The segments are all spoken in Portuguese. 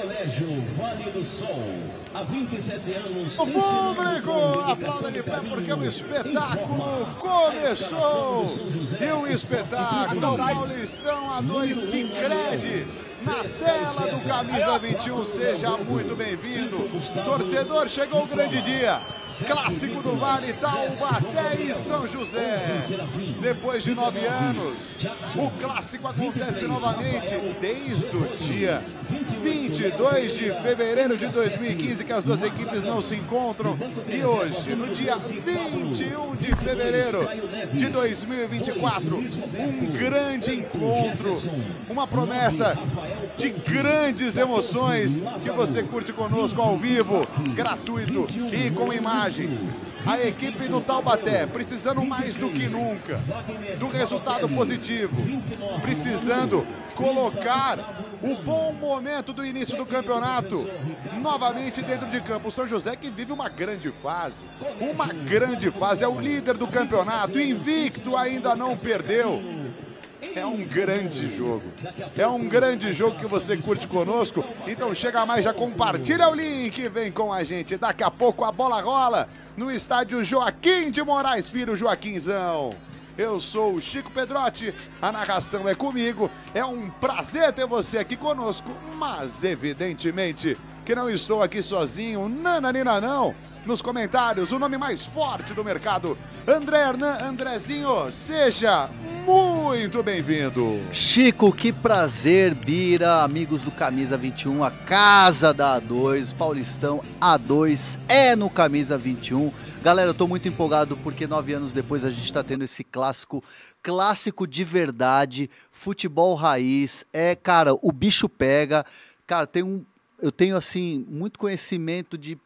Colégio Vale do Sol, há 27 anos. O público aplauda de pé porque o espetáculo começou. E o espetáculo, o Paulistão A2 Sicredi na tela do Camisa 21. Seja muito bem-vindo. Torcedor, chegou o grande dia. Clássico do Vale, Taubaté e São José. Depois de nove anos, o clássico acontece novamente desde o dia 22 de fevereiro de 2015 que as duas equipes não se encontram. E hoje, no dia 21 de fevereiro de 2024, um grande encontro, uma promessa de grandes emoções que você curte conosco ao vivo, gratuito e com imagens. A equipe do Taubaté precisando mais do que nunca do resultado positivo, precisando colocar o bom momento do início do campeonato novamente dentro de campo. O São José que vive uma grande fase, uma grande fase, é o líder do campeonato, invicto, ainda não perdeu. É um grande jogo. É um grande jogo que você curte conosco. Então chega mais, já compartilha o link, vem com a gente. Daqui a pouco a bola rola no estádio Joaquim de Moraes Filho Joaquinzão. Eu sou o Chico Pedrotti, a narração é comigo. É um prazer ter você aqui conosco, mas evidentemente que não estou aqui sozinho. Nananina não nos comentários o nome mais forte do mercado, André Hernan Andrezinho. Seja muito bem-vindo. Chico, que prazer, Bira, amigos do Camisa 21, a casa da A2, Paulistão A2 é no Camisa 21. Galera, eu tô muito empolgado porque nove anos depois a gente tá tendo esse clássico, clássico de verdade, futebol raiz. É, cara, o bicho pega. Cara, tem um, eu tenho assim muito conhecimento de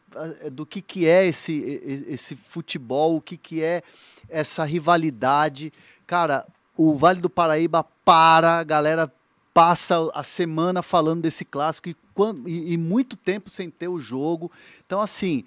do que, que é esse, esse futebol, o que, que é essa rivalidade. Cara, o Vale do Paraíba para, a galera passa a semana falando desse clássico e, e, muito tempo sem ter o jogo. Então, assim,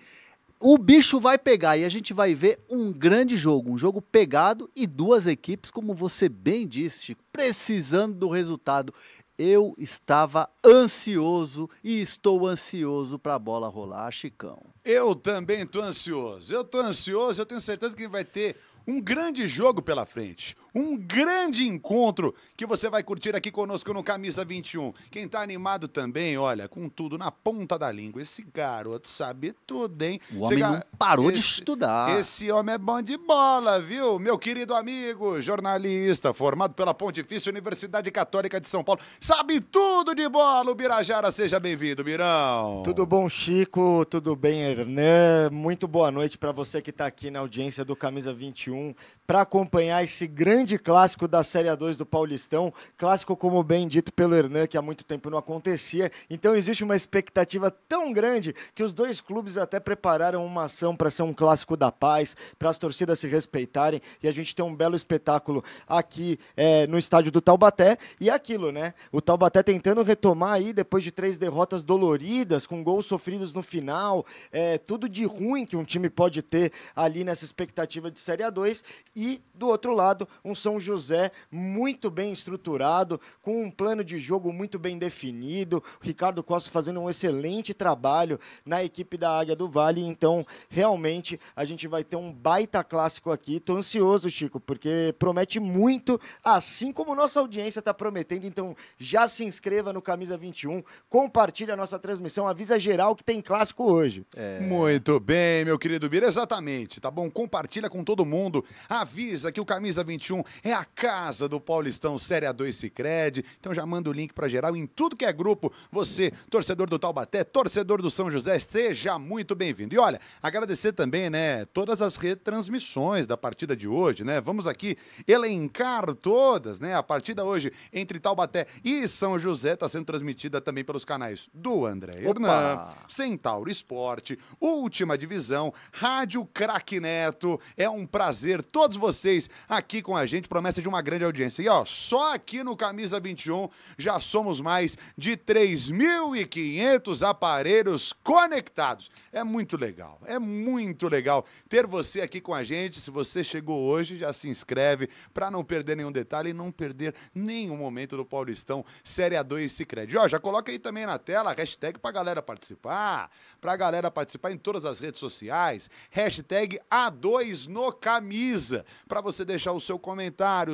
o bicho vai pegar e a gente vai ver um grande jogo, um jogo pegado e duas equipes, como você bem disse, precisando do resultado eu estava ansioso e estou ansioso para a bola rolar, Chicão. Eu também estou ansioso. Eu estou ansioso, eu tenho certeza que vai ter um grande jogo pela frente um grande encontro que você vai curtir aqui conosco no Camisa 21. Quem tá animado também, olha, com tudo na ponta da língua. Esse garoto sabe tudo, hein? O homem Chega... não parou esse, de estudar. Esse homem é bom de bola, viu? Meu querido amigo, jornalista, formado pela Pontifícia Universidade Católica de São Paulo. Sabe tudo de bola, o Birajara. Seja bem-vindo, Birão. Tudo bom, Chico? Tudo bem, Hernan? Muito boa noite para você que está aqui na audiência do Camisa 21 para acompanhar esse grande grande clássico da Série A2 do Paulistão, clássico como bem dito pelo Hernan, que há muito tempo não acontecia. Então existe uma expectativa tão grande que os dois clubes até prepararam uma ação para ser um clássico da paz, para as torcidas se respeitarem e a gente tem um belo espetáculo aqui é, no estádio do Taubaté. E aquilo, né? O Taubaté tentando retomar aí depois de três derrotas doloridas, com gols sofridos no final, é, tudo de ruim que um time pode ter ali nessa expectativa de Série A2. E do outro lado, um São José muito bem estruturado, com um plano de jogo muito bem definido. O Ricardo Costa fazendo um excelente trabalho na equipe da Águia do Vale. Então, realmente, a gente vai ter um baita clássico aqui. Estou ansioso, Chico, porque promete muito, assim como nossa audiência está prometendo. Então, já se inscreva no Camisa 21, compartilhe a nossa transmissão, avisa geral que tem clássico hoje. É... Muito bem, meu querido Bira, exatamente, tá bom? Compartilha com todo mundo, avisa que o Camisa 21 é a casa do Paulistão Série A2 Cicred. Então já manda o link para geral em tudo que é grupo. Você, torcedor do Taubaté, torcedor do São José, seja muito bem-vindo. E olha, agradecer também, né, todas as retransmissões da partida de hoje, né? Vamos aqui elencar todas, né? A partida hoje entre Taubaté e São José está sendo transmitida também pelos canais do André Hernan, Centauro Esporte, Última Divisão, Rádio Crack Neto. É um prazer todos vocês aqui com a gente, promessa de uma grande audiência. E ó, só aqui no Camisa 21 já somos mais de 3.500 aparelhos conectados. É muito legal, é muito legal ter você aqui com a gente. Se você chegou hoje, já se inscreve para não perder nenhum detalhe e não perder nenhum momento do Paulistão Série A2 Cicred. Ó, já coloca aí também na tela a hashtag pra galera participar, pra galera participar em todas as redes sociais. Hashtag A2 no camisa, para você deixar o seu comentário,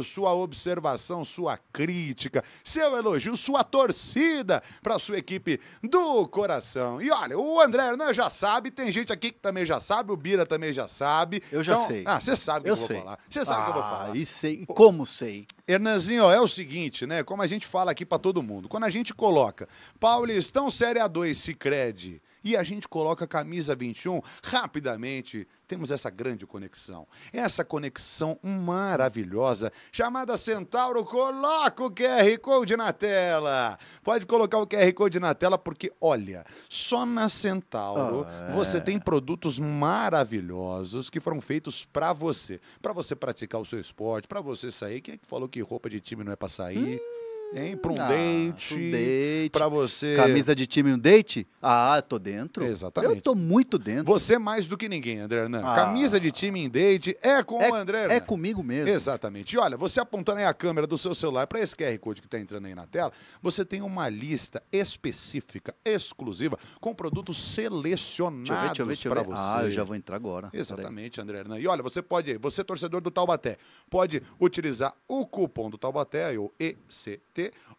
sua observação, sua crítica, seu elogio, sua torcida para sua equipe do coração. E olha, o André Hernan já sabe, tem gente aqui que também já sabe, o Bira também já sabe. Eu já Então- sei. Ah, você sabe o que Eu vou sei. falar. Você sabe o que eu vou Ah, falar. E sei, como sei. Hernanzinho, é o seguinte, né? Como a gente fala aqui pra todo mundo, quando a gente coloca Paulistão Série A2 Cicred e a gente coloca camisa 21, rapidamente temos essa grande conexão. Essa conexão maravilhosa chamada Centauro. Coloca o QR Code na tela. Pode colocar o QR Code na tela porque, olha, só na Centauro Ah, é. você tem produtos maravilhosos que foram feitos pra você, Pra você praticar o seu esporte, pra você sair. Quem é que falou que roupa de time não é pra sair? Hein? Pra um Ah, date, um date. pra você. Camisa de time um date? Ah, tô dentro. Exatamente. Eu tô muito dentro. Você mais do que ninguém, André Hernan. Ah. Camisa de time em date é com é, o André é Hernan. comigo mesmo. Exatamente. E olha, você apontando aí a câmera do seu celular para esse QR Code que está entrando aí na tela, você tem uma lista específica, exclusiva, com produtos selecionados para você. Ah, eu já vou entrar agora. Exatamente, André Hernan. E olha, você pode, você torcedor do Taubaté, pode utilizar o cupom do Taubaté, o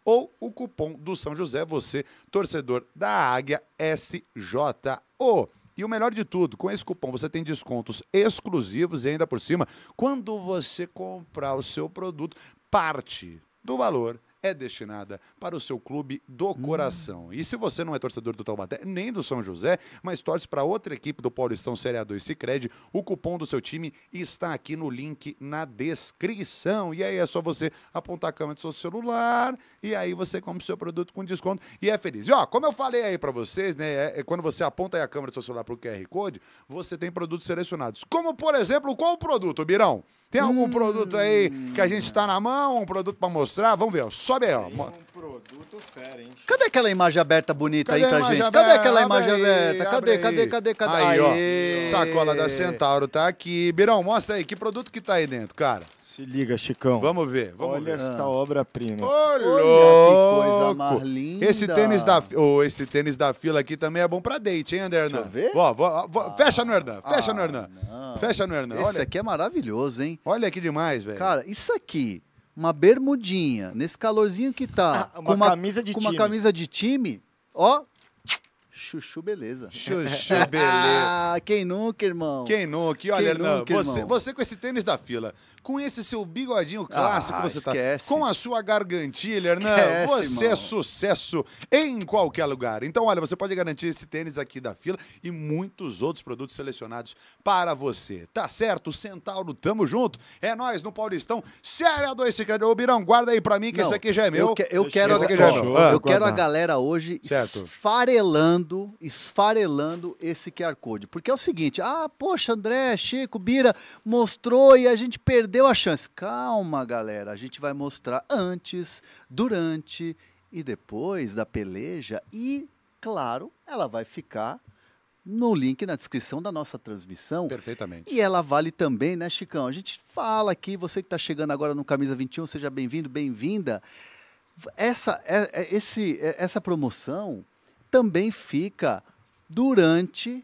Ou o cupom do São José, você torcedor da Águia SJO. E o melhor de tudo, com esse cupom você tem descontos exclusivos e ainda por cima, quando você comprar o seu produto, parte do valor é destinada para o seu clube do coração. E se você não é torcedor do Taubaté nem do São José, mas torce para outra equipe do Paulistão Série A2 Sicredi, o cupom do seu time está aqui no link na descrição. E aí é só você apontar a câmera do seu celular e aí você compra o seu produto com desconto e é feliz. E ó, como eu falei aí para vocês, né, é- é quando você aponta aí a câmera do seu celular para o QR Code, você tem produtos selecionados. Como por exemplo, qual o produto, Birão? Tem algum produto aí que a gente está na mão, um produto para mostrar? Vamos ver, ó. sobe aí, ó. Tem um produto fera, hein? Cadê aquela imagem aberta bonita Cadê aí a pra gente? aberta? Cadê aquela Abre imagem aí, aberta? Cadê, cadê, cadê, cadê? Aí, Aê! ó. Sacola da Centauro tá aqui. Birão, mostra aí, que produto que tá aí dentro, cara? Se liga, Chicão. Vamos ver, vamos Olha ver. esta obra-prima. Ô, Olha que coisa mais linda. Esse tênis da, oh, esse tênis da fila aqui também é bom pra date, hein, André Hernan? eu ver. Ó, vó- vó- fecha no Hernan, fecha Ah, no Hernan. não. Fecha no Hernan. Esse Olha, aqui é maravilhoso, hein? olha que demais, velho. Cara, isso aqui, uma bermudinha, nesse calorzinho que tá, Ah, com uma camisa de com time. uma camisa de time, ó, chuchu beleza. Chuchu, beleza. Ah, quem nunca, irmão? Quem nunca? E olha, Quem Hernan, nunca, você, você com esse tênis da fila, com esse seu bigodinho clássico, Ah, você esquece. tá com a sua gargantilha, Hernan, você é irmão. sucesso em qualquer lugar. Então, olha, você pode garantir esse tênis aqui da fila e muitos outros produtos selecionados para você. Tá certo? Centauro, tamo junto. É nós no Paulistão. Série A2 Cicred. Ô, Birão, guarda aí pra mim que Não, esse aqui já é meu. Eu, que- eu quero, é meu. Ah. eu quero a galera hoje Certo. esfarelando, esfarelando esse QR Code. Porque é o seguinte, ah, poxa, André, Chico, Bira, mostrou e a gente perdeu a chance. Calma, galera, a gente vai mostrar antes, durante e depois da peleja e, claro, ela vai ficar no link na descrição da nossa transmissão. Perfeitamente. E ela vale também, né, Chicão? A gente fala aqui, você que está chegando agora no Camisa 21, seja bem-vindo, bem-vinda. Essa, é- é- esse, é- essa promoção também fica durante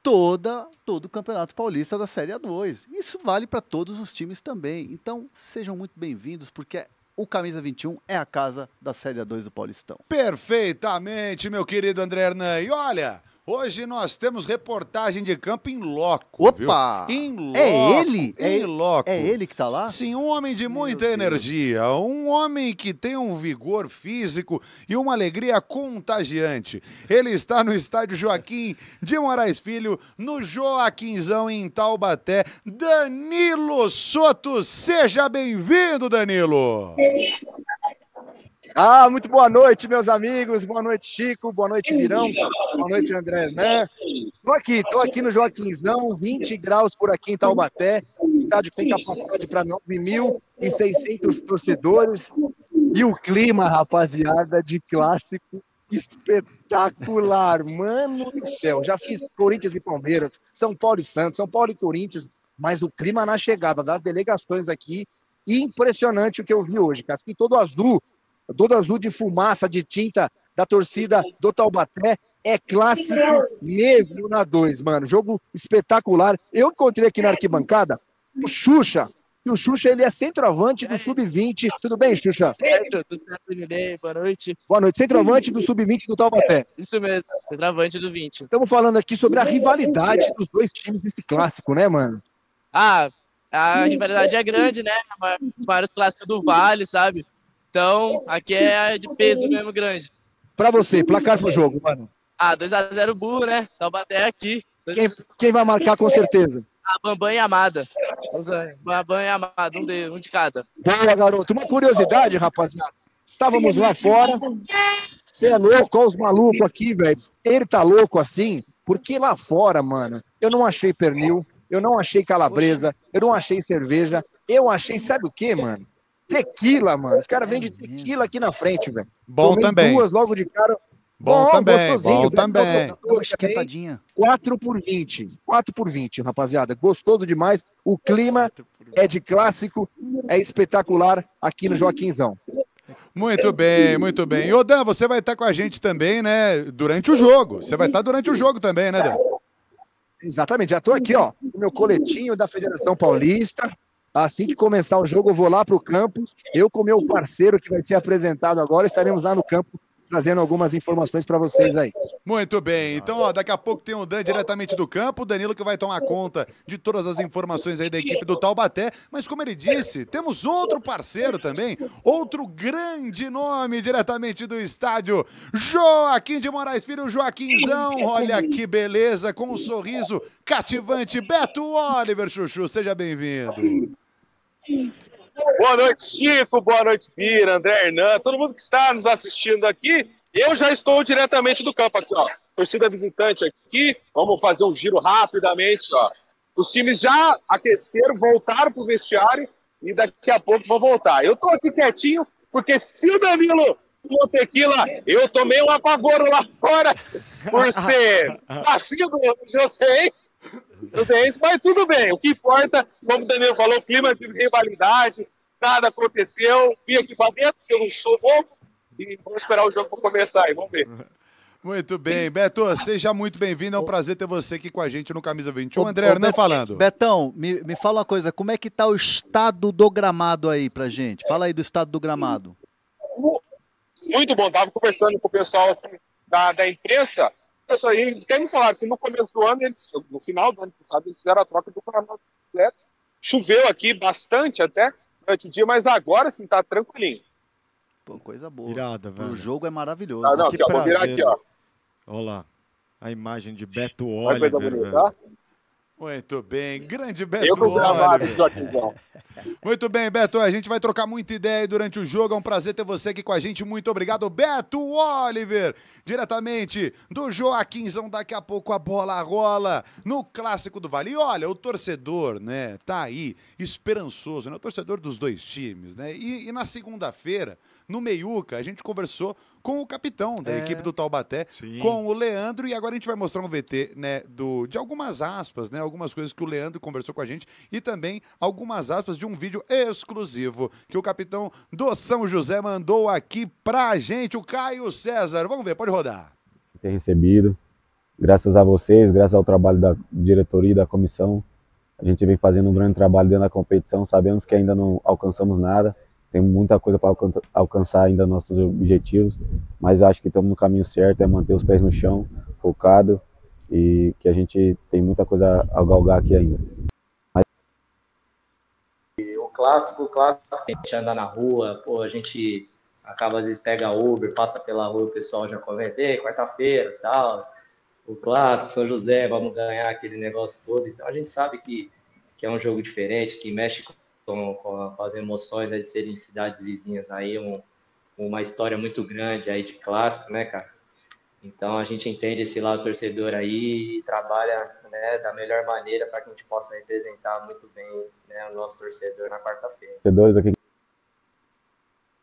toda todo o Campeonato Paulista da Série A2. Isso vale para todos os times também. Então, sejam muito bem-vindos, porque o Camisa 21 é a casa da Série A2 do Paulistão. Perfeitamente, meu querido André Hernan. E olha, hoje nós temos reportagem de campo em loco. Opa! Viu? Em loco. É ele? Em É- loco. É ele que tá lá? Sim, um homem de muita energia, um homem que tem um vigor físico e uma alegria contagiante. Ele está no estádio Joaquim de Moraes Filho, no Joaquinzão em Taubaté. Danilo Soto, seja bem-vindo, Danilo. Ah, muito boa noite, meus amigos. Boa noite, Chico. Boa noite, Virão. Boa noite, André Hernan. Tô aqui, tô aqui no Joaquinzão, 20 graus por aqui em Taubaté. estádio tem capacidade para 9.600 torcedores. E o clima, rapaziada, de clássico espetacular. Mano do céu, já fiz Corinthians e Palmeiras, São Paulo e Santos, São Paulo e Corinthians, mas o clima na chegada das delegações aqui, impressionante o que eu vi hoje. Casquinho todo azul, todo azul de fumaça, de tinta da torcida do Taubaté. É clássico mesmo na 2, mano. Jogo espetacular. Eu encontrei aqui na arquibancada o Xuxa, e o Xuxa, ele é centroavante do Sub-20. Tudo bem, Xuxa? Certo, tudo certo. Boa noite. Boa noite. Centroavante do Sub-20 do Taubaté. Isso mesmo, centroavante do 20. Estamos falando aqui sobre a rivalidade dos dois times nesse clássico, né, mano? Ah, a rivalidade é grande, né? Os maiores clássicos do Vale, sabe? Então, aqui é de peso mesmo grande. Pra você, placar pro jogo, mano. Ah, 2x0 burro, né? Taubaté aqui. Quem, quem vai marcar com certeza? A Bambam e a Amada. Bambam e Amada, um de, um de cada. Boa, garoto. Uma curiosidade, rapaziada. Estávamos lá fora. Você é louco, olha os malucos aqui, velho. Ele tá louco assim, porque lá fora, mano, eu não achei pernil, eu não achei calabresa, eu não achei cerveja, eu achei, sabe o que, mano? Tequila, mano. Os caras vendem tequila aqui na frente, velho. Bom Tomei também. duas logo de cara. Bom, também, gostosinho, bom também. Uma esquentadinha. 4 por 20. 4 por 20, rapaziada. Gostoso demais. O clima é de clássico, é espetacular aqui no Joaquinzão. Muito bem, muito bem. E, ô Dan, você vai estar com a gente também, né, durante o jogo. Você vai estar durante o jogo também, né, Dan? Exatamente, já tô aqui, ó, com o meu coletinho da Federação Paulista. Assim que começar o jogo, eu vou lá pro campo. Eu com o meu parceiro que vai ser apresentado agora, estaremos lá no campo trazendo algumas informações para vocês aí. Muito bem. Então, ó, daqui a pouco tem o Dan diretamente do campo, o Danilo que vai tomar conta de todas as informações aí da equipe do Taubaté. Mas como ele disse, temos outro parceiro também, outro grande nome diretamente do estádio, Joaquim de Moraes Filho, Joaquinzão. Olha que beleza, com um sorriso cativante. Beto Oliver Chuchu, seja bem-vindo. Boa noite, Chico. Boa noite, Bira, André Hernan, todo mundo que está nos assistindo aqui. Eu já estou diretamente do campo aqui, ó. Torcida visitante aqui. Vamos fazer um giro rapidamente, ó. Os times já aqueceram, voltaram pro vestiário e daqui a pouco vão voltar. Eu tô aqui quietinho, porque se o Danilo tomou tequila, eu tomei um apavoro lá fora por ser passinho do mas tudo bem. O que importa, como o Danilo falou, clima de rivalidade, nada aconteceu. Vim aqui pra dentro, porque eu não sou novo, e vamos esperar o jogo para começar aí, vamos ver. Muito bem, Beto, seja muito bem-vindo. É um prazer ter você aqui com a gente no Camisa 21. Ô, André Hernan falando. Betão, me, me fala uma coisa, como é que tá o estado do gramado aí pra gente? Fala aí do estado do gramado. Muito bom, tava conversando com o pessoal aqui da, da imprensa. Pessoal, eles querem me falar que no começo do ano, eles, no final do ano passado, eles fizeram a troca do gramado completo. Choveu aqui bastante até durante o dia, mas agora sim tá tranquilinho. Pô, coisa boa. Irada, Pro velho. jogo é maravilhoso. Ah, não, que aqui, ó, vou virar aqui, ó. Olha lá. A imagem de Beto Olha que coisa Oliver, bonita, velho. tá? Muito bem, grande Beto Eu vou gravar. Muito bem, Beto. A gente vai trocar muita ideia aí durante o jogo. É um prazer ter você aqui com a gente. Muito obrigado, Beto Oliver. Diretamente do Joaquinzão. Daqui a pouco a bola rola no Clássico do Vale. E olha, o torcedor, né, tá aí esperançoso, né? O torcedor dos dois times, né? E, e na segunda-feira, no Meiuca, a gente conversou com o capitão da É. equipe do Taubaté, Sim. com o Leandro. E agora a gente vai mostrar um VT, né, do, de algumas aspas, né? Algumas coisas que o Leandro conversou com a gente e também algumas aspas de um vídeo exclusivo que o capitão do São José mandou aqui pra gente, o Caio César. Vamos ver, pode rodar. ter recebido. Graças a vocês, graças ao trabalho da diretoria e da comissão, a gente vem fazendo um grande trabalho dentro da competição. Sabemos que ainda não alcançamos nada, tem muita coisa para alcançar ainda nossos objetivos, mas acho que estamos no caminho certo, é manter os pés no chão, focado e que a gente tem muita coisa a galgar aqui ainda. o clássico, o clássico, a gente anda na rua, pô, a gente acaba às vezes pega Uber, passa pela rua, o pessoal já comenta, ei, quarta-feira, tal, o clássico, São José, vamos ganhar aquele negócio todo. Então a gente sabe que, que é um jogo diferente, que mexe com, com, a- com as emoções aí de serem cidades vizinhas aí, um, uma história muito grande aí de clássico, né, cara? Então a gente entende esse lado torcedor aí e trabalha né, da melhor maneira para que a gente possa representar muito bem né, o nosso torcedor na quarta-feira. Torcedores aqui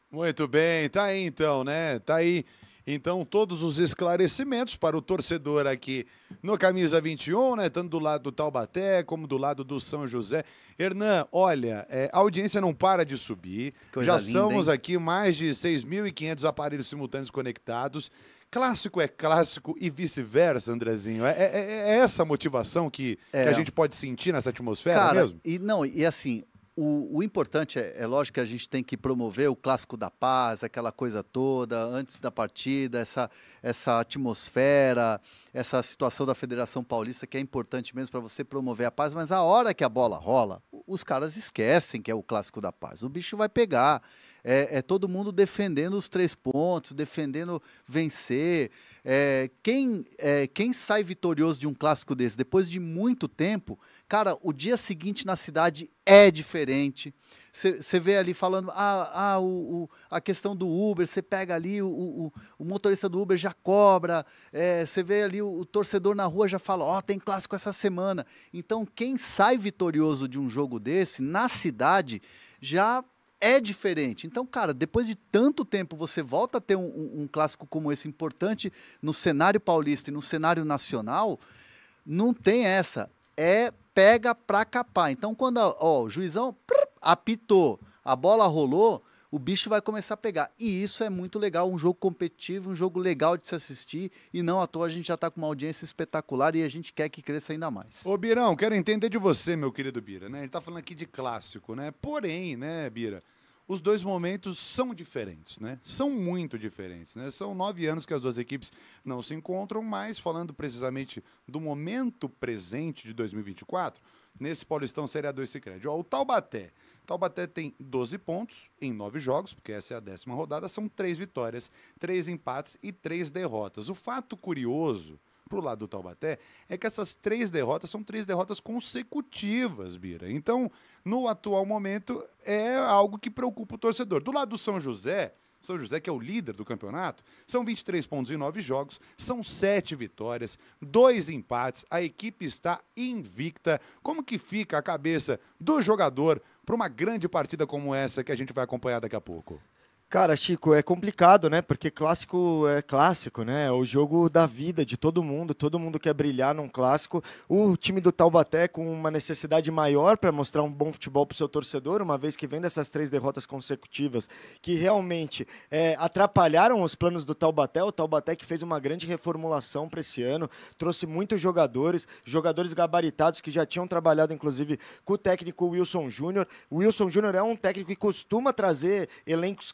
Muito bem, tá aí então, né? Tá aí então todos os esclarecimentos para o torcedor aqui no Camisa 21, né? Tanto do lado do Taubaté como do lado do São José. Hernan, olha, é, a audiência não para de subir. Coisa Já linda, somos hein? aqui mais de 6.500 aparelhos simultâneos conectados. Clássico é clássico e vice-versa, Andrezinho. É, é- é- é essa motivação que, que É. a gente pode sentir nessa atmosfera Cara, mesmo? e não, e assim, o, o importante é, é lógico que a gente tem que promover o clássico da paz, aquela coisa toda, antes da partida, essa, essa atmosfera, essa situação da Federação Paulista que é importante mesmo para você promover a paz, mas a hora que a bola rola, os caras esquecem que é o clássico da paz. O bicho vai pegar. É, é todo mundo defendendo os três pontos, defendendo vencer. É, quem, é, quem sai vitorioso de um clássico desse depois de muito tempo, cara, o dia seguinte na cidade é diferente. Você vê ali falando, ah, ah o, o- a questão do Uber, você pega ali, o, o, motorista do Uber já cobra, você vê ali o, torcedor na rua já fala, ó, tem clássico essa semana. Então, quem sai vitorioso de um jogo desse, na cidade, já é diferente. Então, cara, depois de tanto tempo você volta a ter um, um- um clássico como esse importante no cenário paulista e no cenário nacional, não tem essa. É pega pra capar. Então, quando ó, o juizão apitou, a bola rolou, o bicho vai começar a pegar. E isso é muito legal, um jogo competitivo, um jogo legal de se assistir. E não à toa a gente já está com uma audiência espetacular e a gente quer que cresça ainda mais. Ô, Birão, quero entender de você, meu querido Bira, né? Ele tá falando aqui de clássico, né? Porém, né, Bira, os dois momentos são diferentes, né? São muito diferentes, né? São nove anos que as duas equipes não se encontram, mas falando precisamente do momento presente de 2024, nesse Paulistão Série A2 Sicredi. Ó, o Taubaté. Taubaté tem 12 pontos em nove jogos, porque essa é a décima rodada, são três vitórias, três empates e três derrotas. O fato curioso pro lado do Taubaté é que essas três derrotas são três derrotas consecutivas, Bira. Então, no atual momento, é algo que preocupa o torcedor. Do lado do São José, São José, que é o líder do campeonato, são 23 pontos em nove jogos, são sete vitórias, dois empates, a equipe está invicta. Como que fica a cabeça do jogador para uma grande partida como essa que a gente vai acompanhar daqui a pouco? Cara, Chico, é complicado, né? Porque clássico é clássico, né? É o jogo da vida de todo mundo, todo mundo quer brilhar num clássico. O time do Taubaté com uma necessidade maior para mostrar um bom futebol para o seu torcedor, uma vez que vem dessas três derrotas consecutivas que realmente é, atrapalharam os planos do Taubaté. O Taubaté que fez uma grande reformulação para esse ano, trouxe muitos jogadores, jogadores gabaritados que já tinham trabalhado, inclusive, com o técnico Wilson Júnior. O Wilson Júnior é um técnico que costuma trazer elencos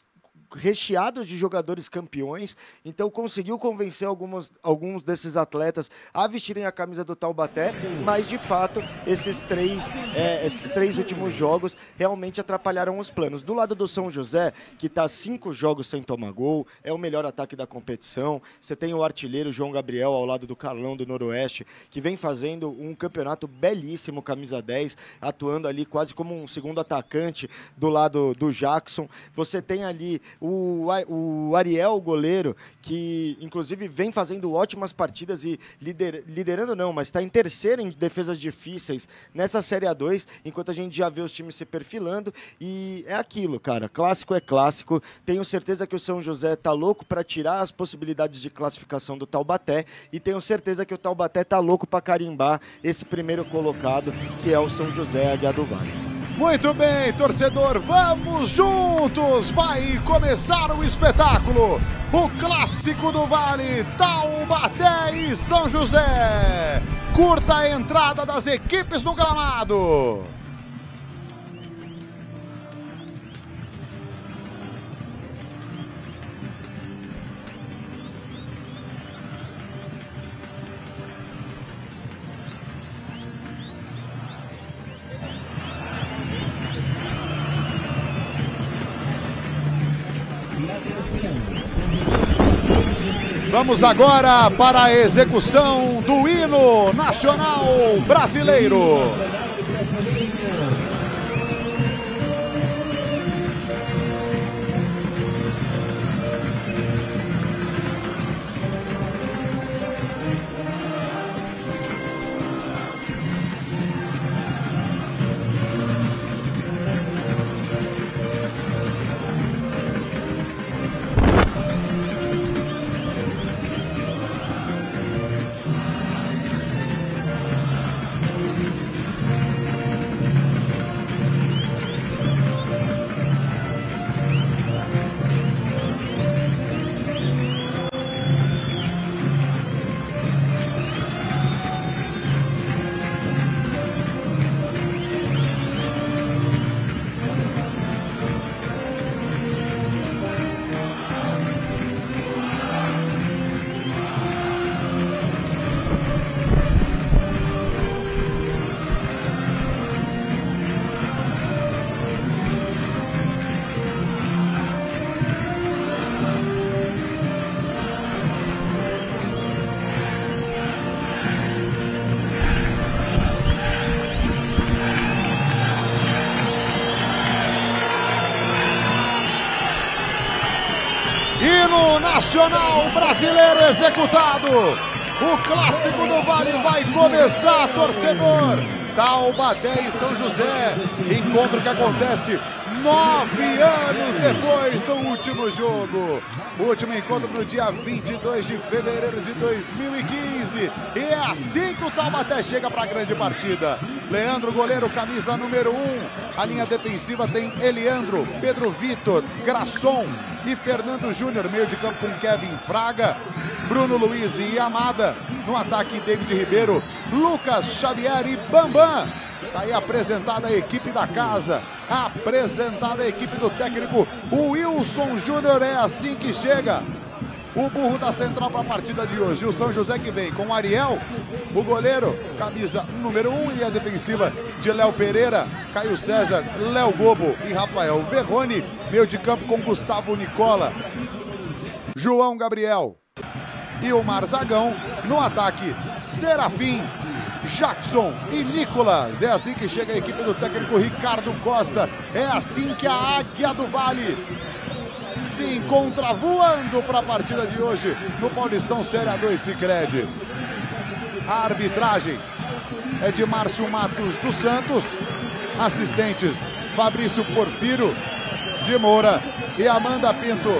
recheados de jogadores campeões, então conseguiu convencer alguns, alguns desses atletas a vestirem a camisa do Taubaté, mas de fato esses três, é, esses três últimos jogos realmente atrapalharam os planos. Do lado do São José, que está cinco jogos sem tomar gol, é o melhor ataque da competição. Você tem o artilheiro João Gabriel ao lado do Carlão do Noroeste, que vem fazendo um campeonato belíssimo, camisa 10, atuando ali quase como um segundo atacante do lado do Jackson. Você tem ali o, o Ariel, o goleiro, que inclusive vem fazendo ótimas partidas e lider- liderando não, mas está em terceiro em defesas difíceis nessa Série A2, enquanto a gente já vê os times se perfilando e é aquilo, cara, clássico é clássico. Tenho certeza que o São José tá louco para tirar as possibilidades de classificação do Taubaté e tenho certeza que o Taubaté tá louco para carimbar esse primeiro colocado, que é o São José Águia do Vale. Muito bem, torcedor, vamos juntos! Vai começar o espetáculo! O clássico do Vale, Taubaté e São José! Curta a entrada das equipes no gramado! Vamos agora para a execução do hino nacional brasileiro. Brasileiro executado. O clássico do Vale vai começar, torcedor. Taubaté e São José. Encontro que acontece nove anos depois do último jogo. Último encontro no dia 22 de fevereiro de 2015. E é assim que o Taubaté chega para a grande partida. Leandro, goleiro, camisa número 1. Um. A linha defensiva tem Eliandro, Pedro Vitor, Grasson e Fernando Júnior. Meio de campo com Kevin Fraga, Bruno Luiz e Amada. No ataque, David Ribeiro, Lucas Xavier e Bambam. Está aí apresentada a equipe da casa, apresentada a equipe do técnico o Wilson Júnior. É assim que chega o burro da central para a partida de hoje. O São José que vem com o Ariel, o goleiro, camisa número 1 um, linha defensiva de Léo Pereira, Caio César, Léo Gobo e Rafael Verrone. Meio de campo com Gustavo Nicola, João Gabriel e o Marzagão. No ataque, Serafim, Jackson e Nicolas. É assim que chega a equipe do técnico Ricardo Costa. É assim que a Águia do Vale se encontra voando para a partida de hoje no Paulistão Série A2 Sicredi. A arbitragem é de Márcio Matos dos Santos. Assistentes Fabrício Porfiro de Moura e Amanda Pinto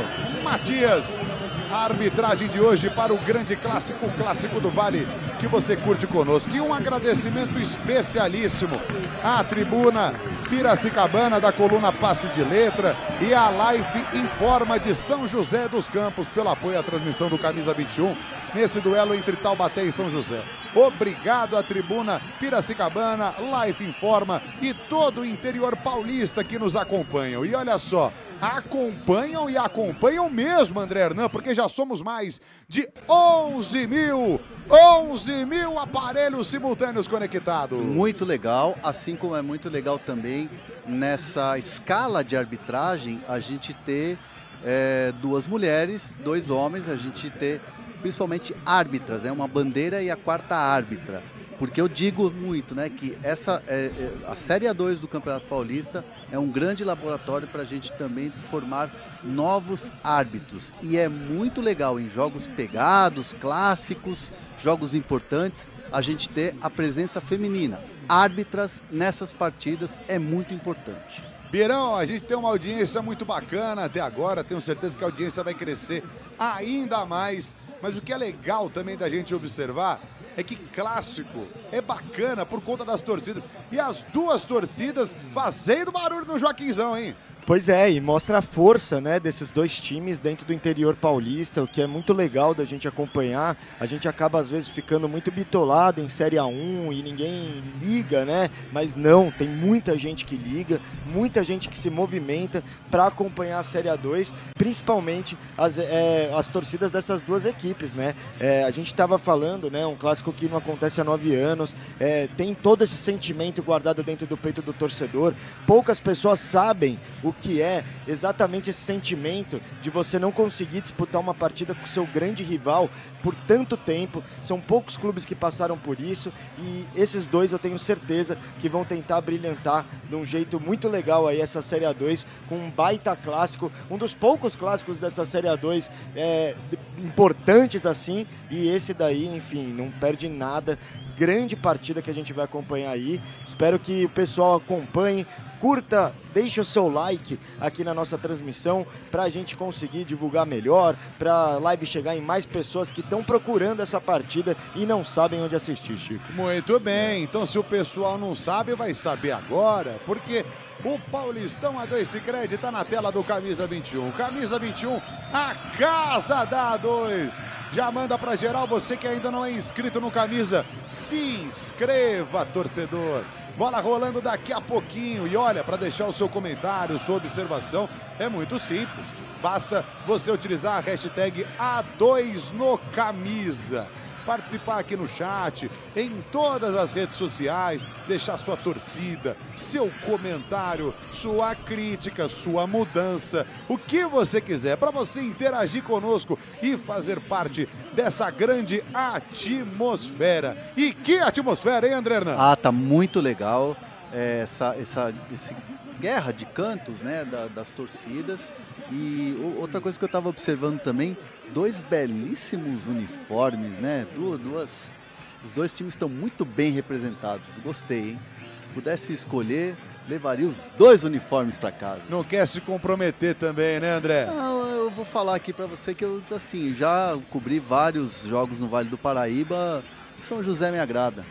Matias a arbitragem de hoje para o grande clássico, o clássico do Vale, que você curte conosco. E um agradecimento especialíssimo à tribuna Piracicabana da coluna Passe de Letra e à Life Informa de São José dos Campos pelo apoio à transmissão do Camisa 21 nesse duelo entre Taubaté e São José. Obrigado à tribuna Piracicabana, Life Informa e todo o interior paulista que nos acompanham. E olha só, acompanham e acompanham mesmo, André Hernan, porque já somos mais de 11 mil, 11 mil aparelhos simultâneos conectados. Muito legal, assim como é muito legal também nessa escala de arbitragem a gente ter é, duas mulheres, dois homens, a gente ter principalmente árbitras, é né? uma bandeira e a quarta árbitra. Porque eu digo muito, né, que essa é, é, a Série A2 do Campeonato Paulista é um grande laboratório para a gente também formar novos árbitros. E é muito legal em jogos pegados, clássicos, jogos importantes, a gente ter a presença feminina. Árbitras nessas partidas é muito importante. Birão, a gente tem uma audiência muito bacana até agora, tenho certeza que a audiência vai crescer ainda mais. Mas o que é legal também da gente observar é que clássico é bacana por conta das torcidas. E as duas torcidas fazendo barulho no Joaquinzão, hein? Pois é, e mostra a força né, desses dois times dentro do interior paulista, o que é muito legal da gente acompanhar. A gente acaba, às vezes, ficando muito bitolado em Série A1 e ninguém liga, né? Mas não, tem muita gente que liga, muita gente que se movimenta para acompanhar a Série A2, principalmente as, é, as torcidas dessas duas equipes, né? É, a gente estava falando, né? Um clássico que não acontece há nove anos, é, tem todo esse sentimento guardado dentro do peito do torcedor. Poucas pessoas sabem o que é exatamente esse sentimento de você não conseguir disputar uma partida com seu grande rival por tanto tempo. São poucos clubes que passaram por isso e esses dois eu tenho certeza que vão tentar brilhantar de um jeito muito legal aí essa Série A2 com um baita clássico, um dos poucos clássicos dessa Série A2 é, importantes assim e esse daí, enfim, não perde nada grande partida que a gente vai acompanhar aí. Espero que o pessoal acompanhe, curta, deixe o seu like aqui na nossa transmissão para a gente conseguir divulgar melhor, para a live chegar em mais pessoas que estão procurando essa partida e não sabem onde assistir, Chico. Muito bem, então se o pessoal não sabe, vai saber agora, porque o Paulistão A2 Cicred está na tela do Camisa 21. Camisa 21, a casa da A2. Já manda para geral, você que ainda não é inscrito no Camisa, se inscreva, torcedor. Bola rolando daqui a pouquinho. E olha, para deixar o seu comentário, sua observação, é muito simples. Basta você utilizar a hashtag A2 no Camisa participar aqui no chat, em todas as redes sociais, deixar sua torcida, seu comentário, sua crítica, sua mudança, o que você quiser, para você interagir conosco e fazer parte dessa grande atmosfera. E que atmosfera, hein, André Hernan? Ah, tá muito legal é, essa, essa esse guerra de cantos né, da, das torcidas. E outra coisa que eu estava observando também dois belíssimos uniformes, né? Du- Duas, os dois times estão muito bem representados. Gostei, hein? Se pudesse escolher, levaria os dois uniformes para casa. Não quer se comprometer também, né, André? Não, eu vou falar aqui para você que eu, assim, já cobri vários jogos no Vale do Paraíba. São José me agrada.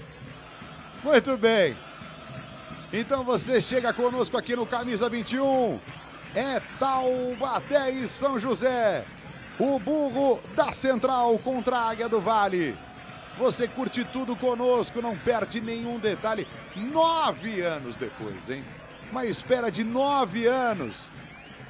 Muito bem. Então você chega conosco aqui no Camisa 21. É Taubaté e São José. O burro da Central contra a Águia do Vale. Você curte tudo conosco, não perde nenhum detalhe. Nove anos depois, hein? Uma espera de nove anos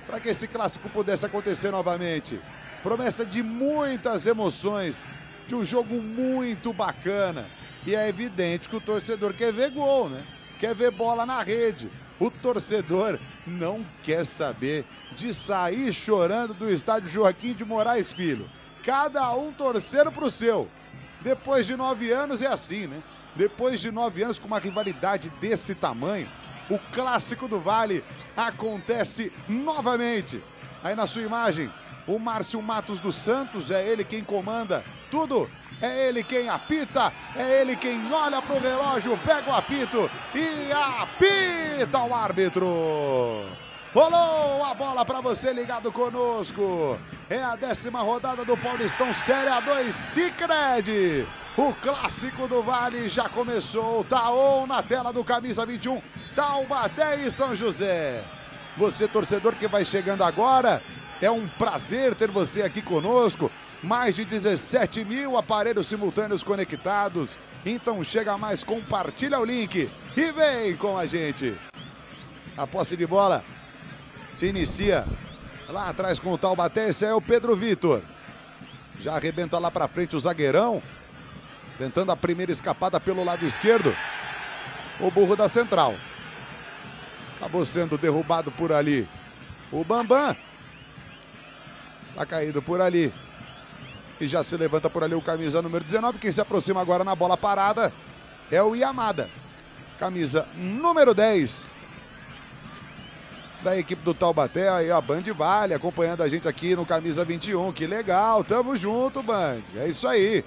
para que esse clássico pudesse acontecer novamente. Promessa de muitas emoções, de um jogo muito bacana. E é evidente que o torcedor quer ver gol, né? Quer ver bola na rede. O torcedor não quer saber de sair chorando do estádio Joaquim de Moraes Filho. Cada um torcendo pro seu. Depois de nove anos é assim, né? Depois de nove anos com uma rivalidade desse tamanho, o clássico do Vale acontece novamente. Aí na sua imagem, o Márcio Matos dos Santos é ele quem comanda tudo. É ele quem apita, é ele quem olha pro relógio, pega o apito e apita o árbitro. Rolou a bola para você ligado conosco. É a décima rodada do Paulistão Série A2 Cicred. O clássico do Vale já começou. Tá on na tela do camisa 21. Taubaté e São José. Você torcedor que vai chegando agora, é um prazer ter você aqui conosco. Mais de 17 mil aparelhos simultâneos conectados. Então chega mais, compartilha o link e vem com a gente. A posse de bola se inicia lá atrás com o Taubaté. Esse é o Pedro Vitor. Já arrebenta lá para frente o zagueirão. Tentando a primeira escapada pelo lado esquerdo. O burro da central. Acabou sendo derrubado por ali. O Bambam. Tá caído por ali. E já se levanta por ali o camisa número 19. Quem se aproxima agora na bola parada é o Yamada. Camisa número 10 da equipe do Taubaté. Aí a Band Vale acompanhando a gente aqui no Camisa 21. Que legal, tamo junto, Band. É isso aí.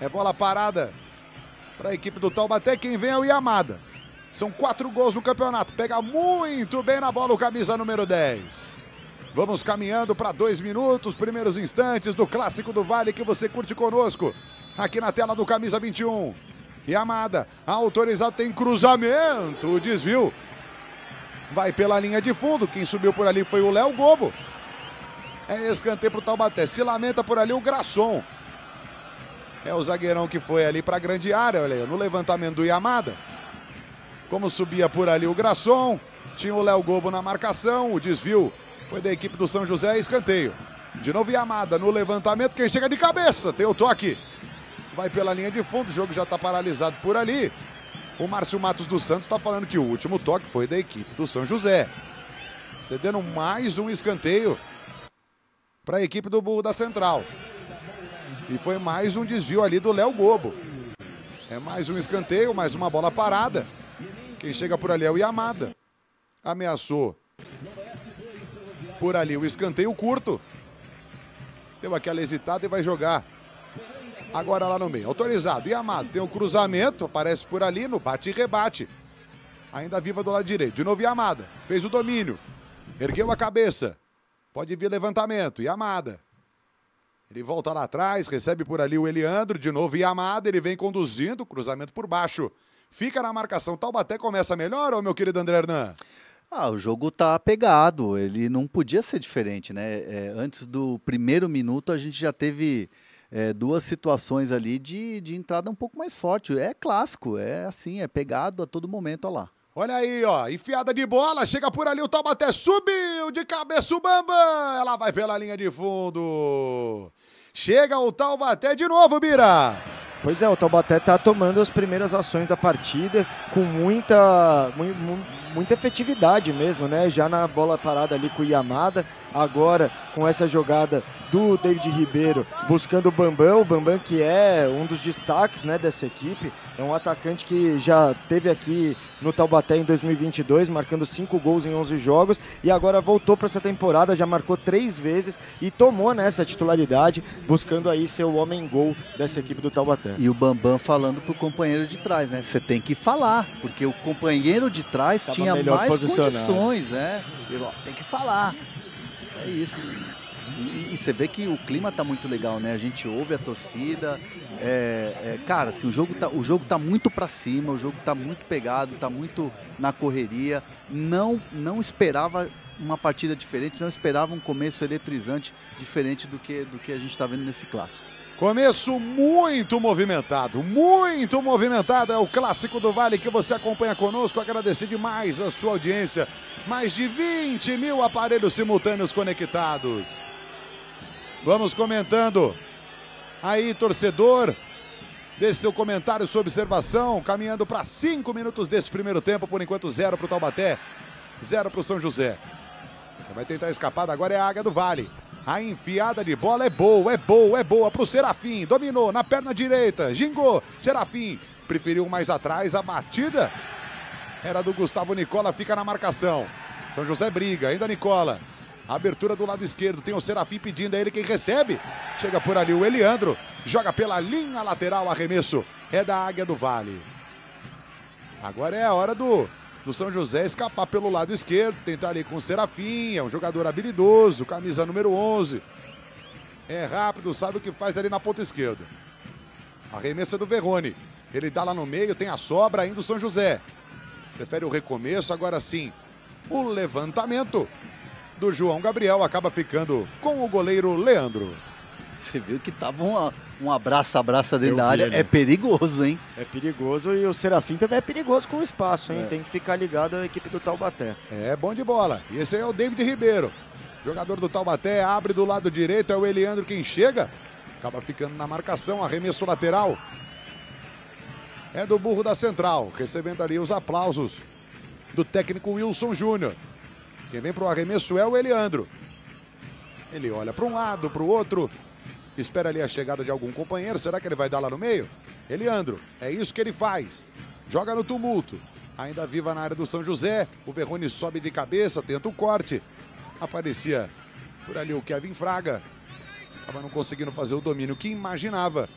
É bola parada para a equipe do Taubaté. Quem vem é o Yamada. São quatro gols no campeonato. Pega muito bem na bola o camisa número 10. Vamos caminhando para dois minutos, primeiros instantes do Clássico do Vale que você curte conosco. Aqui na tela do Camisa 21. Yamada, autorizado, tem cruzamento, o desvio. Vai pela linha de fundo, quem subiu por ali foi o Léo Gobo. É escanteio pro Taubaté, se lamenta por ali o Grasson. É o zagueirão que foi ali para a grande área, olha aí, no levantamento do Yamada. Como subia por ali o Grasson, tinha o Léo Gobo na marcação, o desvio foi da equipe do São José, escanteio. De novo Yamada no levantamento, quem chega de cabeça, tem o toque. Vai pela linha de fundo, o jogo já está paralisado por ali. O Márcio Matos dos Santos está falando que o último toque foi da equipe do São José. Cedendo mais um escanteio para a equipe do Burro da Central. E foi mais um desvio ali do Léo Gobo. É mais um escanteio, mais uma bola parada. Quem chega por ali é o Yamada. Ameaçou por ali o escanteio curto. Deu aquela hesitada e vai jogar. Agora lá no meio. Autorizado. Yamada tem o cruzamento. Aparece por ali no bate e rebate. Ainda viva do lado direito. De novo Yamada. Fez o domínio. Ergueu a cabeça. Pode vir levantamento. Yamada. Ele volta lá atrás, recebe por ali o Eliandro, de novo Yamada, ele vem conduzindo, cruzamento por baixo. Fica na marcação. Taubaté começa melhor, ô meu querido André Hernan? Ah, o jogo tá pegado, ele não podia ser diferente, né? É, antes do primeiro minuto a gente já teve é, duas situações ali de, de entrada um pouco mais forte. É clássico, é assim, é pegado a todo momento, olha lá. Olha aí, ó, enfiada de bola, chega por ali o Taubaté, subiu de cabeça o Bamba, ela vai pela linha de fundo. Chega o Taubaté de novo, Bira. Pois é, o Taubaté está tomando as primeiras ações da partida com muita, mu- mu- muita efetividade mesmo, né? Já na bola parada ali com o Yamada, agora com essa jogada do David Ribeiro buscando o Bambam, o Bambam que é um dos destaques né, dessa equipe, é um atacante que já teve aqui no Taubaté em 2022, marcando cinco gols em 11 jogos e agora voltou para essa temporada, já marcou três vezes e tomou nessa titularidade, buscando aí ser o homem-gol dessa equipe do Taubaté. E o Bambam falando pro companheiro de trás, né? Você tem que falar, porque o companheiro de trás Tava tinha mais condições, né? Ele, ó, tem que falar. É isso. E, e você vê que o clima tá muito legal, né? A gente ouve a torcida. é, é, cara, assim, o jogo tá, o jogo tá muito para cima, o jogo tá muito pegado, tá muito na correria. Não, não esperava uma partida diferente, não esperava um começo eletrizante diferente do que, do que a gente está vendo nesse clássico. Começo muito movimentado, muito movimentado. É o clássico do Vale que você acompanha conosco. Agradecer demais a sua audiência. Mais de 20 mil aparelhos simultâneos conectados. Vamos comentando. Aí, torcedor, deixe seu comentário, sua observação. Caminhando para cinco minutos desse primeiro tempo. Por enquanto, zero para o Taubaté, zero para o São José. Vai tentar escapar agora é a Águia do Vale. A enfiada de bola é boa, é boa, é boa pro Serafim. Dominou na perna direita, gingou. Serafim preferiu mais atrás a batida. Era do Gustavo Nicola, fica na marcação. São José briga, ainda Nicola. Abertura do lado esquerdo, tem o Serafim pedindo a ele quem recebe. Chega por ali o Eliandro, joga pela linha lateral, arremesso. É da Águia do Vale. Agora é a hora do, do São José escapar pelo lado esquerdo, tentar ali com o Serafim, é um jogador habilidoso, camisa número 11. É rápido, sabe o que faz ali na ponta esquerda. Arremesso é do Verrone. Ele dá lá no meio, tem a sobra ainda o São José. Prefere o recomeço, agora sim. O levantamento do João Gabriel acaba ficando com o goleiro Leandro. Você viu que tava um, um abraça-abraça dentro da área. ali. É perigoso, hein? É perigoso e o Serafim também é perigoso com o espaço, hein? É. Tem que ficar ligado à equipe do Taubaté. É bom de bola. E esse aí é o David Ribeiro. Jogador do Taubaté, abre do lado direito, é o Eliandro quem chega. Acaba ficando na marcação, arremesso lateral. É do burro da central, recebendo ali os aplausos do técnico Wilson Júnior. Quem vem para o arremesso é o Eliandro. Ele olha para um lado, para o outro, espera ali a chegada de algum companheiro. Será que ele vai dar lá no meio? Eliandro, é isso que ele faz. Joga no tumulto. Ainda viva na área do São José. O Verrone sobe de cabeça, tenta o corte. Aparecia por ali o Kevin Fraga. Acaba não conseguindo fazer o domínio que imaginava.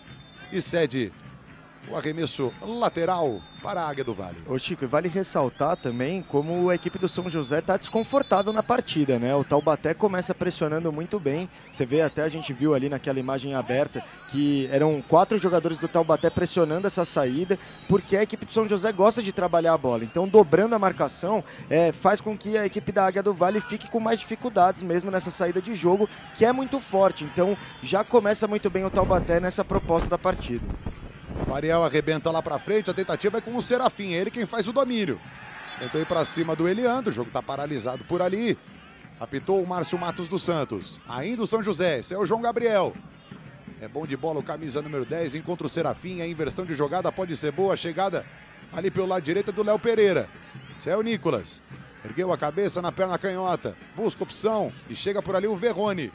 E cede o arremesso lateral para a Águia do Vale. Ô Chico, e vale ressaltar também como a equipe do São José está desconfortável na partida, né? O Taubaté começa pressionando muito bem. Você vê até, a gente viu ali naquela imagem aberta, que eram quatro jogadores do Taubaté pressionando essa saída, porque a equipe do São José gosta de trabalhar a bola. Então, dobrando a marcação, é, faz com que a equipe da Águia do Vale fique com mais dificuldades mesmo nessa saída de jogo, que é muito forte. Então, já começa muito bem o Taubaté nessa proposta da partida. O Ariel arrebenta lá pra frente, a tentativa é com o Serafim, é ele quem faz o domínio. Tentou ir pra cima do Eliandro, o jogo tá paralisado por ali. Apitou o Márcio Matos dos Santos. Ainda o São José, esse é o João Gabriel. É bom de bola o camisa número 10, encontra o Serafim, a inversão de jogada pode ser boa, a chegada ali pelo lado direito é do Léo Pereira. Esse é o Nicolas. Ergueu a cabeça na perna canhota, busca opção e chega por ali o Verrone.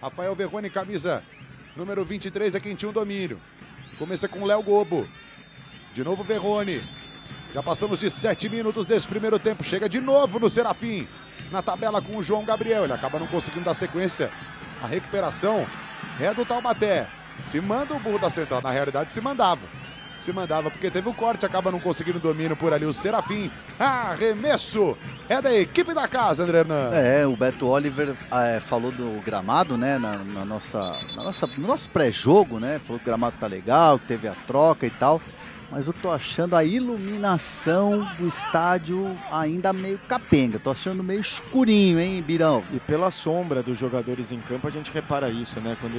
Rafael Verrone, camisa número 23, é quem tinha o domínio. Começa com Léo Gobo. De novo Verrone. Já passamos de sete minutos desse primeiro tempo. Chega de novo no Serafim. Na tabela com o João Gabriel. Ele acaba não conseguindo dar sequência. A recuperação é do Taubaté. Se manda o burro da central. Na realidade, se mandava. Se mandava porque teve o corte. Acaba não conseguindo domínio por ali o Serafim. Arremesso é da equipe da casa, André Hernan. É, o Beto Oliver é, falou do gramado, né, na, na nossa, na nossa, no nosso pré-jogo, né, falou que o gramado tá legal, que teve a troca e tal, mas eu tô achando a iluminação do estádio ainda meio capenga, tô achando meio escurinho, hein, Birão? E pela sombra dos jogadores em campo, a gente repara isso, né? Quando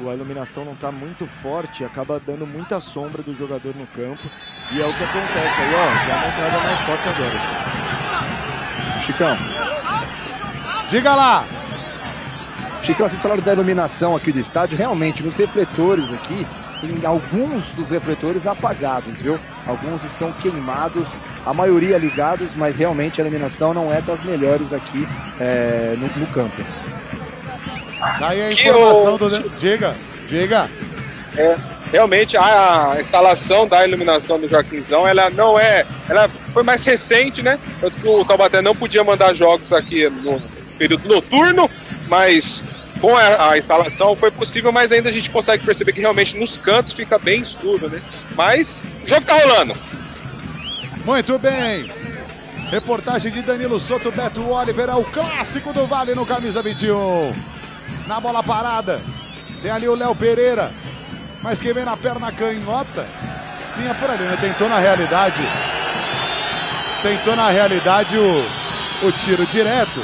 o- a iluminação não está muito forte, acaba dando muita sombra do jogador no campo. E é o que acontece aí, ó. Já uma entrada mais forte agora, Chico. Chicão, Diga lá! Chicão, vocês falaram da iluminação aqui do estádio. Realmente, nos refletores aqui, tem alguns dos refletores apagados, viu? Alguns estão queimados, a maioria ligados, mas realmente a iluminação não é das melhores aqui é, no, no campo. Daí a Que informação do. Diga, diga. É, realmente a instalação da iluminação do Joaquinzão, ela não é, ela foi mais recente, né? Tanto que o Taubaté não podia mandar jogos aqui no período noturno, mas com a, a instalação foi possível, mas ainda a gente consegue perceber que realmente nos cantos fica bem escuro, né? Mas o jogo tá rolando. Muito bem. Reportagem de Danilo Soto, Beto Oliver, é o clássico do Vale no camisa 21. Na bola parada, tem ali o Léo Pereira, mas quem vem na perna canhota, vinha por ali, né? Tentou na realidade, tentou na realidade o, o tiro direto.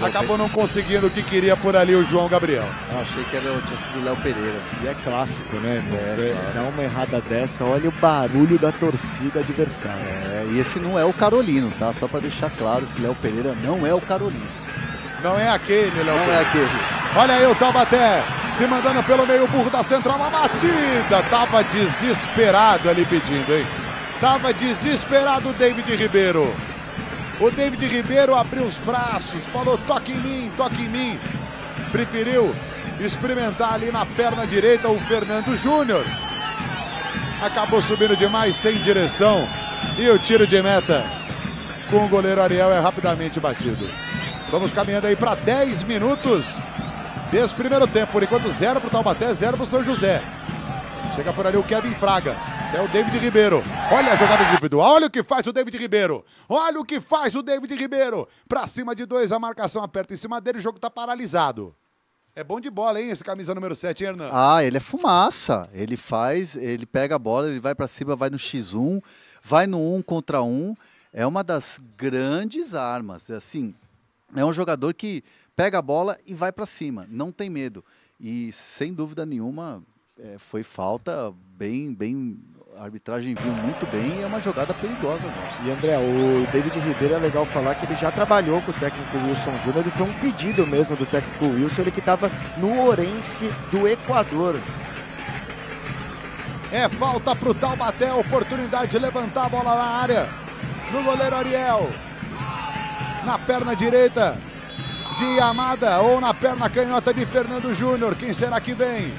Acabou não conseguindo o que queria por ali o João Gabriel. Eu achei que era, tinha sido o Léo Pereira. E é clássico, né? É, dá uma errada dessa, olha o barulho da torcida adversária. É, e esse não é o Carolino, tá? Só pra deixar claro, esse Léo Pereira não é o Carolino. Não é aquele, Léo Não é Pereira. aquele. Olha aí o Taubaté se mandando pelo meio burro da central, uma batida. Tava desesperado ali pedindo, hein? Tava desesperado o David Ribeiro. O David Ribeiro abriu os braços, falou toque em mim, toque em mim. Preferiu experimentar ali na perna direita o Fernando Júnior. Acabou subindo demais, sem direção. E o tiro de meta com o goleiro Ariel é rapidamente batido. Vamos caminhando aí para 10 minutos desse primeiro tempo. Por enquanto, zero para o Taubaté, zero para o São José. Chega por ali o Kevin Fraga. Esse é o David Ribeiro. Olha a jogada individual. Olha o que faz o David Ribeiro. Olha o que faz o David Ribeiro. Pra cima de dois, a marcação aperta em cima dele. O jogo tá paralisado. É bom de bola, hein? Esse camisa número 7, hein, Hernan? Ah, ele é fumaça. Ele faz, ele pega a bola, ele vai pra cima, vai no X1, vai no 1 contra 1. É uma das grandes armas. Assim, é um jogador que pega a bola e vai pra cima, não tem medo. E sem dúvida nenhuma, é, foi falta bem, bem. A arbitragem viu muito bem e é uma jogada perigosa. Né? E André, o David Ribeiro é legal falar que ele já trabalhou com o técnico Wilson Júnior e foi um pedido mesmo do técnico Wilson, ele que estava no Orense do Equador. É falta pro Taubaté, oportunidade de levantar a bola na área. No goleiro Ariel. Na perna direita de Yamada ou na perna canhota de Fernando Júnior. Quem será que vem?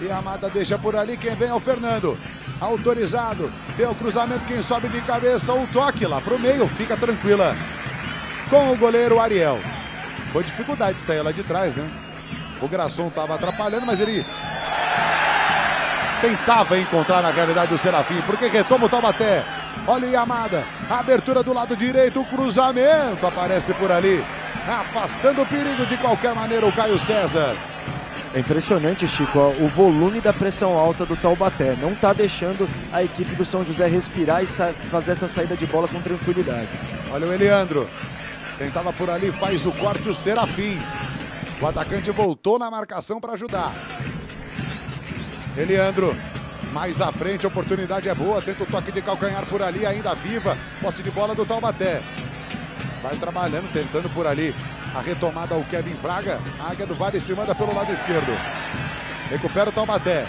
Yamada deixa por ali, quem vem é o Fernando. Autorizado. Tem o cruzamento, quem sobe de cabeça, o toque lá pro meio, fica tranquila. Com o goleiro Ariel. Foi dificuldade de sair lá de trás, né? O Grasson estava atrapalhando, mas ele tentava encontrar na realidade o Serafim, porque retoma o Taubaté. Olha o Yamada, a abertura do lado direito, o cruzamento aparece por ali, afastando o perigo de qualquer maneira o Caio César. É impressionante, Chico, ó, o volume da pressão alta do Taubaté. Não está deixando a equipe do São José respirar e fazer essa saída de bola com tranquilidade. Olha o Eliandro, tentava por ali, faz o corte o Serafim. O atacante voltou na marcação para ajudar. Eliandro, mais à frente, a oportunidade é boa. Tenta o toque de calcanhar por ali, ainda viva. Posse de bola do Taubaté. Vai trabalhando, tentando por ali. A retomada ao Kevin Fraga. A Águia do Vale se manda pelo lado esquerdo. Recupera o Taubaté.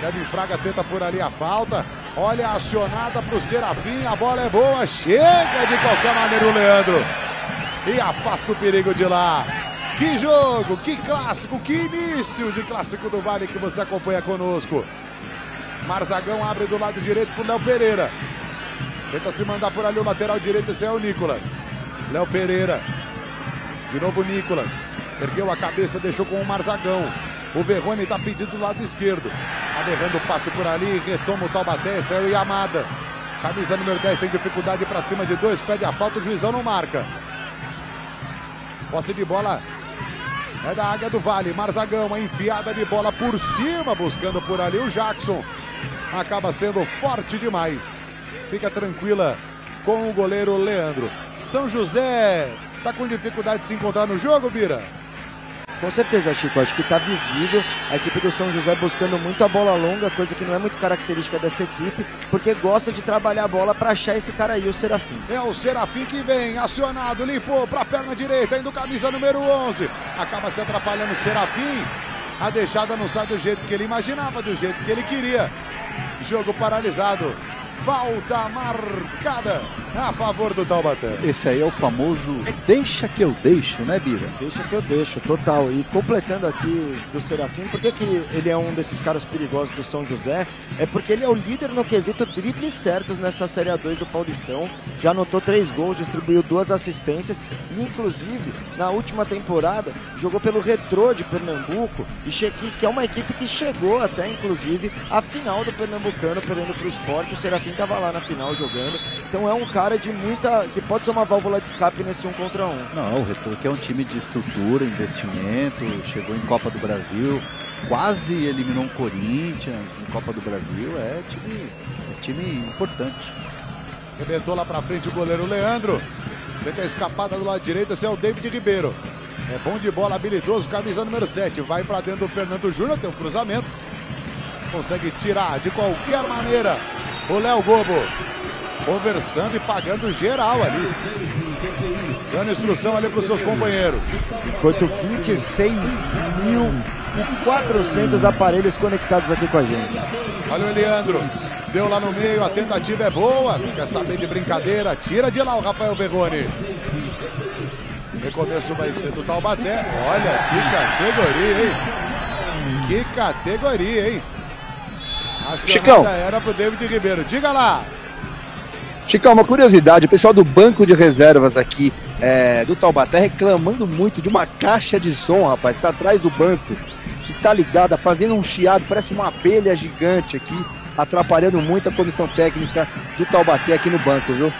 Kevin Fraga tenta por ali a falta. Olha a acionada para o Serafim. A bola é boa. Chega de qualquer maneira o Leandro. E afasta o perigo de lá. Que jogo, que clássico, que início de clássico do Vale que você acompanha conosco. Marzagão abre do lado direito para Léo Pereira. Tenta se mandar por ali o lateral direito, esse é o Nicolas. Léo Pereira. De novo o Nicolas. Ergueu a cabeça, deixou com o Marzagão. O Verrone está pedindo do lado esquerdo. Aberrando o passe por ali, retoma o Taubaté, é o Yamada. Camisa número 10 tem dificuldade para cima de dois, pede a falta, o juizão não marca. Posse de bola é da Águia do Vale. Marzagão, a enfiada de bola por cima, buscando por ali o Jackson. Acaba sendo forte demais. Fica tranquila com o goleiro Leandro. São José tá com dificuldade de se encontrar no jogo, Bira? Com certeza, Chico. Acho que está visível a equipe do São José buscando muito a bola longa, coisa que não é muito característica dessa equipe, porque gosta de trabalhar a bola para achar esse cara aí, o Serafim. É o Serafim que vem, acionado, limpou para a perna direita, indo camisa número 11. Acaba se atrapalhando o Serafim. A deixada não sai do jeito que ele imaginava, do jeito que ele queria. Jogo paralisado. Falta marcada a favor do Taubaté. Esse aí é o famoso deixa que eu deixo, né, Bira? Deixa que eu deixo, total. E completando aqui do Serafim, por que, que ele é um desses caras perigosos do São José? É porque ele é o líder no quesito dribles certos nessa Série A2 do Paulistão. Já anotou três gols, distribuiu duas assistências e, inclusive, na última temporada, jogou pelo Retrô de Pernambuco, e que é uma equipe que chegou até, inclusive, a final do Pernambucano, perdendo para o esporte. O Serafim estava lá na final jogando. Então é um cara de muita. que pode ser uma válvula de escape nesse um contra um. Não, o Retro é um time de estrutura, investimento, chegou em Copa do Brasil, quase eliminou o Corinthians em Copa do Brasil, é time, é time importante. Arrebentou lá pra frente o goleiro Leandro. Tenta a escapada do lado direito, esse é o David Ribeiro. É bom de bola, habilidoso, camisa número 7. Vai pra dentro do Fernando Júnior, tem um cruzamento. Consegue tirar de qualquer maneira o Léo Gobo. Conversando e pagando geral ali. Dando instrução ali pros seus companheiros. Enquanto 26.400 aparelhos conectados aqui com a gente. Olha o Eliandro. Deu lá no meio, a tentativa é boa. Quer saber de brincadeira? Tira de lá o Rafael Verrone. Recomeço vai ser do Taubaté. Olha que categoria, hein? Que categoria, hein? A Chicão. era pro David Ribeiro. Diga lá. Chicão, uma curiosidade, o pessoal do banco de reservas aqui é, do Taubaté reclamando muito de uma caixa de som, rapaz, que tá atrás do banco, que tá ligada, fazendo um chiado, parece uma abelha gigante aqui, atrapalhando muito a comissão técnica do Taubaté aqui no banco, viu?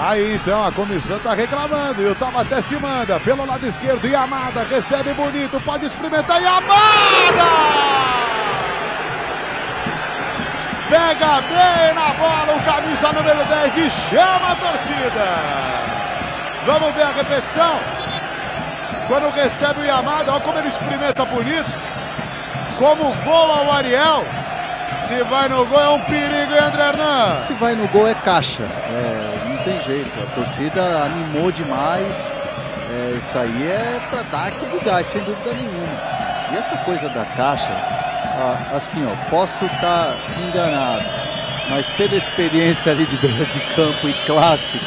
Aí então a comissão tá reclamando e o Taubaté se manda pelo lado esquerdo. Yamada recebe bonito, pode experimentar. Yamada! Pega bem na bola o camisa número 10 e chama a torcida. Vamos ver a repetição. Quando recebe o Yamada, olha como ele experimenta bonito. Como voa o Ariel. Se vai no gol é um perigo, hein, André Hernan? Se vai no gol é caixa, é, não tem jeito. A torcida animou demais. é, isso aí é para dar aquele gás, sem dúvida nenhuma. E essa coisa da caixa, ah, assim, ó, posso estar enganado, mas pela experiência ali de beira de campo e clássico,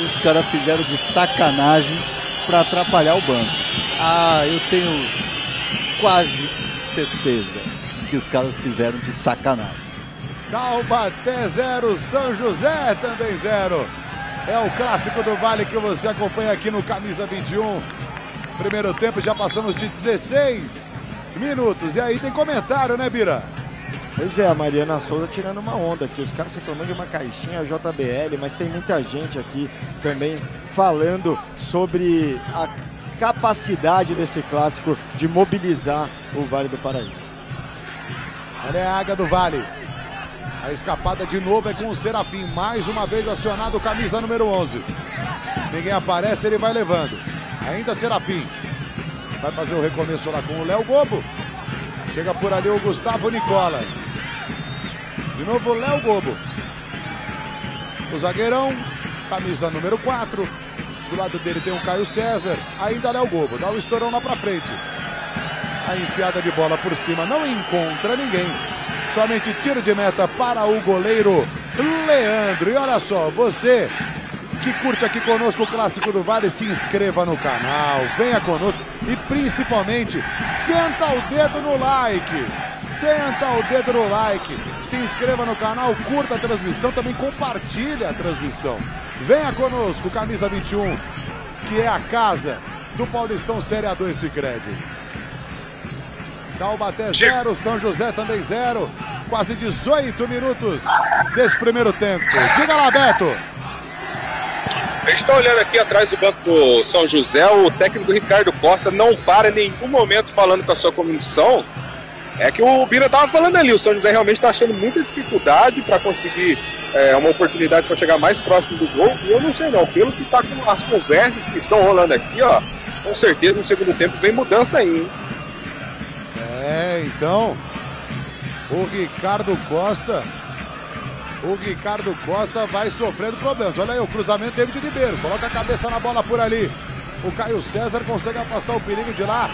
os caras fizeram de sacanagem para atrapalhar o banco. Ah, eu tenho quase certeza que os caras fizeram de sacanagem. Taubaté 0, São José também 0. É o clássico do Vale que você acompanha aqui no Camisa 21. Primeiro tempo, já passamos de 16 minutos. E aí tem comentário, né, Bira? Pois é, a Mariana Souza tirando uma onda aqui. Os caras reclamando de uma caixinha JBL, mas tem muita gente aqui também falando sobre a capacidade desse clássico de mobilizar o Vale do Paraíba. Olha a águia do Vale. A escapada de novo é com o Serafim. Mais uma vez acionado, camisa número 11. Ninguém aparece, ele vai levando. Ainda Serafim. Vai fazer o recomeço lá com o Léo Gobo. Chega por ali o Gustavo Nicola. De novo o Léo Gobo. O zagueirão, camisa número 4. Do lado dele tem o Caio César. Ainda Léo Gobo. Dá o estourão lá pra frente. A enfiada de bola por cima não encontra ninguém. Somente tiro de meta para o goleiro Leandro. E olha só, você que curte aqui conosco o Clássico do Vale, se inscreva no canal, venha conosco e principalmente senta o dedo no like. Senta o dedo no like, se inscreva no canal, curta a transmissão, também compartilha a transmissão. Venha conosco, camisa 21, que é a casa do Paulistão Série A2 Sicredi. Taubaté 0, São José também 0. Quase 18 minutos desse primeiro tempo. Diga lá, Beto. A gente está olhando aqui atrás do banco do São José, o técnico Ricardo Costa não para em nenhum momento falando com a sua comissão. É que o Bira estava falando ali, o São José realmente está achando muita dificuldade para conseguir é, uma oportunidade para chegar mais próximo do gol. E eu não sei não, pelo que tá com as conversas que estão rolando aqui, ó, com certeza no segundo tempo vem mudança aí, hein? É, então, o Ricardo Costa, o Ricardo Costa vai sofrendo problemas. Olha aí o cruzamento David Ribeiro, coloca a cabeça na bola por ali. O Caio César consegue afastar o perigo de lá.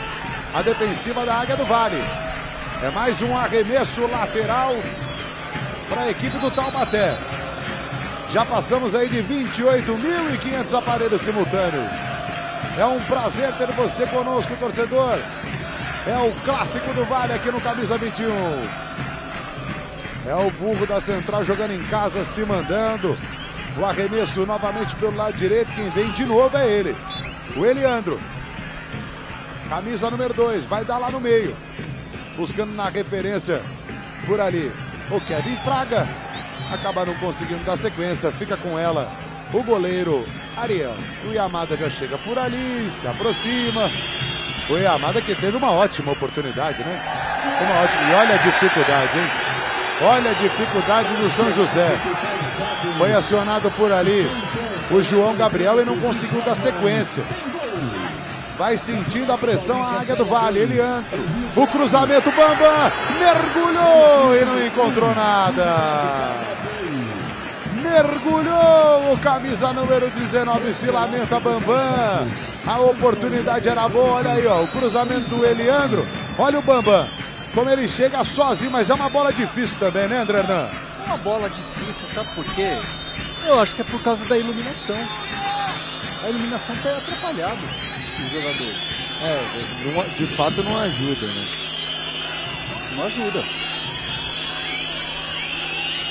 A defensiva da Águia do Vale. É mais um arremesso lateral para a equipe do Taubaté. Já passamos aí de 28.500 aparelhos simultâneos. É um prazer ter você conosco, torcedor. É o clássico do Vale aqui no Camisa 21. É o burro da central jogando em casa, se mandando. O arremesso novamente pelo lado direito. Quem vem de novo é ele. O Eliandro. Camisa número 2. Vai dar lá no meio. Buscando na referência por ali. O Kevin Fraga. Acaba não conseguindo dar sequência. Fica com ela o goleiro Ariel. O Yamada já chega por ali. Se aproxima. O Yamada que teve uma ótima oportunidade, né? Uma ótima. E olha a dificuldade, hein? Olha a dificuldade do São José. Foi acionado por ali o João Gabriel e não conseguiu dar sequência. Vai sentindo a pressão a Águia do Vale. Ele entra. O cruzamento, Bambam mergulhou e não encontrou nada. Mergulhou o camisa número 19, se lamenta Bambam. A oportunidade era boa, olha aí, ó, o cruzamento do Eliandro. Olha o Bambam, como ele chega sozinho, mas é uma bola difícil também, né, André Hernan? Uma bola difícil, sabe por quê? Eu acho que é por causa da iluminação. A iluminação tá atrapalhado os jogadores. É, de fato não ajuda, né? Não ajuda.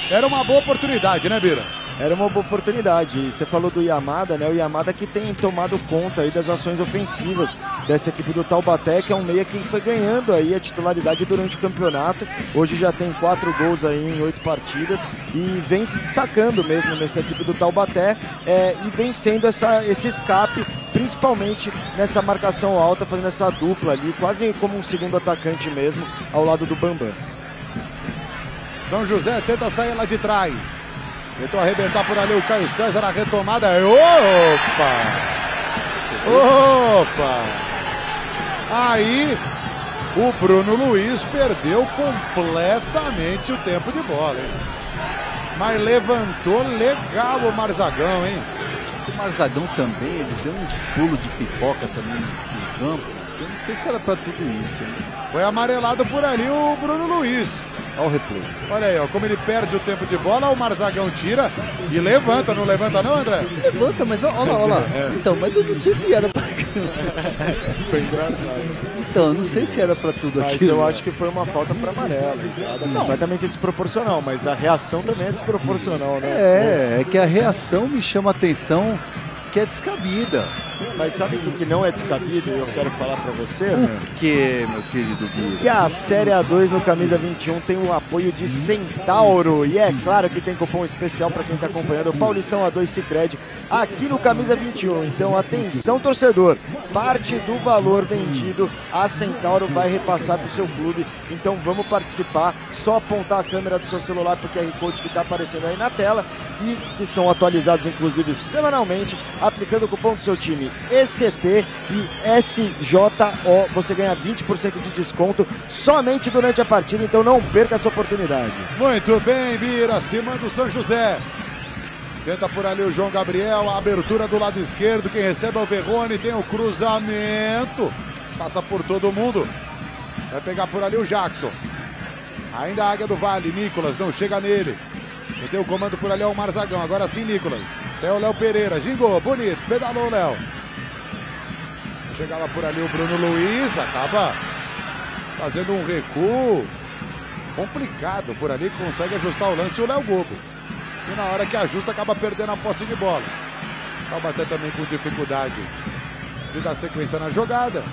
Era uma boa oportunidade, né, Bira? Era uma boa oportunidade. Você falou do Yamada, né? O Yamada que tem tomado conta aí das ações ofensivas dessa equipe do Taubaté, que é um meia que foi ganhando aí a titularidade durante o campeonato. Hoje já tem quatro gols aí em oito partidas e vem se destacando mesmo nessa equipe do Taubaté é, e vem sendo essa, esse escape, principalmente nessa marcação alta, fazendo essa dupla ali, quase como um segundo atacante mesmo, ao lado do Bambam. São José tenta sair lá de trás. Tentou arrebentar por ali o Caio César, a retomada. é- Opa! Opa! Aí o Bruno Luiz perdeu completamente o tempo de bola, hein? Mas levantou legal o Marzagão, hein? O Marzagão também, ele deu uns pulos de pipoca também no campo. Eu não sei se era pra tudo isso, hein? Foi amarelado por ali o Bruno Luiz. Olha o replay. Olha aí, ó, como ele perde o tempo de bola, o Marzagão tira e levanta, não levanta não, André? Levanta, mas olha lá, olha lá. É. Então, mas eu não sei se era pra. Foi engraçado. Então, eu não sei se era pra tudo Mas aquilo. eu acho que foi uma falta para amarela. Entrada completamente desproporcional, mas a reação também é desproporcional, né? É, é que a reação me chama a atenção que é descabida. Mas sabe o que, que não é descabido e eu quero falar para você? O que, meu querido Bira? Que a Série A2 no Camisa 21 tem o apoio de Centauro. E é claro que tem cupom especial para quem está acompanhando o Paulistão A2 Cicred aqui no Camisa 21. Então, atenção, torcedor. Parte do valor vendido a Centauro vai repassar para o seu clube. Então, vamos participar. Só apontar a câmera do seu celular para o QR Code que está aparecendo aí na tela e que são atualizados, inclusive, semanalmente, aplicando o cupom do seu time ECT e SJO. Você ganha 20% de desconto somente durante a partida, então não perca essa oportunidade. Muito bem, Bira, acima do São José. Tenta por ali o João Gabriel, a abertura do lado esquerdo, quem recebe é o Verrone, tem o cruzamento. Passa por todo mundo. Vai pegar por ali o Jackson. Ainda a Águia do Vale, Nicolas, não chega nele. Quem tem o comando por ali é o Marzagão, agora sim Nicolas. Saiu o Léo Pereira, gingou, bonito, pedalou o Léo. Chegava por ali o Bruno Luiz, acaba fazendo um recuo complicado por ali, consegue ajustar o lance o Léo Gobo. E na hora que ajusta, acaba perdendo a posse de bola. Taubaté também com dificuldade de dar sequência na jogada.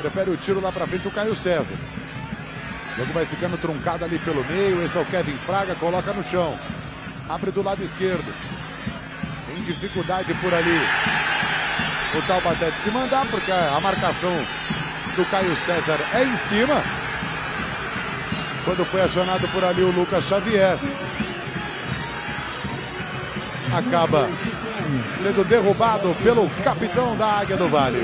Prefere o tiro lá pra frente o Caio César. O jogo vai ficando truncado ali pelo meio. Esse é o Kevin Fraga, coloca no chão. Abre do lado esquerdo. Tem dificuldade por ali. O Taubaté de se mandar, porque a marcação do Caio César é em cima. Quando foi acionado por ali o Lucas Xavier. Acaba sendo derrubado pelo capitão da Águia do Vale.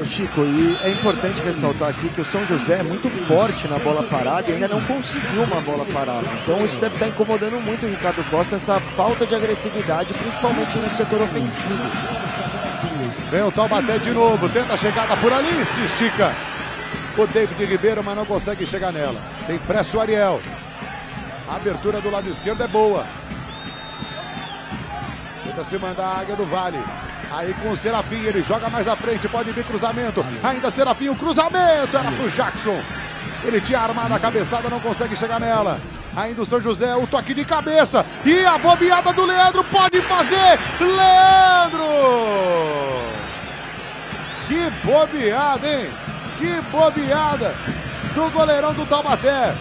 Ô Chico, e é importante ressaltar aqui que o São José é muito forte na bola parada e ainda não conseguiu uma bola parada. Então isso deve estar incomodando muito o Ricardo Costa, essa falta de agressividade, principalmente no setor ofensivo. Vem o Taubaté de novo, tenta a chegada por ali, se estica. O David Ribeiro, mas não consegue chegar nela. Tem pressa o Ariel. A abertura do lado esquerdo é boa. Se mandar a Águia do Vale. Aí com o Serafim, ele joga mais à frente, pode vir cruzamento. Ainda Serafim, o cruzamento era pro Jackson. Ele tinha armado a cabeçada, não consegue chegar nela. Ainda o São José, o toque de cabeça. E a bobeada do Leandro pode fazer. Leandro! Que bobeada, hein? Que bobeada do goleirão do Taubaté.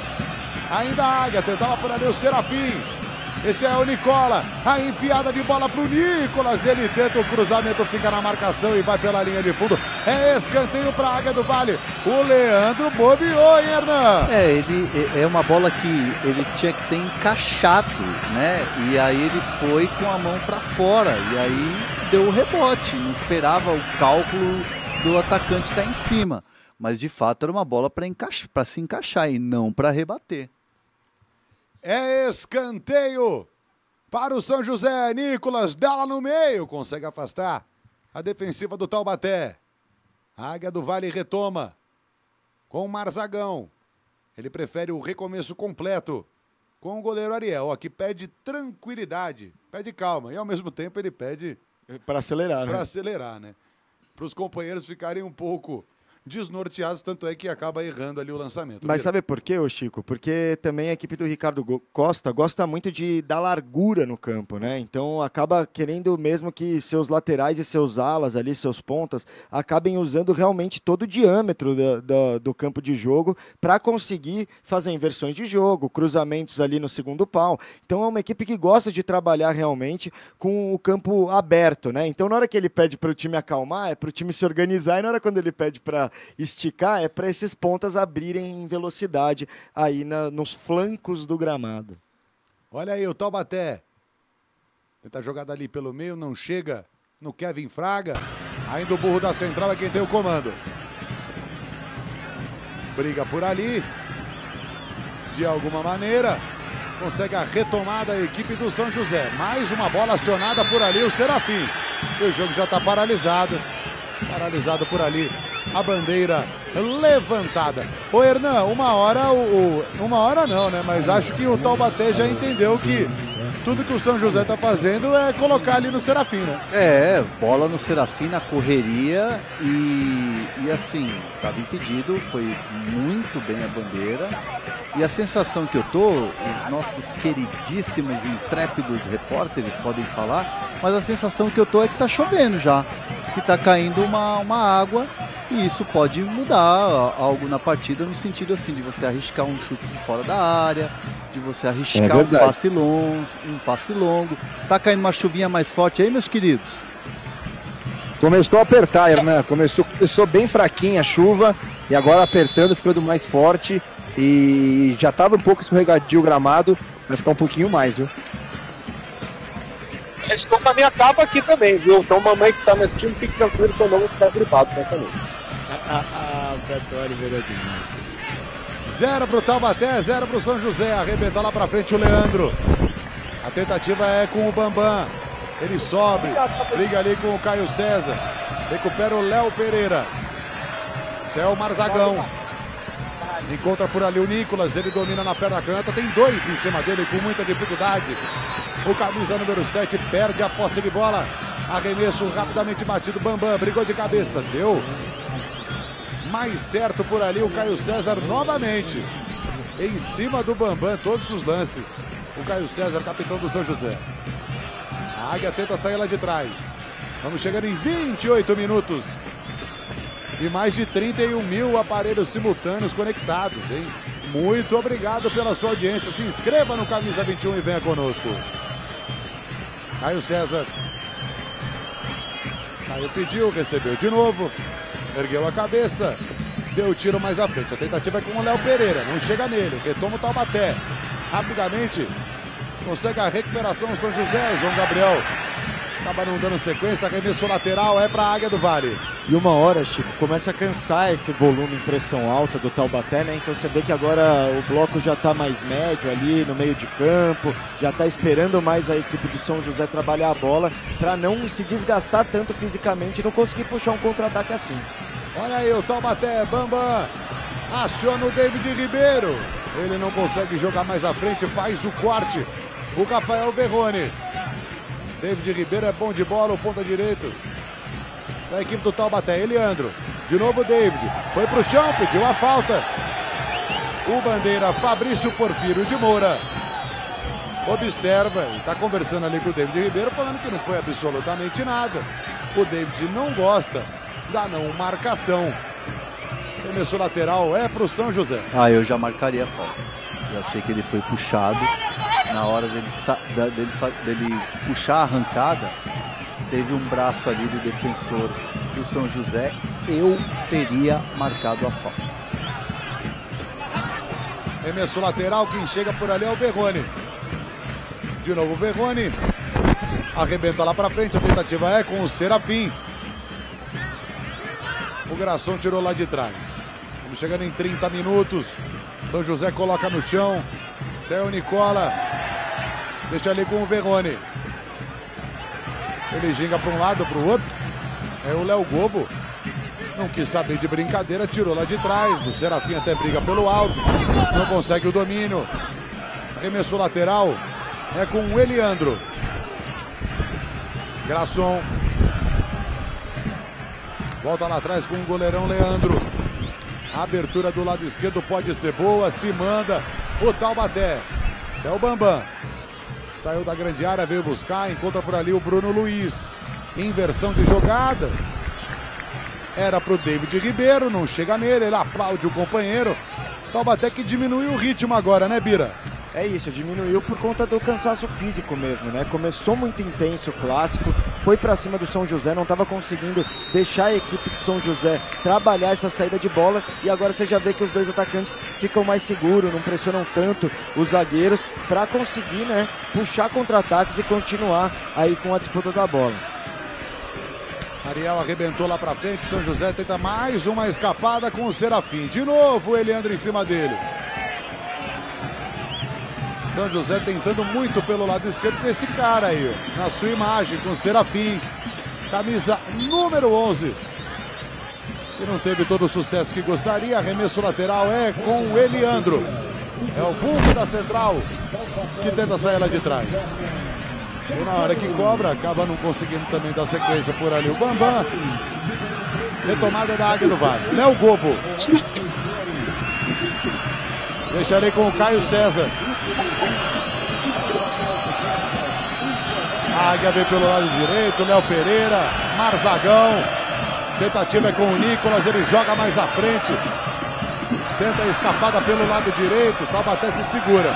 Ainda a Águia, tentava por ali o Serafim. Esse é o Nicola. A enfiada de bola pro Nicolas. Ele tenta o cruzamento, fica na marcação e vai pela linha de fundo. É escanteio pra Águia do Vale. O Leandro bobeou, hein, Hernan? É, ele é uma bola que ele tinha que ter encaixado, né? E aí ele foi com a mão para fora e aí deu o rebote. Não esperava o cálculo do atacante estar tá em cima, mas de fato era uma bola para para se encaixar e não para rebater. É escanteio para o São José. Nicolas dá no meio, consegue afastar a defensiva do Taubaté. A Águia do Vale retoma com o Marzagão. Ele prefere o recomeço completo com o goleiro Ariel, ó, que pede tranquilidade, pede calma e ao mesmo tempo ele pede para acelerar, né? Para acelerar, né? Para os companheiros ficarem um pouco desnorteados, tanto é que acaba errando ali o lançamento. Mas sabe por quê, ô Chico? Porque também a equipe do Ricardo Costa gosta muito de dar largura no campo, né? Então acaba querendo mesmo que seus laterais e seus alas ali, seus pontas, acabem usando realmente todo o diâmetro do, do, do campo de jogo para conseguir fazer inversões de jogo, cruzamentos ali no segundo pau. Então é uma equipe que gosta de trabalhar realmente com o campo aberto, né? Então na hora que ele pede para o time acalmar, é para o time se organizar, e na hora quando ele pede para esticar é para esses pontas abrirem em velocidade aí na, nos flancos do gramado. Olha aí o Taubaté. Tenta jogada ali pelo meio, não chega no Kevin Fraga. Ainda o burro da central é quem tem o comando. Briga por ali. De alguma maneira, consegue a retomada a equipe do São José. Mais uma bola acionada por ali, o Serafim. E o jogo já está paralisado. Paralisado por ali a bandeira levantada. Ô Hernan, uma hora o, o, Uma hora não, né? Mas acho que o Taubaté já entendeu que tudo que o São José tá fazendo é colocar ali no Serafim, né? É, bola no Serafim na correria e, e assim, estava impedido, foi muito bem a bandeira. E a sensação que eu tô, os nossos queridíssimos intrépidos repórteres podem falar, mas a sensação que eu tô é que tá chovendo já, que tá caindo uma, uma água e isso pode mudar algo na partida no sentido assim de você arriscar um chute de fora da área, de você arriscar é um passe longo, um passe longo. Tá caindo uma chuvinha mais forte aí, meus queridos? Começou a apertar, Hernan. Começou, começou bem fraquinha a chuva e agora apertando, ficando mais forte. E já estava um pouco escorregadio o gramado, vai ficar um pouquinho mais, viu? Estou com a minha capa aqui também, viu? Então, mamãe que está me assistindo, fique tranquilo que eu não vou ficar gripado nessa noite. O Beto Oliveira demais. Zero pro Taubaté, zero pro São José. Arrebentar lá pra frente o Leandro. A tentativa é com o Bambam. Ele sobe, briga ali com o Caio César. Recupera o Léo Pereira. Esse é o Marzagão. Encontra por ali o Nicolas, ele domina na perna canhota, tem dois em cima dele com muita dificuldade. O camisa número 7 perde a posse de bola. Arremesso rapidamente batido. Bambam brigou de cabeça. Deu mais certo por ali o Caio César novamente. Em cima do Bambam, todos os lances. O Caio César, capitão do São José. A Águia tenta sair lá de trás. Vamos chegando em 28 minutos. E mais de 31 mil aparelhos simultâneos conectados, hein? Muito obrigado pela sua audiência. Se inscreva no Camisa 21 e venha conosco. Caio César. Caio pediu, recebeu de novo. Ergueu a cabeça. Deu o tiro mais à frente. A tentativa é com o Léo Pereira. Não chega nele. Retoma o Taubaté. Rapidamente. Consegue a recuperação São José. João Gabriel acaba não dando sequência. Arremesso lateral é para a Águia do Vale. E uma hora, Chico, começa a cansar esse volume em pressão alta do Taubaté, né? Então você vê que agora o bloco já está mais médio ali no meio de campo, já está esperando mais a equipe do São José trabalhar a bola para não se desgastar tanto fisicamente e não conseguir puxar um contra-ataque assim. Olha aí o Taubaté, Bambam, aciona o David Ribeiro. Ele não consegue jogar mais à frente, faz o corte. O Rafael Verrone. David Ribeiro é bom de bola, o ponta direito da equipe do Taubaté. Eliandro. De novo David. Foi pro chão, pediu a falta. O bandeira Fabrício Porfírio de Moura. Observa e está conversando ali com o David Ribeiro, falando que não foi absolutamente nada. O David não gosta da não marcação. Começou lateral, é pro São José. Ah, eu já marcaria a falta. Eu achei que ele foi puxado. Na hora dele, dele, dele puxar a arrancada, teve um braço ali do defensor do São José. Eu teria marcado a falta. Remesso lateral, quem chega por ali é o Verrone. De novo o Verrone. Arrebenta lá pra frente, a tentativa é com o Serafim. O Graçon tirou lá de trás. Estamos chegando em 30 minutos. São José coloca no chão. Sai o Nicola. Deixa ali com o Verrone. Ele ginga para um lado, para o outro. É o Léo Gobo. Não quis saber de brincadeira, tirou lá de trás. O Serafim até briga pelo alto. Não consegue o domínio. Arremesso lateral. É com o Eliandro. Graçon. Volta lá atrás com o goleirão Leandro. A abertura do lado esquerdo pode ser boa. Se manda o Taubaté. Esse é o Bambam. Saiu da grande área, veio buscar. Encontra por ali o Bruno Luiz. Inversão de jogada. Era pro David Ribeiro, não chega nele, ele aplaude o companheiro. Taubaté que diminuiu o ritmo agora, né, Bira? É isso, diminuiu por conta do cansaço físico mesmo, né? Começou muito intenso o clássico, foi pra cima do São José, não estava conseguindo deixar a equipe do São José trabalhar essa saída de bola e agora você já vê que os dois atacantes ficam mais seguros, não pressionam tanto os zagueiros para conseguir, né, puxar contra-ataques e continuar aí com a disputa da bola. Ariel arrebentou lá pra frente, São José tenta mais uma escapada com o Serafim. De novo Eliandro em cima dele. São José tentando muito pelo lado esquerdo com esse cara aí, na sua imagem, com o Serafim. Camisa número 11. Que não teve todo o sucesso que gostaria. Arremesso lateral é com o Eliandro. É o burro da central que tenta sair lá de trás. E na hora que cobra, acaba não conseguindo também dar sequência por ali o Bambam. Retomada da Águia do Vale. Léo Gobo. Deixa ali com o Caio César. A Águia vem pelo lado direito, Léo Pereira, Marzagão. Tentativa é com o Nicolas, ele joga mais à frente. Tenta a escapada pelo lado direito, Taubaté se segura.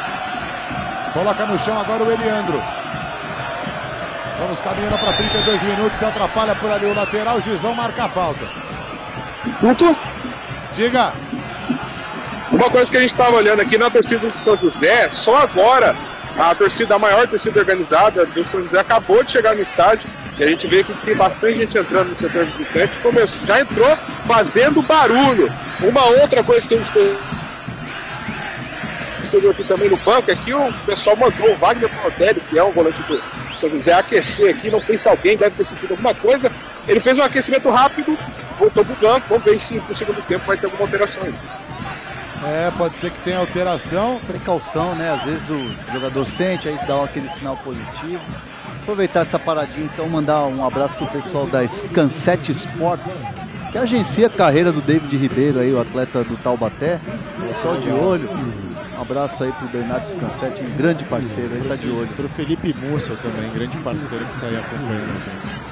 Coloca no chão agora o Eliandro. Vamos caminhando para 32 minutos, se atrapalha por ali o lateral, o juizão marca a falta. Pronto? Diga. Uma coisa que a gente estava olhando aqui na torcida do São José, só agora a torcida, a maior torcida organizada do São José acabou de chegar no estádio e a gente vê que tem bastante gente entrando no setor visitante, começou, já entrou fazendo barulho. Uma outra coisa que a gente percebeu aqui também no banco é que o pessoal mandou o Wagner Palotelli, que é um volante do São José, aquecer aqui. Não sei se alguém deve ter sentido alguma coisa. Ele fez um aquecimento rápido, voltou pro banco. Vamos ver se no segundo tempo vai ter alguma alteração aí. É, pode ser que tenha alteração. Precaução, né? Às vezes o jogador sente, aí dá aquele sinal positivo. Aproveitar essa paradinha, então, mandar um abraço pro pessoal da Scansete Sports, que agencia a carreira do David Ribeiro aí, o atleta do Taubaté. Pessoal de olho. Um abraço aí pro Bernardo Scansete, um grande parceiro, ele tá de olho. Pro Felipe Mussa também, grande parceiro que tá aí acompanhando a gente.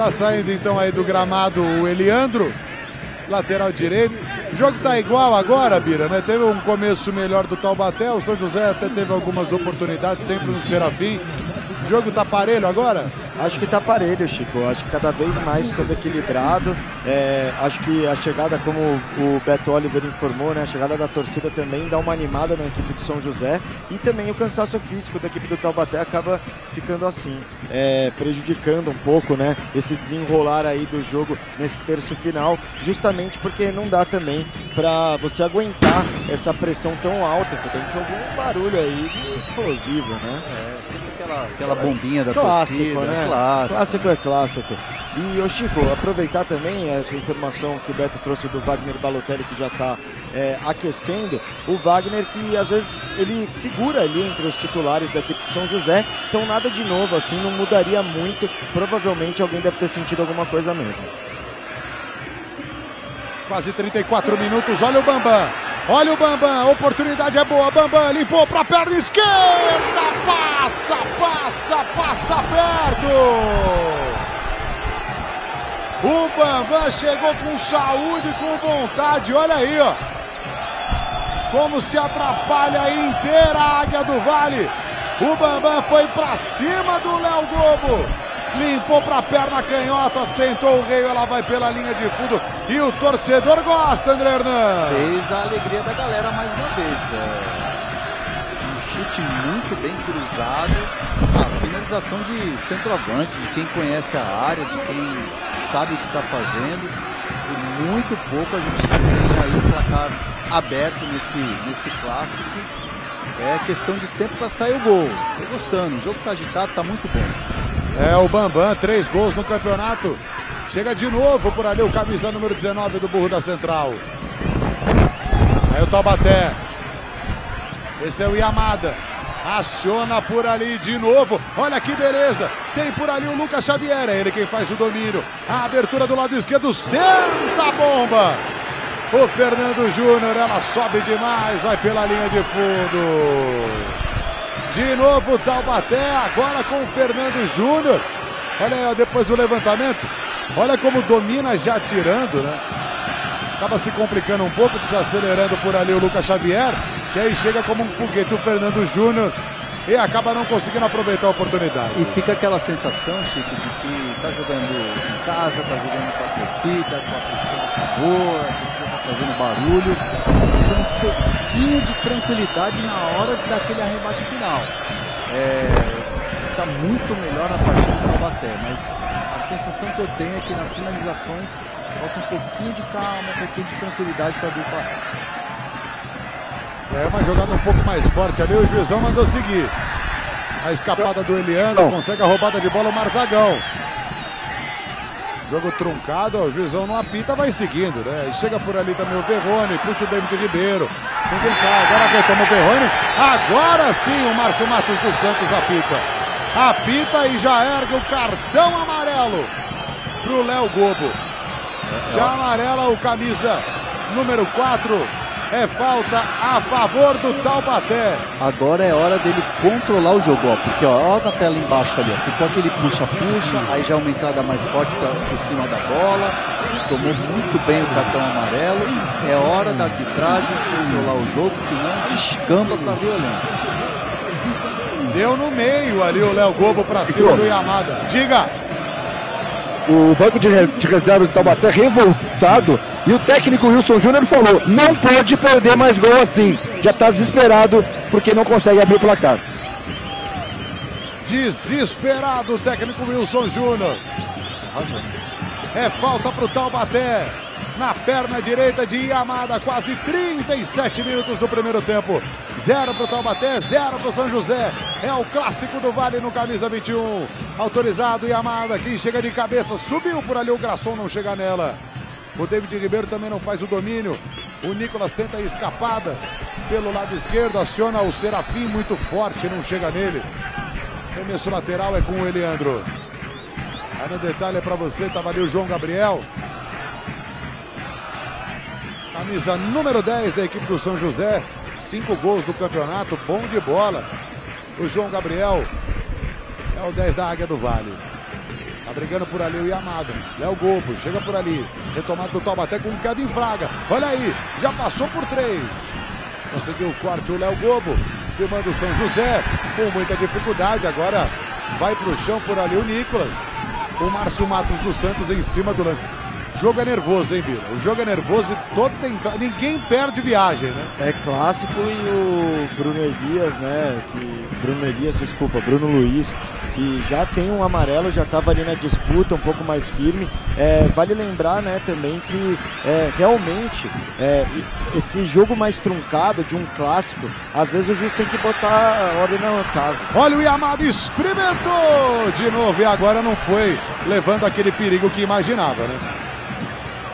Tá saindo então aí do gramado o Eliandro, lateral direito. O jogo tá igual agora, Bira, né? Teve um começo melhor do Taubaté, o São José até teve algumas oportunidades, sempre no Serafim. O jogo tá parelho agora? Acho que tá parelho, Chico. Acho que cada vez mais ficando equilibrado. É, acho que a chegada, como o Beto Oliver informou, né, a chegada da torcida também dá uma animada na equipe do São José. E também o cansaço físico da equipe do Taubaté acaba ficando assim, é, prejudicando um pouco né, esse desenrolar aí do jogo nesse terço final, justamente porque não dá também para você aguentar essa pressão tão alta. Porque a gente ouviu um barulho aí explosivo, né? É, aquela, aquela bombinha da clássico, torcida, né? clássico. Clássico é clássico. E, ô Chico, aproveitar também essa informação que o Beto trouxe do Wagner Balotelli, que já está é, aquecendo. O Wagner, que às vezes ele figura ali entre os titulares da equipe de São José, então nada de novo, assim, não mudaria muito. Provavelmente alguém deve ter sentido alguma coisa mesmo. Quase 34 minutos, olha o Bambam. Olha o Bambam, oportunidade é boa. Bambam limpou para a perna esquerda. Passa, passa, passa perto. O Bambam chegou com saúde, com vontade. Olha aí, ó. Como se atrapalha inteira a Águia do Vale. O Bambam foi para cima do Léo Gobo. Limpou para a perna canhota, sentou o rei, ela vai pela linha de fundo. E o torcedor gosta, André Hernan. Fez a alegria da galera mais uma vez. É... Um chute muito bem cruzado. A finalização de centroavante, de quem conhece a área, de quem sabe o que está fazendo. Por muito pouco a gente tem aí o placar aberto nesse, nesse clássico. É questão de tempo para sair o gol. Tô gostando, o jogo tá agitado, tá muito bom. É o Bambam, três gols no campeonato. Chega de novo por ali o camisa número 19 do Burro da Central. Aí o Taubaté. Esse é o Yamada. Aciona por ali de novo. Olha que beleza. Tem por ali o Lucas Xavier. É ele quem faz o domínio. A abertura do lado esquerdo. Senta a bomba. O Fernando Júnior. Ela sobe demais. Vai pela linha de fundo. De novo Taubaté, agora com o Fernando Júnior. Olha aí, depois do levantamento. Olha como domina já tirando, né? Acaba se complicando um pouco, desacelerando por ali o Lucas Xavier. E aí chega como um foguete o Fernando Júnior e acaba não conseguindo aproveitar a oportunidade. E fica aquela sensação, Chico, de que tá jogando em casa, tá jogando com a torcida, com a pressão a favor, a torcida tá fazendo barulho. Então um pouquinho de tranquilidade na hora daquele arrebate final. É, tá muito melhor na partida do Taubaté, mas a sensação que eu tenho é que nas finalizações falta um pouquinho de calma, um pouquinho de tranquilidade para abrir o. É, uma jogada um pouco mais forte ali, o juizão mandou seguir. A escapada do Eliandro, consegue a roubada de bola o Marzagão. Jogo truncado, ó, o juizão não apita, vai seguindo, né? E chega por ali também o Verrone, puxa o David Ribeiro. Ninguém cai, agora retoma o Verrone. Agora sim o Márcio Matos dos Santos apita. Apita e já ergue o cartão amarelo pro Léo Gobo. Já amarela o camisa número 4, é falta a favor do Taubaté. Agora é hora dele controlar o jogo, ó, porque ó, ó na tela embaixo ali, ó, ficou aquele puxa-puxa, aí já é uma entrada mais forte pra, por cima da bola, tomou muito bem o cartão amarelo. É hora da arbitragem controlar o jogo, senão descamba pra violência. Deu no meio ali o Léo Gobo pra cima do Yamada. Diga! O banco de, de reserva do Taubaté revoltado e o técnico Wilson Júnior falou: não pode perder mais gol assim. Já está desesperado porque não consegue abrir o placar. Desesperado o técnico Wilson Júnior. É falta para o Taubaté. Na perna direita de Yamada, quase 37 minutos do primeiro tempo. Zero para o Taubaté, zero para o São José. É o clássico do Vale no camisa 21. Autorizado Yamada, quem chega de cabeça, subiu por ali, o Graçom não chega nela. O David Ribeiro também não faz o domínio. O Nicolas tenta a escapada pelo lado esquerdo, aciona o Serafim muito forte, não chega nele. Remesso lateral é com o Eliandro. Aí no detalhe é para você, tava ali o João Gabriel. Camisa número 10 da equipe do São José. Cinco gols do campeonato, bom de bola. O João Gabriel é o 10 da Águia do Vale. Tá brigando por ali o Yamada. Léo Gobo, chega por ali. Retomado do Taubaté com o Kevin Fraga. Olha aí, já passou por três. Conseguiu o corte o Léo Gobo. Se manda o São José com muita dificuldade. Agora vai pro chão por ali o Nicolas. O Márcio Matos dos Santos em cima do lance. Jogo é nervoso, hein, Bira? O jogo é nervoso e todo entra... ninguém perde viagem, né? É clássico e o Bruno Elias, né? Que... Bruno Elias, desculpa, Bruno Luiz, que já tem um amarelo, já estava ali na disputa, um pouco mais firme. É, vale lembrar né, também que é, realmente é, esse jogo mais truncado de um clássico, às vezes o juiz tem que botar ordem na casa. Olha o Yamada experimentou de novo e agora não foi levando aquele perigo que imaginava, né?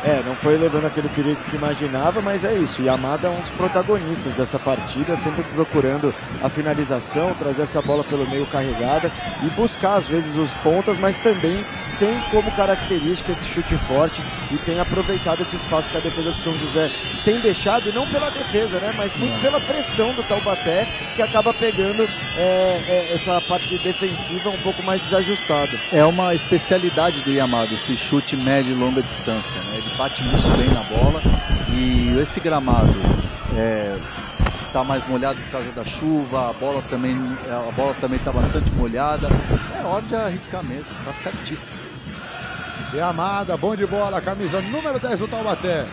É, não foi levando aquele perigo que imaginava, mas é isso. Yamada é um dos protagonistas dessa partida, sempre procurando a finalização, trazer essa bola pelo meio carregada e buscar às vezes os pontas, mas também tem como característica esse chute forte e tem aproveitado esse espaço que a defesa do São José tem deixado, e não pela defesa, né? Mas muito pela pressão do Taubaté, que acaba pegando é, é, essa parte defensiva um pouco mais desajustada. É uma especialidade do Yamada, esse chute médio e longa distância, né? Ele bate muito bem na bola e esse gramado é, que está mais molhado por causa da chuva, a bola também a bola também está bastante molhada. É hora de arriscar mesmo, tá certíssimo. Yamada, bom de bola, camisa número 10 do Taubaté.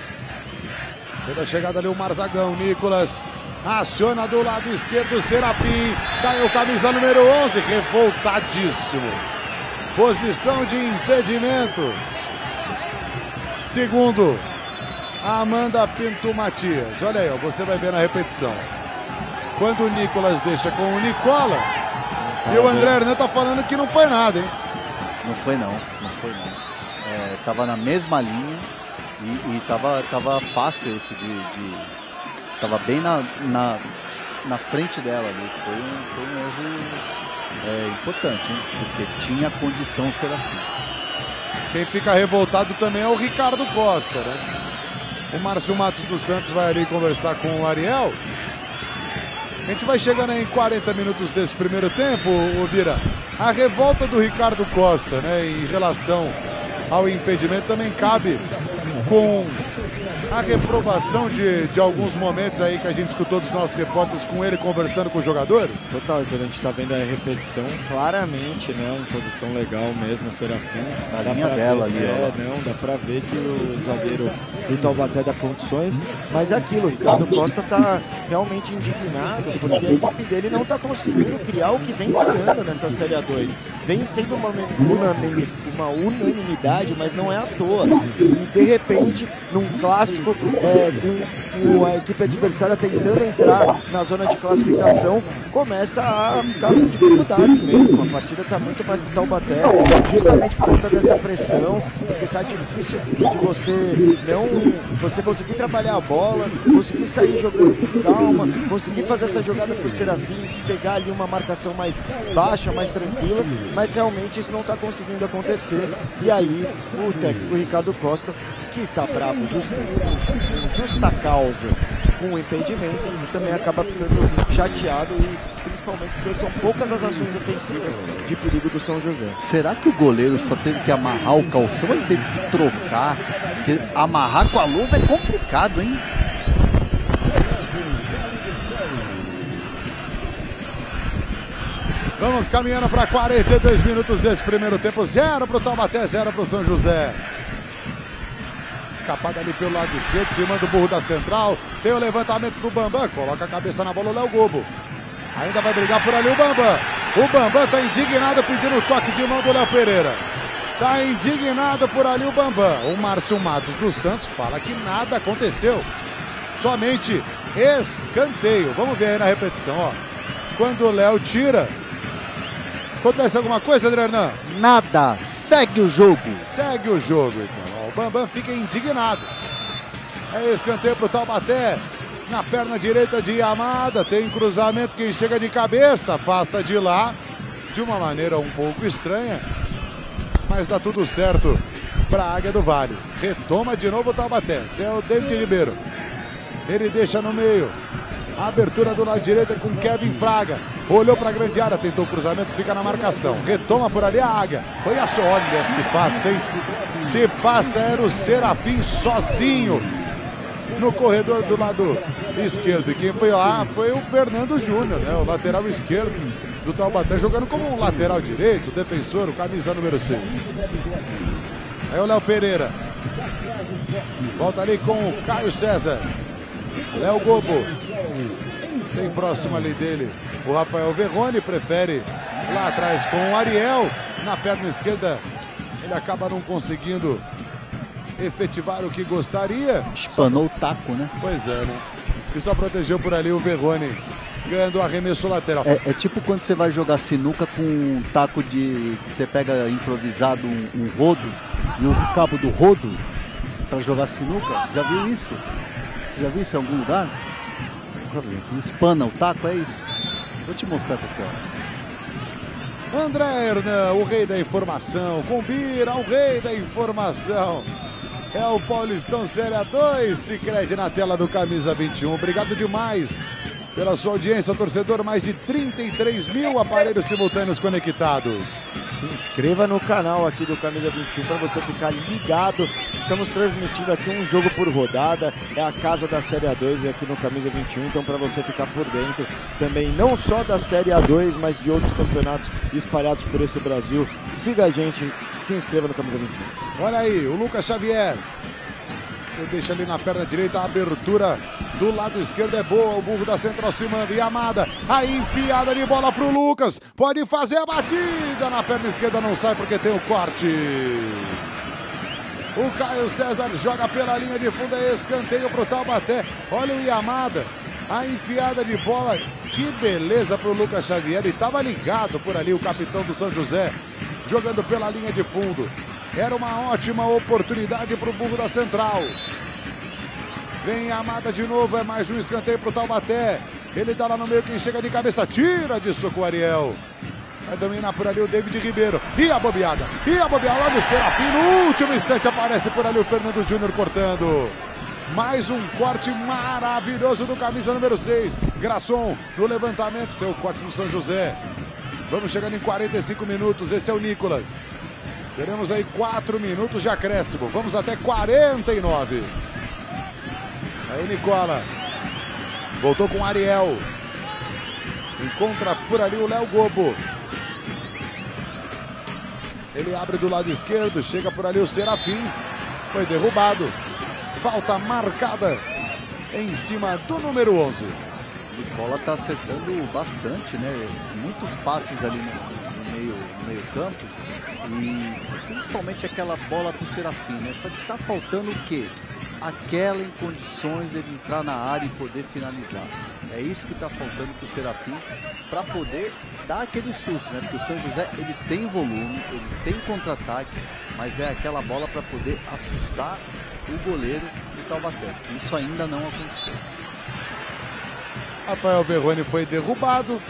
Teve a chegada ali o Marzagão, Nicolas. Aciona do lado esquerdo, Serafim. Caiu camisa número 11, revoltadíssimo. Posição de impedimento. Segundo, Amanda Pinto Matias. Olha aí, ó, você vai ver na repetição. Quando o Nicolas deixa com o Nicola, e o André Hernan tá falando que não foi nada, hein? Não foi não, não foi não. É, tava na mesma linha e, e tava, tava fácil esse de, de tava bem na, na, na frente dela ali. Foi um, foi um erro é, importante, hein? Porque tinha condição Serafim. Quem fica revoltado também é o Ricardo Costa, né? O Márcio Matos dos Santos vai ali conversar com o Ariel. A gente vai chegando em 40 minutos desse primeiro tempo, o Bira. A revolta do Ricardo Costa, né, em relação ao impedimento também cabe com a reprovação de, de alguns momentos aí que a gente escutou dos nossos repórteres com ele conversando com os jogadores? Total, quando a gente está vendo a repetição, claramente, né, em posição legal mesmo, o Serafim. A linha dela ver, ali, é, não, dá pra ver que o zagueiro do Taubaté dá condições, mas é aquilo, o Ricardo Costa tá realmente indignado, porque a equipe dele não tá conseguindo criar o que vem criando nessa Série A2. Vem sendo uma, unanimi- uma unanimidade, mas não é à toa. E de repente, num clássico, é, com, a equipe adversária tentando entrar na zona de classificação, começa a ficar com dificuldades mesmo. A partida está muito mais pro Taubaté, justamente por conta dessa pressão, porque tá difícil de você não você conseguir trabalhar a bola, conseguir sair jogando com calma, conseguir fazer essa jogada pro Serafim, pegar ali uma marcação mais baixa, mais tranquila, mas realmente isso não está conseguindo acontecer. E aí o técnico Ricardo Costa, que tá bravo justo, com justa causa com o impedimento, também acaba ficando chateado e principalmente porque são poucas as ações ofensivas de perigo do São José. Será que o goleiro só teve que amarrar o calção ou ele teve que trocar? Porque amarrar com a luva é complicado, hein? Vamos caminhando para 42 minutos desse primeiro tempo. Zero para o Taubaté, zero para o São José. Escapada ali pelo lado esquerdo, cima do burro da central. Tem o levantamento pro Bambam. Coloca a cabeça na bola o Léo Gobo. Ainda vai brigar por ali o Bambam. O Bambam tá indignado pedindo o toque de mão do Léo Pereira. Tá indignado por ali o Bambam. O Márcio Matos dos Santos fala que nada aconteceu. Somente escanteio. Vamos ver aí na repetição, ó. Quando o Léo tira. Acontece alguma coisa, André Hernan? Nada. Segue o jogo. Segue o jogo, então. O Bambam fica indignado. É escanteio pro Taubaté. Na perna direita de Yamada. Tem cruzamento. Quem chega de cabeça afasta de lá. De uma maneira um pouco estranha. Mas dá tudo certo para a Águia do Vale. Retoma de novo o Taubaté. Esse é o David Ribeiro. Ele deixa no meio. Abertura do lado direito com Kevin Fraga. Olhou para a grande área, tentou o cruzamento, fica na marcação. Retoma por ali a Águia. Olha só, olha esse passe, hein? Se passa era o Serafim sozinho no corredor do lado esquerdo. E quem foi lá foi o Fernando Júnior, né? O lateral esquerdo do Taubaté, jogando como um lateral direito, defensor, o camisa número 6. Aí o Léo Pereira. Volta ali com o Caio César. Léo Gobo. Tem próximo ali dele o Rafael Verrone, prefere lá atrás com o Ariel. Na perna esquerda, ele acaba não conseguindo efetivar o que gostaria. Espanou o taco, né? Pois é, né? E só protegeu por ali o Verrone, ganhando o arremesso lateral. É, é tipo quando você vai jogar sinuca com um taco de. você pega improvisado um, um rodo e usa o cabo do rodo para jogar sinuca. Já viu isso? Já viu isso em algum lugar? Espana o taco, é isso. Vou te mostrar aqui, ó. André Hernan, o rei da informação. Combira, o rei da informação. É o Paulistão Série 2, Cicred na tela do Camisa 21. Obrigado demais pela sua audiência, torcedor. Mais de 33 mil aparelhos simultâneos conectados. Se inscreva no canal aqui do Camisa 21 para você ficar ligado. Estamos transmitindo aqui um jogo por rodada. É a casa da Série A2 e aqui no Camisa 21. Então, para você ficar por dentro também, não só da Série A2, mas de outros campeonatos espalhados por esse Brasil. Siga a gente, se inscreva no Camisa 21. Olha aí, o Lucas Xavier. Deixa ali na perna direita a abertura do lado esquerdo é boa. O burro da central se manda. E Amada, a enfiada de bola pro Lucas. Pode fazer a batida na perna esquerda, não sai porque tem o corte. O Caio César joga pela linha de fundo, é escanteio pro Taubaté. Olha o Yamada, a enfiada de bola. Que beleza pro Lucas Xavier. E tava ligado por ali o capitão do São José, jogando pela linha de fundo. Era uma ótima oportunidade pro burro da central. Vem Amada de novo, é mais um escanteio pro Taubaté. Ele tá lá no meio, quem chega de cabeça, tira de soco o Ariel. Vai dominar por ali o David Ribeiro. E a bobeada, e a bobeada, olha o Serafim. No último instante aparece por ali o Fernando Júnior cortando. Mais um corte maravilhoso do camisa número 6. Graçon no levantamento, tem o corte do São José. Vamos chegando em 45 minutos, esse é o Nicolas. Teremos aí 4 minutos de acréscimo. Vamos até 49. Aí o Nicola. Voltou com o Ariel. Encontra por ali o Léo Gobo. Ele abre do lado esquerdo, chega por ali o Serafim. Foi derrubado. Falta marcada em cima do número 11. O Nicola tá acertando bastante, né? Muitos passes ali no, no meio, no meio campo. E principalmente aquela bola pro Serafim, né? Só que tá faltando o quê? Aquela em condições de ele entrar na área e poder finalizar. É isso que tá faltando pro Serafim para poder dar aquele susto, né? Porque o São José, ele tem volume, ele tem contra-ataque, mas é aquela bola para poder assustar o goleiro do Taubaté, isso ainda não aconteceu. Rafael Verrone foi derrubado.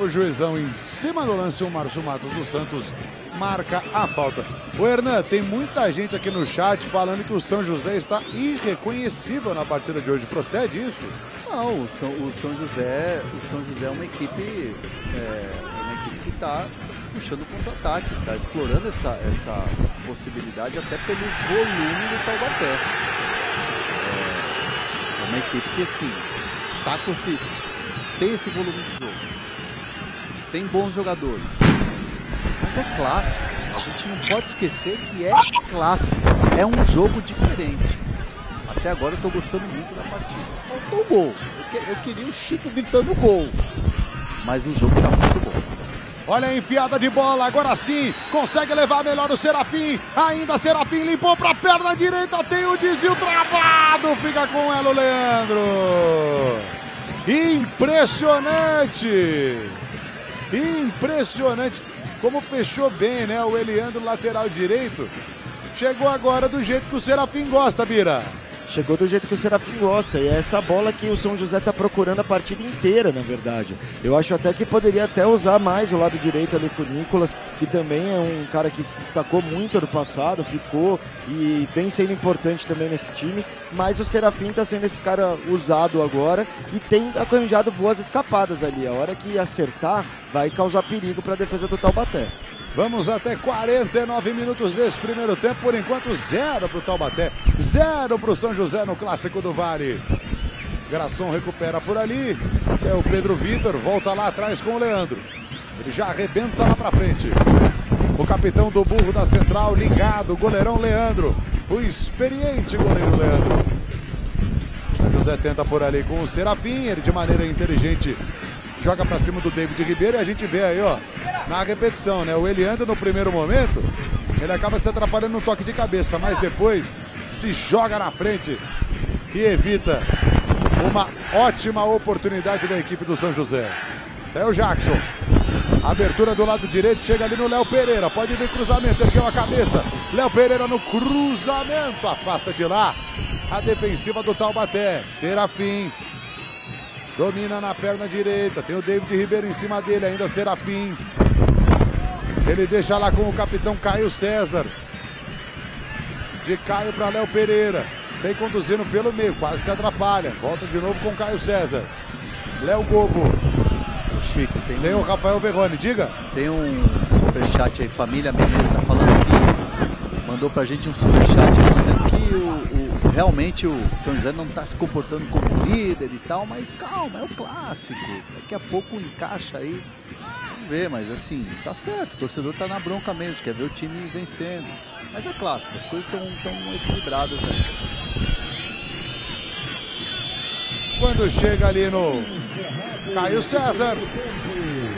O juizão em cima do lance, o Márcio Matos dos Santos marca a falta. O Hernan, tem muita gente aqui no chat falando que o São José está irreconhecível na partida de hoje. Procede isso? Não, o São, o São José, o São José é uma equipe, é, uma equipe que está puxando contra-ataque, está explorando essa, essa possibilidade até pelo volume do Taubaté. É, é uma equipe que assim, tá com esse, tem esse volume de jogo, tem bons jogadores, mas é clássico. A gente não pode esquecer que é clássico, é um jogo diferente. Até agora eu tô gostando muito da partida. Faltou o gol. Eu, que- eu queria o Chico gritando gol. Mas o jogo tá muito bom. Olha a enfiada de bola, agora sim, consegue levar melhor o Serafim. Ainda Serafim limpou para a perna direita, tem o desvio travado. Fica com ela o Leandro. Impressionante! Impressionante! Como fechou bem, né? O Eliandro, lateral direito. Chegou agora do jeito que o Serafim gosta, Bira. Chegou do jeito que o Serafim gosta. E é essa bola que o São José está procurando a partida inteira, na verdade. Eu acho até que poderia até usar mais o lado direito ali com o Nicolas, que também é um cara que se destacou muito ano passado, ficou e vem sendo importante também nesse time. Mas o Serafim está sendo esse cara usado agora e tem arranjado boas escapadas ali. A hora que acertar, vai causar perigo para a defesa do Taubaté. Vamos até 49 minutos desse primeiro tempo. Por enquanto, zero para o Taubaté, zero para o São José no Clássico do Vale. Graçon recupera por ali. Esse é o Pedro Vitor, volta lá atrás com o Leandro. Ele já arrebenta lá para frente. O capitão do burro da central ligado, goleirão Leandro. O experiente goleiro Leandro. São José tenta por ali com o Serafim. Ele de maneira inteligente joga pra cima do David Ribeiro e a gente vê aí, ó, na repetição, né? O Eliandro no primeiro momento, ele acaba se atrapalhando no toque de cabeça, mas depois se joga na frente e evita uma ótima oportunidade da equipe do São José. Saiu Jackson. Abertura do lado direito, chega ali no Léo Pereira. Pode vir cruzamento, ergueu a cabeça. Léo Pereira no cruzamento, afasta de lá. A defensiva do Taubaté. Serafim. Domina na perna direita. Tem o David Ribeiro em cima dele, ainda Serafim. Ele deixa lá com o capitão Caio César. De Caio para Léo Pereira. Vem conduzindo pelo meio, quase se atrapalha. Volta de novo com Caio César. Léo Gobo. Ô, Chico, tem, Tem o Rafael Verrone, diga. tem um superchat aí, família Menezes tá falando que mandou pra gente um superchat dizendo que o, o- realmente o São José não tá se comportando como líder e tal, mas calma, é o clássico. Daqui a pouco encaixa aí. Vamos ver, mas assim, tá certo, o torcedor tá na bronca mesmo, quer ver o time vencendo. Mas é clássico, as coisas estão tão equilibradas aí. Quando chega ali no Caio César,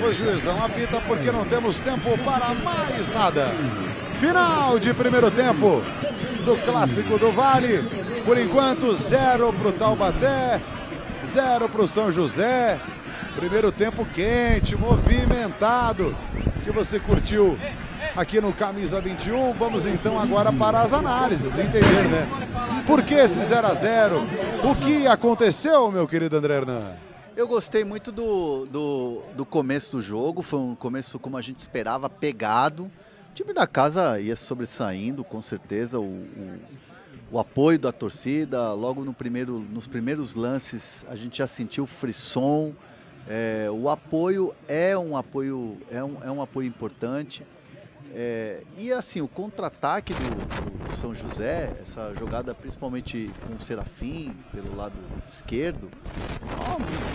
o juizão apita porque não temos tempo para mais nada. Final de primeiro tempo do Clássico do Vale. Por enquanto, zero para o Taubaté, zero para o São José. Primeiro tempo quente, movimentado, que você curtiu aqui no Camisa 21. Vamos então agora para as análises, entender, né? Por que esse 0 a 0 O que aconteceu, meu querido André Hernan? Eu gostei muito do, do, do começo do jogo, foi um começo como a gente esperava, pegado. O time da casa ia sobressaindo, com certeza, o, o, o apoio da torcida. Logo no primeiro, nos primeiros lances a gente já sentiu frisson. É, o apoio é um apoio, é um, é um apoio importante. É, e assim, o contra-ataque do, do- São José, essa jogada principalmente com o Serafim pelo lado esquerdo,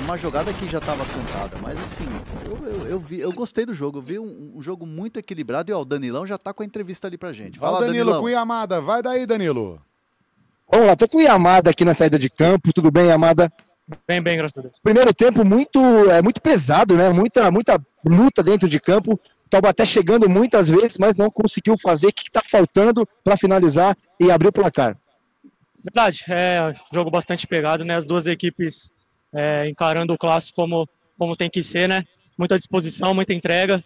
uma- jogada que já estava cantada, mas assim, eu, eu, eu vi, eu gostei do jogo, eu vi um, um jogo muito equilibrado e ó, o Danilão já tá com a entrevista ali pra gente. Vai Ó, lá, o Danilo Danilão. com Yamada, vai daí, Danilo. Vamos lá, tô com o Yamada aqui na saída de campo. Tudo bem, Yamada? Bem, bem, graças a Deus. Primeiro tempo muito, é, muito pesado, né? Muita, muita luta dentro de campo. Taubaté chegando muitas vezes, mas não conseguiu fazer. O que está faltando para finalizar e abrir o placar? Verdade, é jogo bastante pegado, né? As duas equipes é, encarando o clássico como, como tem que ser, né? Muita disposição, muita entrega.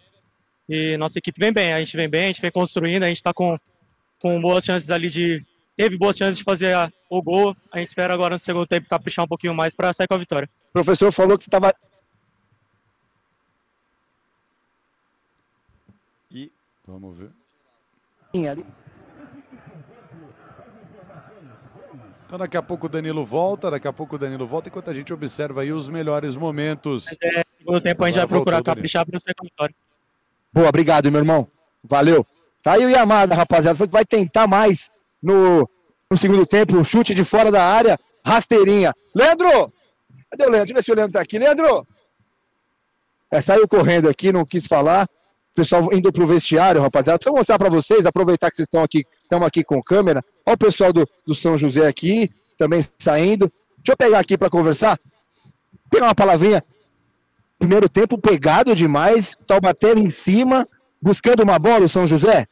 E nossa equipe vem bem, a gente vem bem, a gente vem construindo, a gente está com, com boas chances ali de. Teve boas chances de fazer a- o gol. A gente espera agora no segundo tempo caprichar um pouquinho mais para sair com a vitória. O professor falou que você estava. E vamos ver. ali. Então daqui a pouco o Danilo volta, daqui a pouco o Danilo volta, enquanto a gente observa aí os melhores momentos. Mas é, segundo tempo a gente vai procurar caprichar para sair com a vitória. Boa, obrigado, meu irmão. Valeu. Tá aí o Yamada, rapaziada. Foi que vai tentar mais no, no segundo tempo. Um chute de fora da área. Rasteirinha. Leandro! Cadê o Leandro? Deixa eu ver se o Leandro tá aqui. Leandro! É, saiu correndo aqui, não quis falar. O pessoal indo pro vestiário, rapaziada. Deixa eu mostrar pra vocês, aproveitar que vocês estão aqui, estamos aqui com câmera. Olha o pessoal do, do São José aqui, também saindo. Deixa eu pegar aqui pra conversar. Pegar uma palavrinha. Primeiro tempo pegado demais, Taubaté em cima, buscando uma bola, o São José.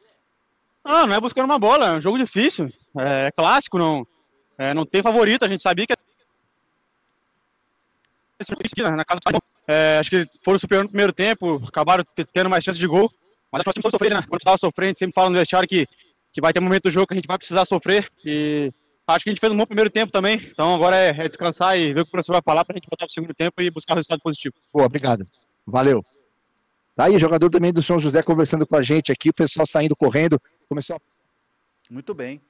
Ah, não é buscando uma bola, é um jogo difícil. É, clássico, não, é, não tem favorito. A gente sabia que na casa do é, acho que foram superior no primeiro tempo, acabaram te- tendo mais chance de gol. Mas acho que nós sofrer, né? Quando precisava sofrer, a gente sempre fala no vestiário que, que vai ter um momento do jogo que a gente vai precisar sofrer. E acho que a gente fez um bom primeiro tempo também. Então agora é, é descansar e ver o que o professor vai falar pra gente voltar pro segundo tempo e buscar o resultado positivo. Boa, obrigado. Valeu. Tá aí o jogador também do São José conversando com a gente aqui, o pessoal saindo correndo. Começou a Muito bem.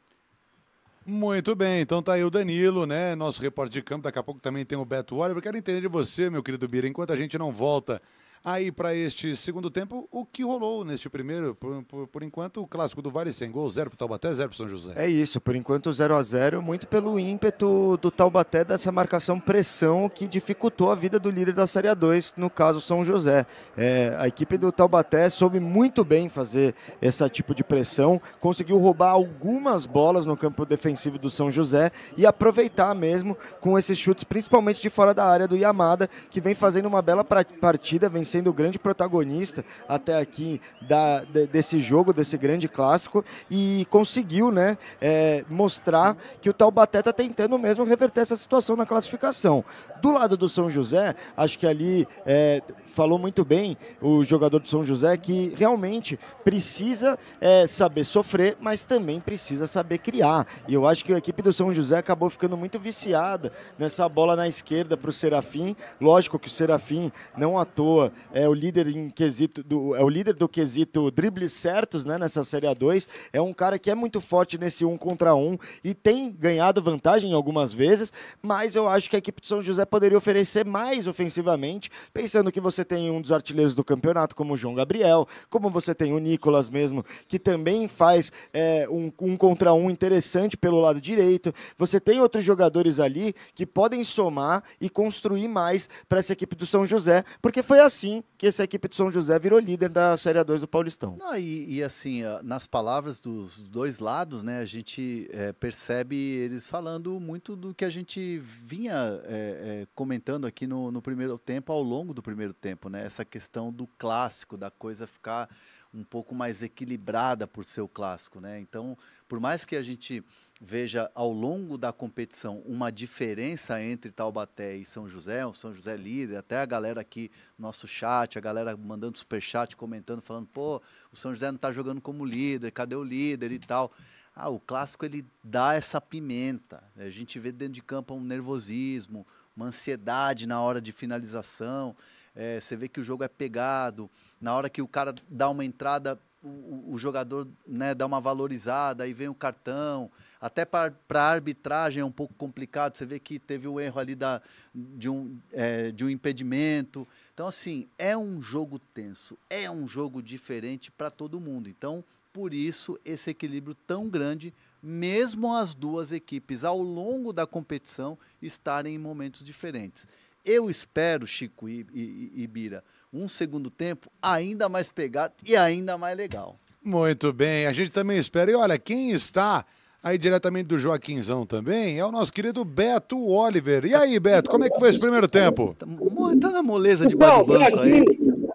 Muito bem, então tá aí o Danilo, né? Nosso repórter de campo. Daqui a pouco também tem o Beto Oliver. Eu quero entender de você, meu querido Bira, enquanto a gente não volta aí para este segundo tempo o que rolou neste primeiro. Por, por, por enquanto, o clássico do Vale sem gol, zero para Taubaté, zero para São José. É isso, por enquanto 0 a 0 muito pelo ímpeto do Taubaté dessa marcação pressão que dificultou a vida do líder da Série A2, no caso São José. É, a equipe do Taubaté soube muito bem fazer esse tipo de pressão, conseguiu roubar algumas bolas no campo defensivo do São José e aproveitar mesmo com esses chutes, principalmente de fora da área do Yamada, que vem fazendo uma bela partida, vem sendo o grande protagonista até aqui da, de- desse jogo, desse grande clássico, e conseguiu né, é, mostrar que o Taubaté está tentando mesmo reverter essa situação na classificação. Do lado do São José, acho que ali é, falou muito bem o jogador do São José que realmente precisa é, saber sofrer, mas também precisa saber criar. E eu acho que a equipe do São José acabou ficando muito viciada nessa bola na esquerda para o Serafim. Lógico que o Serafim, não à toa, é o líder em quesito do, é o líder do quesito dribles certos né, nessa Série A2. É um cara que é muito forte nesse um contra um e tem ganhado vantagem algumas vezes, mas eu acho que a equipe do São José poderia oferecer mais ofensivamente, pensando que você tem um dos artilheiros do campeonato, como o João Gabriel, como você tem o Nicolas mesmo, que também faz é, um, um contra um interessante pelo lado direito. Você tem outros jogadores ali que podem somar e construir mais para essa equipe do São José, porque foi assim que essa equipe do São José virou líder da Série A2 do Paulistão. E, e assim, nas palavras dos dois lados, né, a gente é, percebe eles falando muito do que a gente vinha é, é, comentando aqui no, no primeiro tempo, ao longo do primeiro tempo, né? Essa questão do clássico, da coisa ficar um pouco mais equilibrada por ser o clássico, né? Então, por mais que a gente veja ao longo da competição uma diferença entre Taubaté e São José, o São José líder, até a galera aqui no nosso chat, a galera mandando superchat, comentando, falando, pô, o São José não está jogando como líder, cadê o líder e tal. Ah, o clássico ele dá essa pimenta. A gente vê dentro de campo um nervosismo, uma ansiedade na hora de finalização. É, você vê que o jogo é pegado. Na hora que o cara dá uma entrada, o- o jogador né, dá uma valorizada, aí vem o cartão. Até para a arbitragem é um pouco complicado. Você vê que teve o erro ali da, de, um, é, de um impedimento. Então, assim, é um jogo tenso, é um jogo diferente para todo mundo. Então, por isso, esse equilíbrio tão grande, mesmo as duas equipes ao longo da competição estarem em momentos diferentes. Eu espero, Chico e, e, e Bira, um segundo tempo ainda mais pegado e ainda mais legal. Muito bem, a gente também espera. E olha, quem está aí diretamente do Joaquinzão também é o nosso querido Beto Oliver. E aí, Beto, como é que foi esse primeiro tempo? Mo- Tá na moleza de bar do banco aí.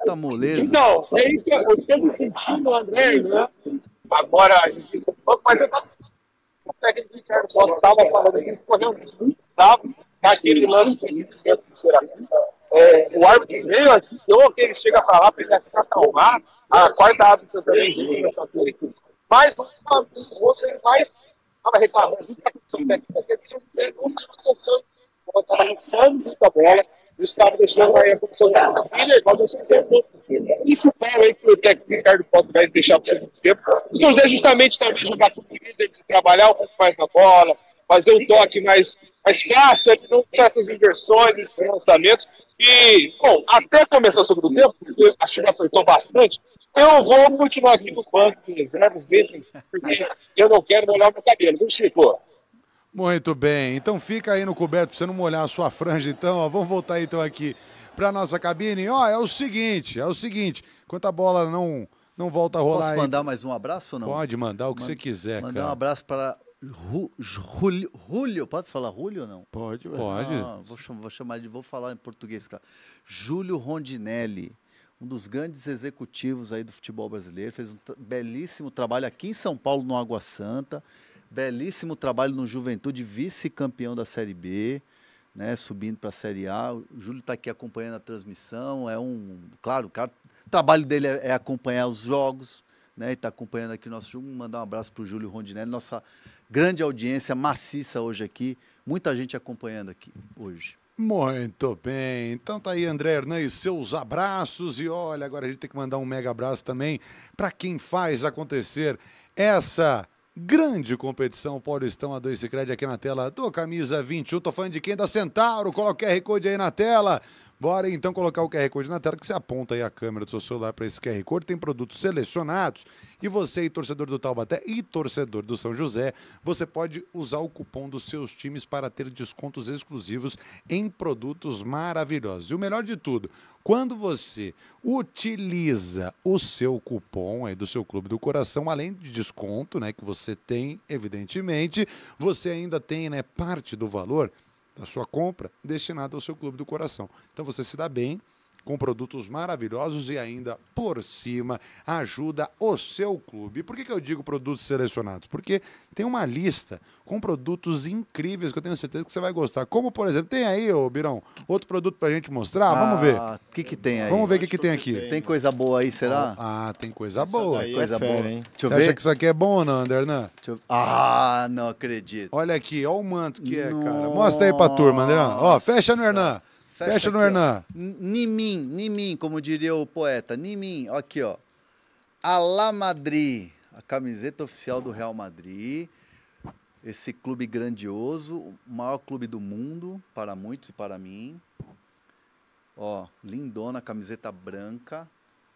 Tá moleza. Então, é isso que eu, eu estou me sentindo, André, né? Agora, a gente- mas eu tava. O técnico Ricardo Costa estava falando aqui, ficou realmente muito bravo naquele lance do dentro do Serafim. É, o árbitro veio aqui, deu aquele chega pra lá para ele se acalmar. A quarta árbitra também veio nessa altura aqui. Mas uma vez você mais estava reclamando junto com a comissão técnica, que a comissão técnica não estava tocando, estava lançando muita bola, e estava deixando aí a comissão técnica mas você acertou. Isso fala aí que o técnico Ricardo Costa vai deixar para o tempo. O São José justamente também jogar com o líder, de trabalhar um pouco mais a bola, fazer um toque mais, mais fácil, ele não deixar essas inversões, esses lançamentos. E, bom, até começar o segundo tempo, porque a China apertou bastante, eu vou continuar aqui no banco de reservas mesmo, porque eu não quero molhar o meu cabelo, viu, Chico? Muito bem, então fica aí no coberto pra você não molhar a sua franja, então, ó, vamos voltar então aqui pra nossa cabine. Ó, é o seguinte, é o seguinte, enquanto a bola não, não volta a rolar Posso aí- mandar mais um abraço ou não? Pode mandar o que Man- você quiser, Mandar cara. um abraço para Julio, Julio, pode falar Julio ou não? Pode, velho. Pode. Ah, vou, chamar, vou chamar de, vou falar em português, cara. Júlio Rondinelli, um dos grandes executivos aí do futebol brasileiro, fez um belíssimo trabalho aqui em São Paulo, no Água Santa, belíssimo trabalho no Juventude, vice-campeão da Série B, né, subindo para a Série A. O Júlio está aqui acompanhando a transmissão, é um, claro, o, cara, o trabalho dele é, é acompanhar os jogos, né, e está acompanhando aqui o nosso jogo. Mandar um abraço para o Júlio Rondinelli, nossa grande audiência maciça hoje aqui, muita gente acompanhando aqui hoje. Muito bem, então tá aí André Hernan e seus abraços e olha, agora a gente tem que mandar um mega abraço também para quem faz acontecer essa grande competição Paulistão A2 Cicred aqui na tela do Camisa 21, tô falando de quem? Da Centauro, coloca o QR Code aí na tela, Bora então colocar o QR Code na tela que você aponta aí a câmera do seu celular para esse QR Code. Tem produtos selecionados e você, torcedor do Taubaté e torcedor do São José, você pode usar o cupom dos seus times para ter descontos exclusivos em produtos maravilhosos. E o melhor de tudo, quando você utiliza o seu cupom aí do seu clube do coração, além de desconto, né, que você tem, evidentemente, você ainda tem, né, parte do valor da sua compra destinada ao seu clube do coração. Então você se dá bem com produtos maravilhosos e ainda por cima ajuda o seu clube. Por que, que eu digo produtos selecionados? Porque tem uma lista com produtos incríveis que eu tenho certeza que você vai gostar. Como, por exemplo, tem aí, ô Birão, outro produto pra gente mostrar? Vamos ver. Ah, O que, que tem aí? Vamos ver o que, que tem aqui. Tem coisa boa aí, será? Ah, tem coisa boa. daí é Coisa fera, boa. hein? Deixa eu Você ver. acha que isso aqui é bom ou não, Andernan? Ah, não acredito. Olha aqui, olha o manto que é, cara. Mostra aí pra turma, Andernan. Ó, fecha no Hernan. Fecha, no aqui. Hernan. Nimim, Nimim, como diria o poeta. Nimim, aqui, ó. Alá Madrid, a camiseta oficial do Real Madrid. Esse clube grandioso, o maior clube do mundo, para muitos e para mim. Ó, lindona, camiseta branca.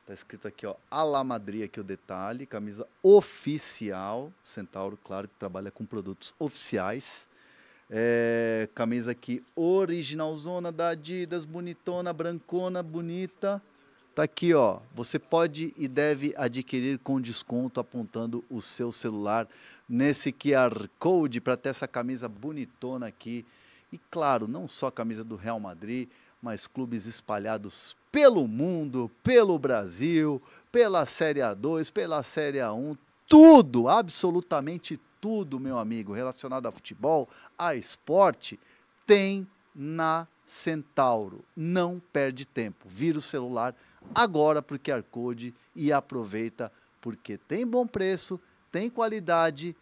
Tá escrito aqui, ó, Alá Madrid, aqui o detalhe. Camisa oficial. Centauro, claro, que trabalha com produtos oficiais. É, camisa aqui originalzona da Adidas, bonitona, brancona, bonita. Tá aqui, ó. Você pode e deve adquirir com desconto apontando o seu celular nesse QR Code para ter essa camisa bonitona aqui. E claro, não só a camisa do Real Madrid, mas clubes espalhados pelo mundo, pelo Brasil, pela Série A2, pela Série A1, tudo, absolutamente tudo, meu amigo, relacionado a futebol, a esporte, tem na Centauro. Não perde tempo. Vira o celular agora para o QR Code e aproveita, porque tem bom preço, tem qualidade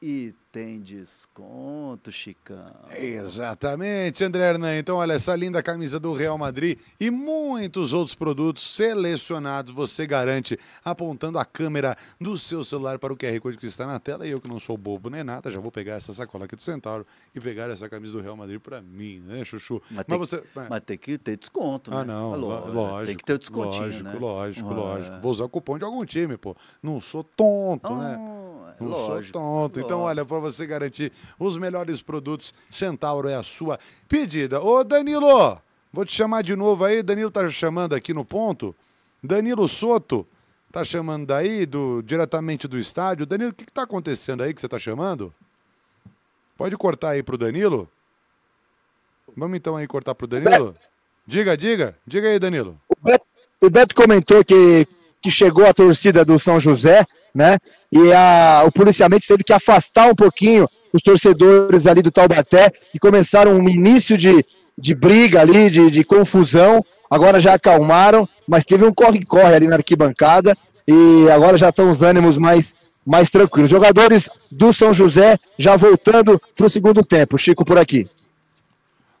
e tem desconto, Chicão. Exatamente, André Hernan. Então, olha, essa linda camisa do Real Madrid e muitos outros produtos selecionados você garante apontando a câmera do seu celular para o QR Code que está na tela. E eu que não sou bobo nem nada, já vou pegar essa sacola aqui do Centauro e pegar essa camisa do Real Madrid para mim, né, Chuchu? Mas, tem, você... mas tem que ter desconto, né? Ah, não, É lo- lógico. Tem que ter o descontinho, lógico, né? Lógico, Ah, lógico. é. Vou usar o cupom de algum time, pô. Não sou tonto, Ah, né? é Não lógico, sou tonto. Então, lógico. olha, para você garantir os melhores produtos, Centauro é a sua pedida. Ô, Danilo, vou te chamar de novo aí. Danilo tá chamando aqui no ponto. Danilo Soto tá chamando daí, do, diretamente do estádio. Danilo, o que, que tá acontecendo aí que você tá chamando? Pode cortar aí pro Danilo? Vamos então aí cortar pro Danilo? Diga, diga. Diga aí, Danilo. O Beto comentou que, que chegou a torcida do São José, né? E a, o policiamento teve que afastar um pouquinho os torcedores ali do Taubaté e começaram um início de, de briga ali, de, de confusão. Agora já acalmaram, mas teve um corre-corre ali na arquibancada e agora já estão os ânimos mais, mais tranquilos. Jogadores do São José já voltando para o segundo tempo. Chico por aqui.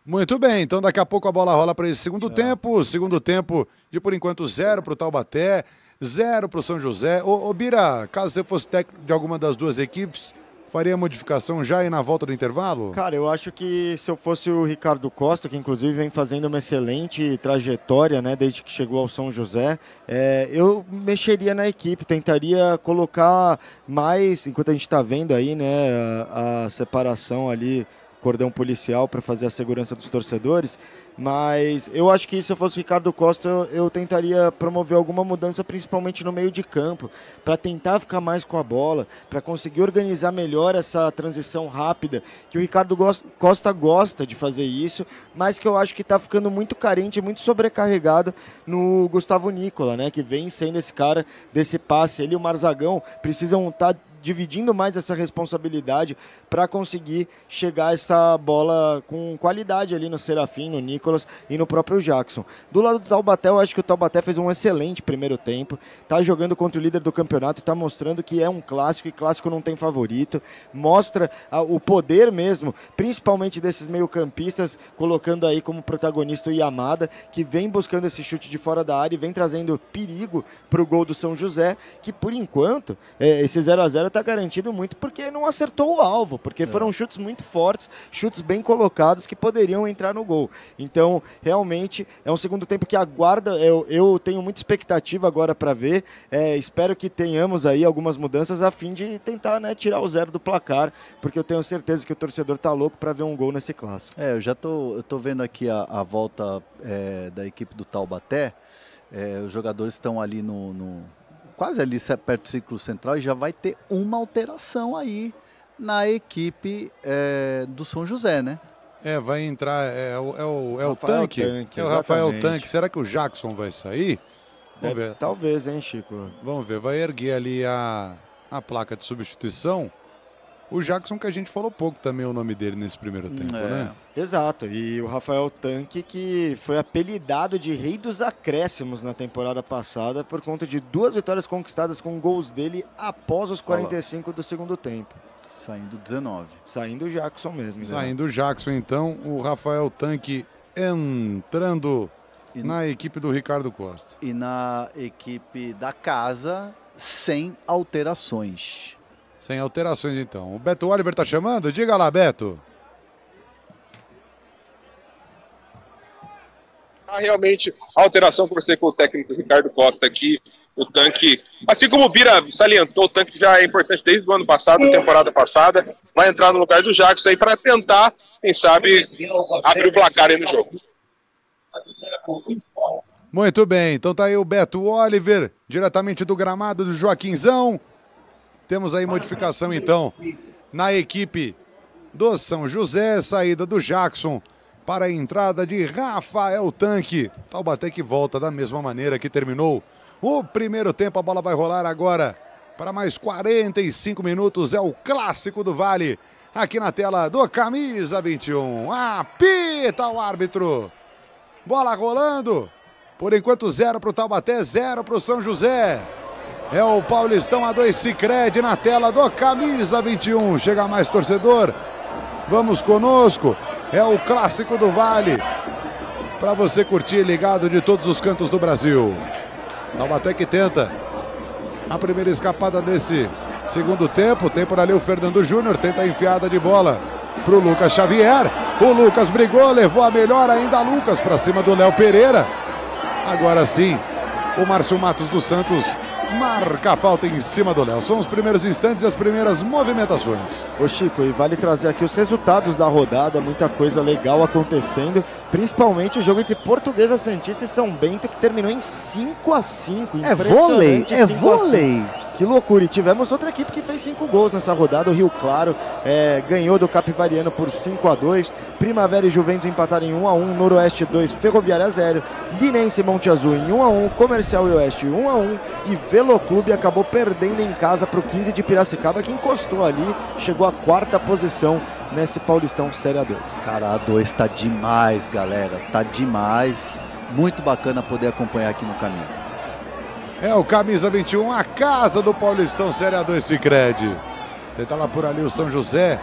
Muito bem, então daqui a pouco a bola rola para esse segundo tempo. Segundo tempo de por enquanto zero para o Taubaté, zero para o São José. Ô, ô Bira, caso você fosse técnico de alguma das duas equipes, faria modificação já aí na volta do intervalo? Cara, eu acho que se eu fosse o Ricardo Costa, que inclusive vem fazendo uma excelente trajetória, né, desde que chegou ao São José, é, eu mexeria na equipe, tentaria colocar mais, enquanto a gente está vendo aí, né, a, a separação ali, cordão policial para fazer a segurança dos torcedores, mas eu acho que se eu fosse Ricardo Costa, eu, tentaria promover alguma mudança, principalmente no meio de campo, para tentar ficar mais com a bola, para conseguir organizar melhor essa transição rápida, que o Ricardo Costa gosta de fazer isso, mas que eu acho que está ficando muito carente, muito sobrecarregado no Gustavo Nicola, né, que vem sendo esse cara desse passe. Ele e o Marzagão precisam estar dividindo mais essa responsabilidade para conseguir chegar essa bola com qualidade ali no Serafim, no Nicolas e no próprio Jackson. Do lado do Taubaté, eu acho que o Taubaté fez um excelente primeiro tempo, tá jogando contra o líder do campeonato, tá mostrando que é um clássico e clássico não tem favorito, mostra ah, o poder mesmo, principalmente desses meio-campistas, colocando aí como protagonista o Yamada, que vem buscando esse chute de fora da área e vem trazendo perigo para o gol do São José, que por enquanto, eh, esse 0 a 0 tá estar garantido muito porque não acertou o alvo, porque É. foram chutes muito fortes, chutes bem colocados que poderiam entrar no gol. Então, realmente, é um segundo tempo que aguarda. Eu, eu tenho muita expectativa agora para ver. É, espero que tenhamos aí algumas mudanças a fim de tentar né, tirar o zero do placar, porque eu tenho certeza que o torcedor tá louco para ver um gol nesse clássico. É, eu já tô, eu tô vendo aqui a, a volta é, da equipe do Taubaté. É, os jogadores estão ali no, no- quase ali se- perto do círculo central e já vai ter uma alteração aí na equipe é, do São José, né? É, vai entrar. É, o, é o, é o Rafael tanque. Tanque, é o Rafael exatamente. Tanque. Será que o Jackson vai sair? Vamos Deve- ver. Talvez, hein, Chico? Vamos ver. Vai erguer ali a, a placa de substituição. O Jackson, que a gente falou pouco também o nome dele nesse primeiro tempo, É. né? Exato, e o Rafael Tanque, que foi apelidado de rei dos acréscimos na temporada passada por conta de duas vitórias conquistadas com gols dele após os 45 do segundo tempo. Saindo 19. Saindo o Jackson mesmo. né? Saindo o Jackson, então, o Rafael Tanque entrando na equipe do Ricardo Costa. E na equipe da casa, sem alterações. Sem alterações, então. O Beto Oliver tá chamando? Diga lá, Beto. Ah, realmente, a alteração, conversei com o técnico Ricardo Costa aqui, o tanque, assim como o Bira salientou, o tanque já é importante desde o ano passado, a temporada passada, vai entrar no lugar do Jackson aí para tentar, quem sabe, abrir o placar aí no jogo. Muito bem, então tá aí o Beto Oliver, diretamente do gramado do Joaquinzão. Temos aí modificação então na equipe do São José, saída do Jackson para a entrada de Rafael Tanque. Taubaté que volta da mesma maneira que terminou o primeiro tempo. A bola vai rolar agora para mais 45 minutos. É o clássico do Vale. Aqui na tela do Camisa 21. Apita o árbitro. Bola rolando. Por enquanto, zero para o Taubaté, zero para o São José. É o Paulistão A2 Cicred na tela do Camisa 21. Chega mais torcedor. Vamos conosco. É o clássico do Vale. Para você curtir ligado de todos os cantos do Brasil. Taubaté que tenta a primeira escapada desse segundo tempo. Tem por ali o Fernando Júnior, tenta a enfiada de bola pro Lucas Xavier. O Lucas brigou, levou a melhor ainda Lucas para cima do Léo Pereira. Agora sim, o Márcio Matos dos Santos marca a falta em cima do Léo. São os primeiros instantes e as primeiras movimentações. Ô Chico, e vale trazer aqui os resultados da rodada, muita coisa legal acontecendo, principalmente o jogo entre Portuguesa Santista e São Bento, que terminou em 5 a 5 É vôlei, é 5 a 5. vôlei. Que loucura! E tivemos outra equipe que fez cinco gols nessa rodada. O Rio Claro é, ganhou do Capivariano por 5 a 2 Primavera e Juventus empataram em 1 a 1 Noroeste 2, Ferroviária 0. Linense e Monte Azul em 1 a 1 Comercial e Oeste 1 a 1 E Veloclube acabou perdendo em casa para o 15 de Piracicaba, que encostou ali, chegou à quarta posição nesse Paulistão Série A2. Cara, a 2 tá demais, galera. Tá demais. Muito bacana poder acompanhar aqui no Camisa. É o Camisa 21, a casa do Paulistão Série A2 Cicred. Tenta lá por ali o São José.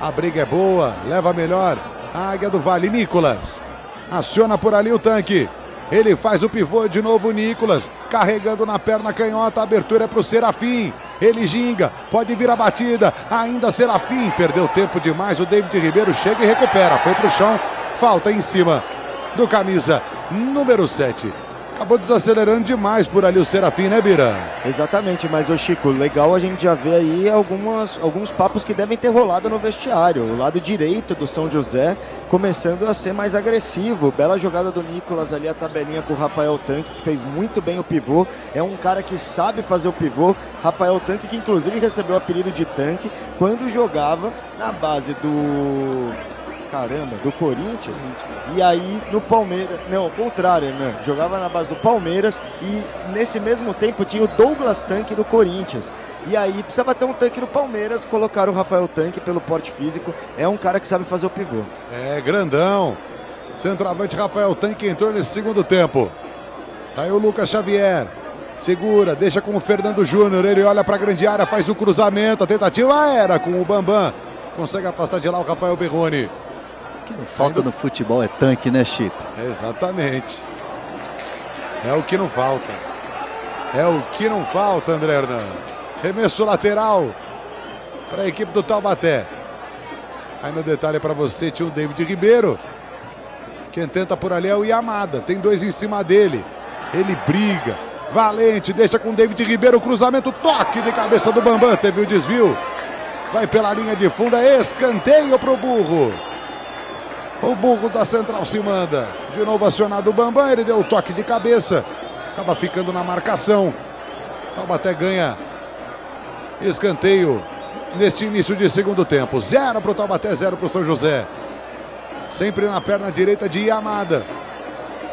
A briga é boa, leva melhor. A Águia do Vale, Nicolas. Aciona por ali o tanque. Ele faz o pivô de novo, Nicolas. Carregando na perna canhota, abertura é pro Serafim. Ele ginga, pode vir a batida. Ainda Serafim, perdeu tempo demais. O David Ribeiro chega e recupera. Foi pro chão, falta em cima do camisa número 7. Acabou desacelerando demais por ali o Serafim, né, Bira? Exatamente, mas ô Chico, legal a gente já vê aí algumas, alguns papos que devem ter rolado no vestiário. O lado direito do São José começando a ser mais agressivo. Bela jogada do Nicolas ali, a tabelinha com o Rafael Tanque, que fez muito bem o pivô. É um cara que sabe fazer o pivô. Rafael Tanque, que inclusive recebeu o apelido de Tanque quando jogava na base do caramba, do Corinthians. E aí no Palmeiras, não, ao contrário, né? Jogava na base do Palmeiras e nesse mesmo tempo tinha o Douglas Tanque do Corinthians. E aí precisava ter um tanque no Palmeiras, colocaram o Rafael Tanque pelo porte físico. É um cara que sabe fazer o pivô. É, grandão. Centroavante Rafael Tanque entrou nesse segundo tempo. Tá aí o Lucas Xavier. Segura, deixa com o Fernando Júnior. Ele olha para a grande área, faz o cruzamento. A tentativa era com o Bambam. Consegue afastar de lá o Rafael Verrone. O que não falta no futebol é tanque, né, Chico? Exatamente. É o que não falta. É o que não falta, André Hernan. Remesso lateral para a equipe do Taubaté. Aí no detalhe para você tinha o David Ribeiro. Quem tenta por ali é o Yamada. Tem dois em cima dele. Ele briga. Valente, deixa com o David Ribeiro. Cruzamento, toque de cabeça do Bambam. Teve o desvio. Vai pela linha de fundo. É escanteio pro burro. O burro da central se manda. De novo acionado o Bambam. Ele deu o toque de cabeça. Acaba ficando na marcação. Taubaté ganha escanteio neste início de segundo tempo. Zero para o Taubaté, zero para o São José. Sempre na perna direita de Yamada.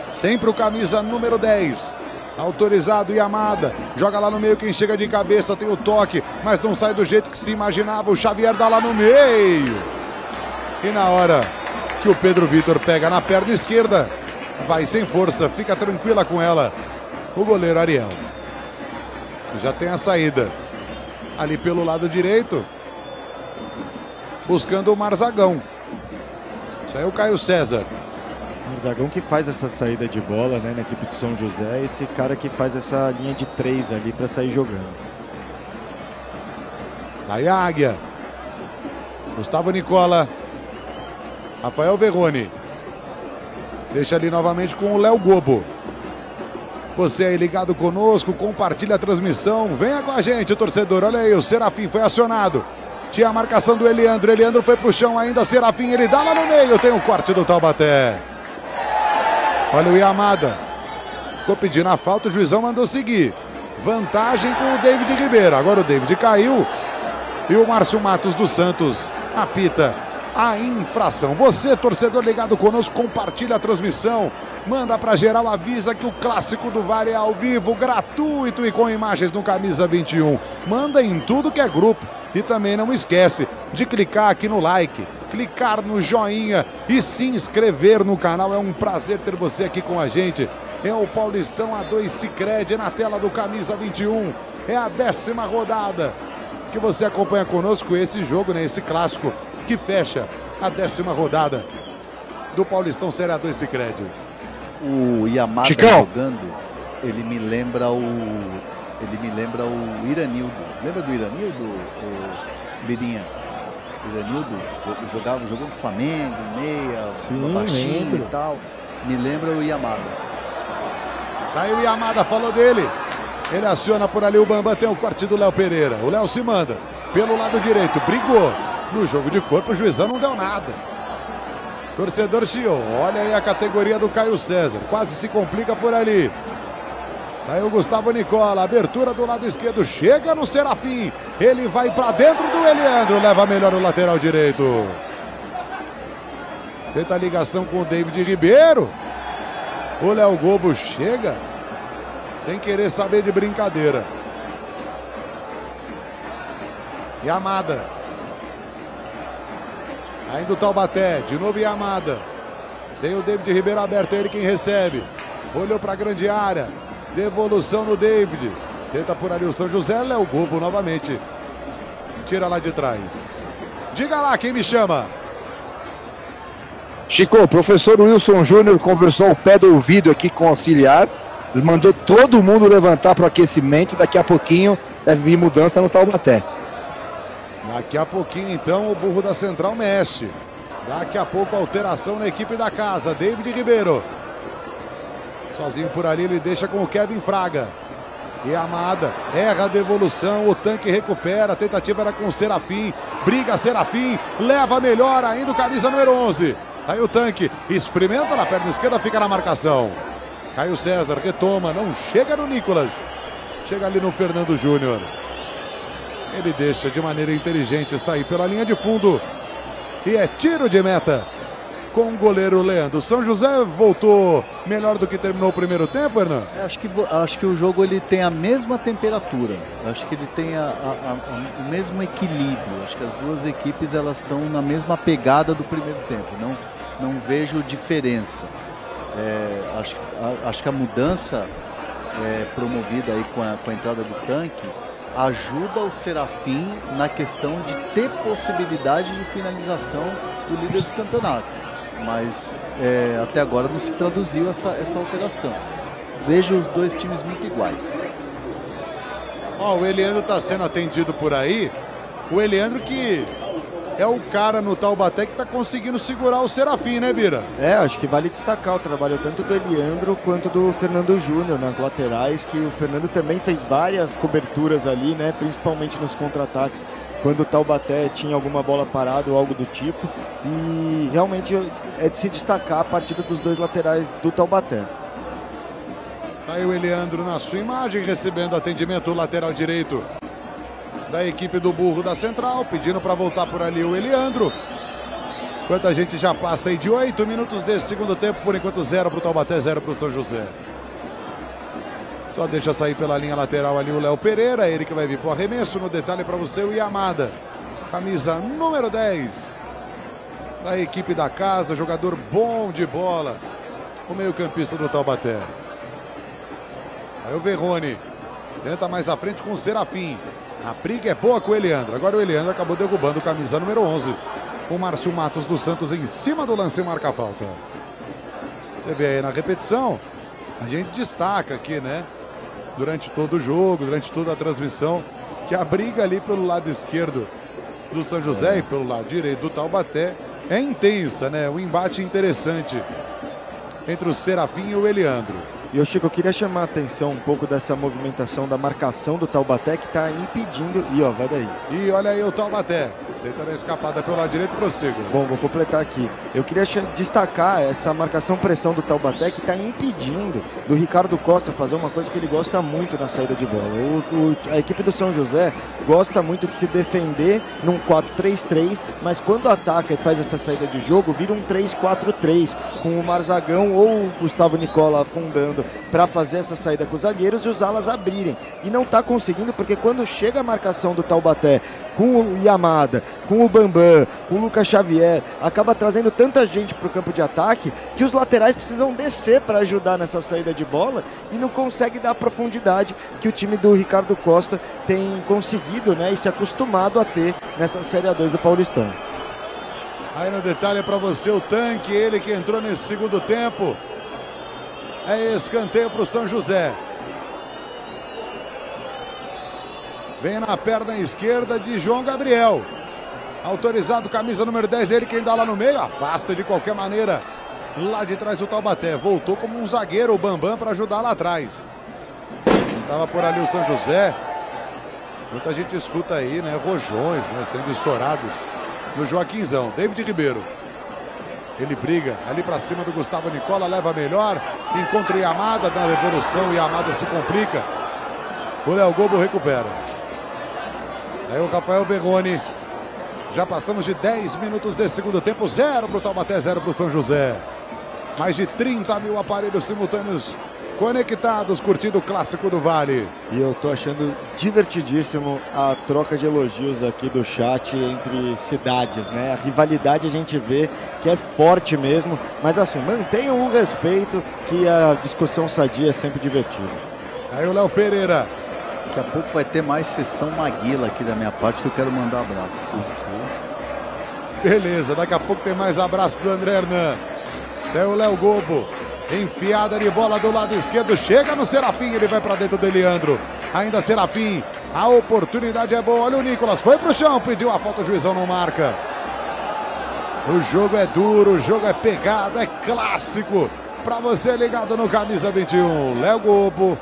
Sempre o camisa número 10. Autorizado Yamada. Joga lá no meio quem chega de cabeça, tem o toque, mas não sai do jeito que se imaginava. O Xavier dá lá no meio. E na hora que o Pedro Vitor pega na perna esquerda, vai sem força, fica tranquila com ela. O goleiro Ariel. Já tem a saída. Ali pelo lado direito. Buscando o Marzagão. Saiu o Caio César. Marzagão que faz essa saída de bola né, na equipe do São José. Esse cara que faz essa linha de três ali para sair jogando. Aí a Águia. Gustavo Nicola. Rafael Verrone. Deixa ali novamente com o Léo Gobo. Você aí ligado conosco, compartilha a transmissão. Venha com a gente, torcedor. Olha aí, o Serafim foi acionado. Tinha a marcação do Eliandro. Eliandro foi pro chão ainda. Serafim, ele dá lá no meio. Tem o um corte do Taubaté. Olha o Yamada. Ficou pedindo a falta, o juizão mandou seguir. Vantagem com o David Ribeiro. Agora o David caiu. E o Márcio Matos dos Santos apita a infração. Você, torcedor ligado conosco, compartilha a transmissão. Manda para geral, avisa que o clássico do VAR é ao vivo, gratuito e com imagens no Camisa 21. Manda em tudo que é grupo. E também não esquece de clicar aqui no like, clicar no joinha e se inscrever no canal. É um prazer ter você aqui com a gente. É o Paulistão A2 Cicred na tela do Camisa 21. É a décima rodada que você acompanha conosco esse jogo, né? Esse clássico que fecha a décima rodada do Paulistão Série A2 Cicred. O Yamada Chicão. jogando, ele me lembra o. Ele me lembra o Iranildo. Lembra do Iranildo, o Birinha? Iranildo jo- jogava, jogou no Flamengo, meia, Sim, baixinho lembro. e tal. Me lembra o Yamada. Tá aí o Yamada, falou dele. Ele aciona por ali o Bambam, tem o corte do Léo Pereira. O Léo se manda pelo lado direito, brigou. No jogo de corpo, o juizão não deu nada. Torcedor chiou. Olha aí a categoria do Caio César. Quase se complica por ali. Tá aí o Gustavo Nicola. Abertura do lado esquerdo. Chega no Serafim. Ele vai pra dentro do Eliandro. Leva melhor o lateral direito. Tenta a ligação com o David Ribeiro. O Léo Gobo chega. Sem querer saber de brincadeira. Yamada. Ainda o Taubaté, de novo Yamada. Tem o David Ribeiro aberto, é ele quem recebe. Olhou para a grande área. Devolução no David. Tenta por ali o São José, Léo Gobo novamente. Tira lá de trás. Diga lá quem me chama. Chico, o professor Wilson Júnior conversou ao pé do ouvido aqui com o auxiliar. Mandou todo mundo levantar para o aquecimento. Daqui a pouquinho deve vir mudança no Taubaté. Daqui a pouquinho, então, o burro da central mexe. Daqui a pouco, alteração na equipe da casa. David Ribeiro. Sozinho por ali, ele deixa com o Kevin Fraga. E a Amada erra a devolução, o tanque recupera, a tentativa era com o Serafim, briga Serafim, leva melhor ainda o camisa número 11. Aí o tanque experimenta na perna esquerda, fica na marcação. Caio César retoma, não chega no Nicolas, chega ali no Fernando Júnior. Ele deixa de maneira inteligente sair pela linha de fundo. E é tiro de meta com o goleiro Leandro. São José voltou melhor do que terminou o primeiro tempo, Hernan? É, Acho que, acho que o jogo ele tem a mesma temperatura. Acho que ele tem a- a- a- o mesmo equilíbrio. Acho que as duas equipes elas estão na mesma pegada do primeiro tempo. Não, não vejo diferença. É, acho, acho que a mudança é, promovida aí com a, com a entrada do tanque ajuda o Serafim na questão de ter possibilidade de finalização do líder do campeonato. Mas é, até agora não se traduziu essa, essa alteração. Vejo os dois times muito iguais. Ó, o Eliandro tá sendo atendido por aí. O Eliandro que é o cara no Taubaté que tá conseguindo segurar o Serafim, né, Bira? É, acho que vale destacar o trabalho tanto do Eliandro quanto do Fernando Júnior nas laterais, que o Fernando também fez várias coberturas ali, né? Principalmente nos contra-ataques, quando o Taubaté tinha alguma bola parada ou algo do tipo. E realmente é de se destacar a partida dos dois laterais do Taubaté. Tá aí o Eliandro na sua imagem, recebendo atendimento lateral direito da equipe do Burro da Central, pedindo para voltar por ali o Eliandro. Enquanto a gente já passa aí de oito minutos desse segundo tempo, por enquanto zero para o Taubaté, zero para o São José. Só deixa sair pela linha lateral ali o Léo Pereira, ele que vai vir para o arremesso. No detalhe para você o Yamada, camisa número 10 da equipe da casa, jogador bom de bola, o meio-campista do Taubaté. Aí o Verrone tenta mais à frente com o Serafim. A briga é boa com o Eliandro. Agora o Eliandro acabou derrubando o camisa número 11. O Márcio Matos dos Santos em cima do lance e marca a falta. Você vê aí na repetição, a gente destaca aqui, né? Durante todo o jogo, durante toda a transmissão, que a briga ali pelo lado esquerdo do São José e pelo lado direito do Taubaté é intensa, né? Um embate interessante entre o Serafim e o Eliandro. E o Chico, eu queria chamar a atenção um pouco dessa movimentação da marcação do Taubaté que está impedindo. E ó, vai daí. E olha aí o Taubaté. Tentando a escapada pelo lado direito, prossigo. Bom, vou completar aqui. Eu queria destacar essa marcação-pressão do Taubaté que está impedindo do Ricardo Costa fazer uma coisa que ele gosta muito na saída de bola. O, o, a equipe do São José gosta muito de se defender num 4-3-3, mas quando ataca e faz essa saída de jogo, vira um 3-4-3, com o Marzagão ou o Gustavo Nicola afundando para fazer essa saída com os zagueiros e os alas abrirem. E não está conseguindo, porque quando chega a marcação do Taubaté com o Yamada, com o Bambam, com o Lucas Xavier, acaba trazendo tanta gente para o campo de ataque que os laterais precisam descer para ajudar nessa saída de bola e não consegue dar a profundidade que o time do Ricardo Costa tem conseguido né, e se acostumado a ter nessa Série A2 do Paulistão. Aí no detalhe é para você o tanque, ele que entrou nesse segundo tempo. É escanteio para o São José. Vem na perna esquerda de João Gabriel. Autorizado, camisa número 10, ele quem dá lá no meio, afasta de qualquer maneira. Lá de trás o Taubaté. Voltou como um zagueiro o Bambam para ajudar lá atrás. Estava por ali o São José. Muita gente escuta aí, né? Rojões né, sendo estourados no Joaquinzão. David Ribeiro. Ele briga ali para cima do Gustavo Nicola, leva melhor. Encontra o Yamada na revolução. Yamada se complica. O Léo Gobo recupera. Aí o Rafael Verrone. Já passamos de 10 minutos desse segundo tempo. Zero para o Taubaté, zero para o São José. Mais de 30 mil aparelhos simultâneos conectados, curtindo o clássico do Vale. E eu tô achando divertidíssimo a troca de elogios aqui do chat entre cidades, né? A rivalidade a gente vê que é forte mesmo, mas assim, mantenham o respeito que a discussão sadia é sempre divertida. Aí o Léo Pereira. Daqui a pouco vai ter mais sessão Maguila aqui da minha parte que eu quero mandar abraços. Beleza, daqui a pouco tem mais abraço do André Hernan. Esse é o Léo Gobo. Enfiada de bola do lado esquerdo. Chega no Serafim. Ele vai para dentro do Eliandro. Ainda Serafim. A oportunidade é boa. Olha o Nicolas. Foi pro chão. Pediu a falta. O juizão não marca. O jogo é duro. O jogo é pegado. É clássico. Para você ligado no camisa 21. Léo Gobo.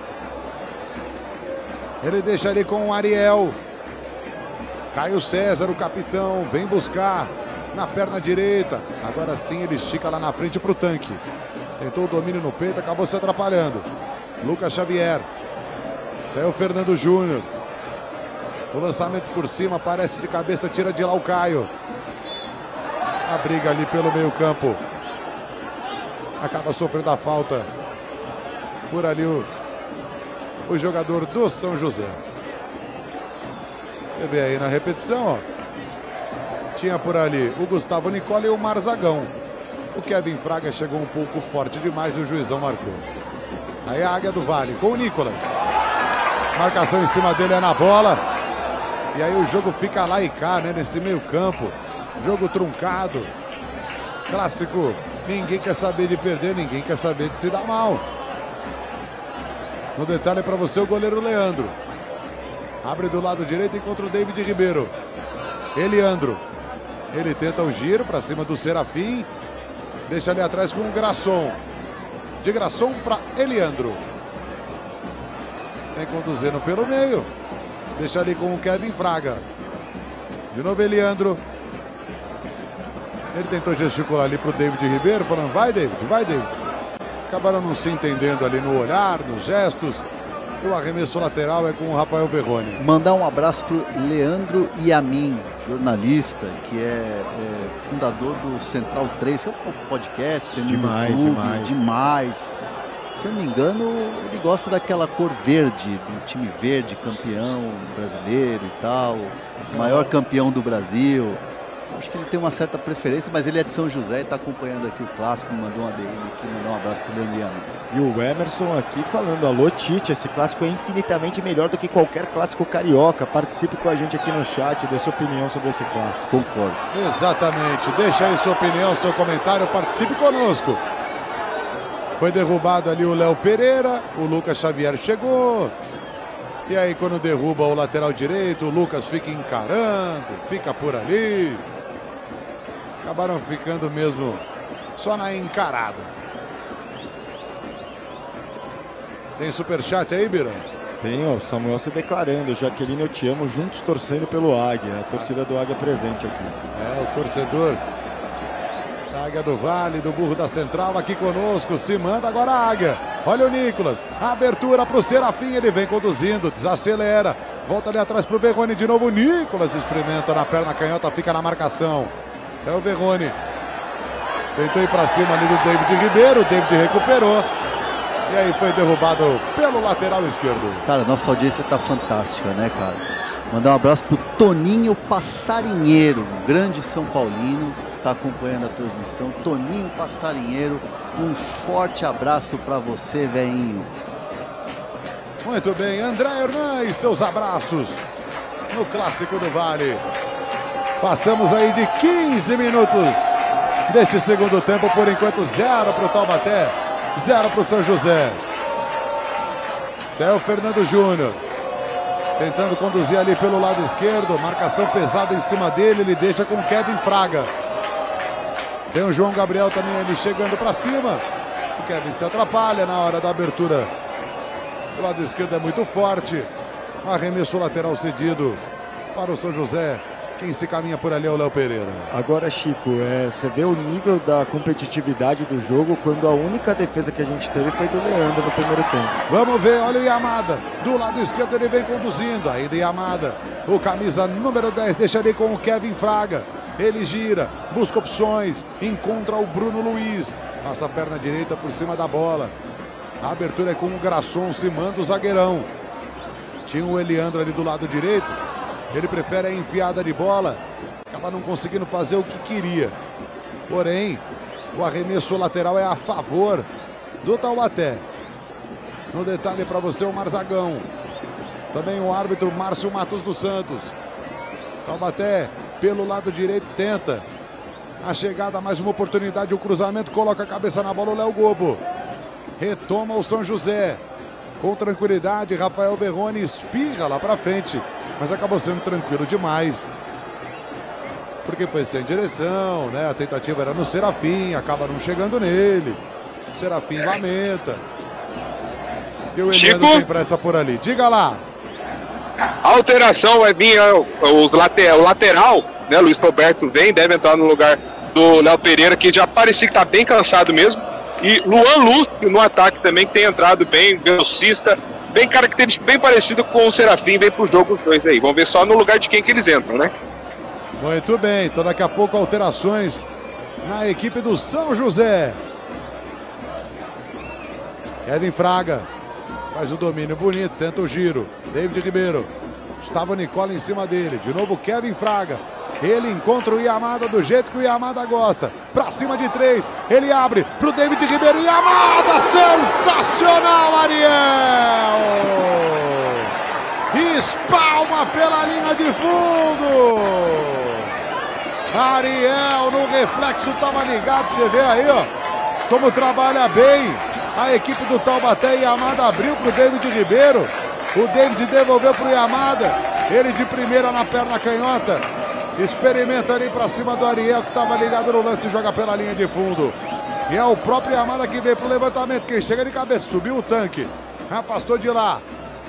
Ele deixa ali com o Ariel. Caio César, o capitão. Vem buscar na perna direita. Agora sim ele estica lá na frente para o tanque. Tentou o domínio no peito, acabou se atrapalhando. Lucas Xavier. Saiu o Fernando Júnior. O lançamento por cima, aparece de cabeça, tira de lá o Caio. A briga ali pelo meio campo. Acaba sofrendo a falta. Por ali o, o jogador do São José. Você vê aí na repetição, ó. Tinha por ali o Gustavo Nicola e o Marzagão. O Kevin Fraga chegou um pouco forte demais e o juizão marcou. Aí a Águia do Vale com o Nicolas. Marcação em cima dele é na bola. E aí o jogo fica lá e cá, né? Nesse meio campo. Jogo truncado. Clássico. Ninguém quer saber de perder, ninguém quer saber de se dar mal. No detalhe para você o goleiro Leandro. Abre do lado direito, encontra o David Ribeiro. Eliandro. Ele tenta o giro para cima do Serafim. Deixa ali atrás com o Grasson. De Grasson para Eliandro. Vem conduzindo pelo meio. Deixa ali com o Kevin Fraga. De novo Eliandro. Ele tentou gesticular ali pro David Ribeiro, falando: vai, David, vai, David. Acabaram não se entendendo ali no olhar, nos gestos. E o arremesso lateral é com o Rafael Verrone. Mandar um abraço pro Leandro Yamin, jornalista, que é, é fundador do Central 3, que é um podcast, tem no Demais, YouTube, demais. demais. Se eu não me engano, ele gosta daquela cor verde, do time verde, campeão brasileiro e tal, maior campeão do Brasil. Acho que ele tem uma certa preferência, mas ele é de São José e está acompanhando aqui o clássico, mandou uma DM aqui, mandou um abraço pro Leandro Yamin. E o Emerson aqui falando, alô Tite, esse clássico é infinitamente melhor do que qualquer clássico carioca. Participe com a gente aqui no chat, dê sua opinião sobre esse clássico. Concordo. Exatamente. Deixa aí sua opinião, seu comentário, participe conosco. Foi derrubado ali o Léo Pereira, o Lucas Xavier chegou. E aí, quando derruba o lateral direito, o Lucas fica encarando, fica por ali. Acabaram ficando mesmo só na encarada. Tem superchat aí, Bira? Tem, ó, o Samuel se declarando, Jaqueline, eu te amo, juntos torcendo pelo Águia. A torcida do Águia presente aqui. É, o torcedor da Águia do Vale, do Burro da Central, aqui conosco. Se manda agora a Águia. Olha o Nicolas. Abertura para o Serafim. Ele vem conduzindo, desacelera. Volta ali atrás para o Verrone de novo. O Nicolas experimenta na perna canhota, fica na marcação. Saiu o Verrone. Tentou ir para cima ali do David Ribeiro. O David recuperou. E aí foi derrubado pelo lateral esquerdo. Cara, nossa audiência tá fantástica, né, cara? Mandar um abraço pro Toninho Passarinheiro, um grande São Paulino, tá acompanhando a transmissão. Toninho Passarinheiro, um forte abraço para você, velhinho. Muito bem, André Hernan e seus abraços no Clássico do Vale. Passamos aí de 15 minutos deste segundo tempo, por enquanto zero para o Taubaté, zero para o São José. É o Fernando Júnior. Tentando conduzir ali pelo lado esquerdo, marcação pesada em cima dele, ele deixa com Kevin Fraga. Tem o João Gabriel também ali chegando para cima. O Kevin se atrapalha na hora da abertura. O lado esquerdo é muito forte. Arremesso lateral cedido para o São José. Quem se caminha por ali é o Léo Pereira. Agora, Chico, é, você vê o nível da competitividade do jogo quando a única defesa que a gente teve foi do Leandro no primeiro tempo. Vamos ver, olha o Yamada. Do lado esquerdo ele vem conduzindo. Aí de Yamada. O camisa número 10 deixa ali com o Kevin Fraga. Ele gira, busca opções, encontra o Bruno Luiz. Passa a perna direita por cima da bola. A abertura é com o Grasson, se manda o zagueirão. Tinha o Eliandro ali do lado direito. Ele prefere a enfiada de bola. Acaba não conseguindo fazer o que queria. Porém, o arremesso lateral é a favor do Taubaté. No detalhe para você o Marzagão. Também o árbitro Márcio Matos dos Santos. Taubaté pelo lado direito tenta. A chegada, mais uma oportunidade, o cruzamento, coloca a cabeça na bola o Léo Gobo. Retoma o São José. Com tranquilidade, Rafael Berrone espirra lá para frente, mas acabou sendo tranquilo demais. Porque foi sem direção, né? A tentativa era no Serafim, acaba não chegando nele. O Serafim lamenta. E o Eliano Chico? tem pressa por ali. Diga lá. A alteração vai vir é, os late- o lateral, né? Luiz Roberto vem, deve entrar no lugar do Léo Pereira, que já parecia que tá bem cansado mesmo. E Luan Lúcio no ataque também, que tem entrado bem, velocista, bem característico, bem parecido com o Serafim, vem pro jogo os dois aí. Vamos ver só no lugar de quem que eles entram, né? Muito bem, então daqui a pouco alterações na equipe do São José. Kevin Fraga faz o domínio bonito, tenta o giro. David Ribeiro. Gustavo Nicola em cima dele. De novo Kevin Fraga. Ele encontra o Yamada do jeito que o Yamada gosta. Pra cima de três. Ele abre pro David Ribeiro. Yamada! Sensacional, Ariel! Espalma pela linha de fundo. Ariel no reflexo estava ligado, você vê aí, ó, como trabalha bem a equipe do Taubaté e Amada abriu para o David Ribeiro. O David devolveu pro Yamada. Ele de primeira na perna canhota. Experimenta ali pra cima do Ariel, que tava ligado no lance e joga pela linha de fundo. E é o próprio Yamada que veio pro levantamento. Quem chega de cabeça, subiu o tanque. Afastou de lá.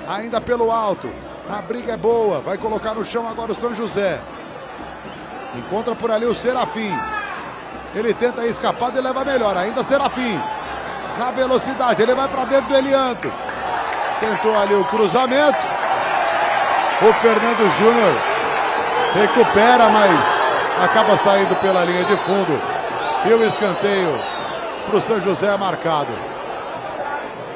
Ainda pelo alto. A briga é boa. Vai colocar no chão agora o São José. Encontra por ali o Serafim. Ele tenta escapar e leva melhor. Ainda Serafim. Na velocidade. Ele vai para dentro do Elianto. Tentou ali o cruzamento. O Fernando Júnior recupera, mas acaba saindo pela linha de fundo. E o escanteio para o São José é marcado.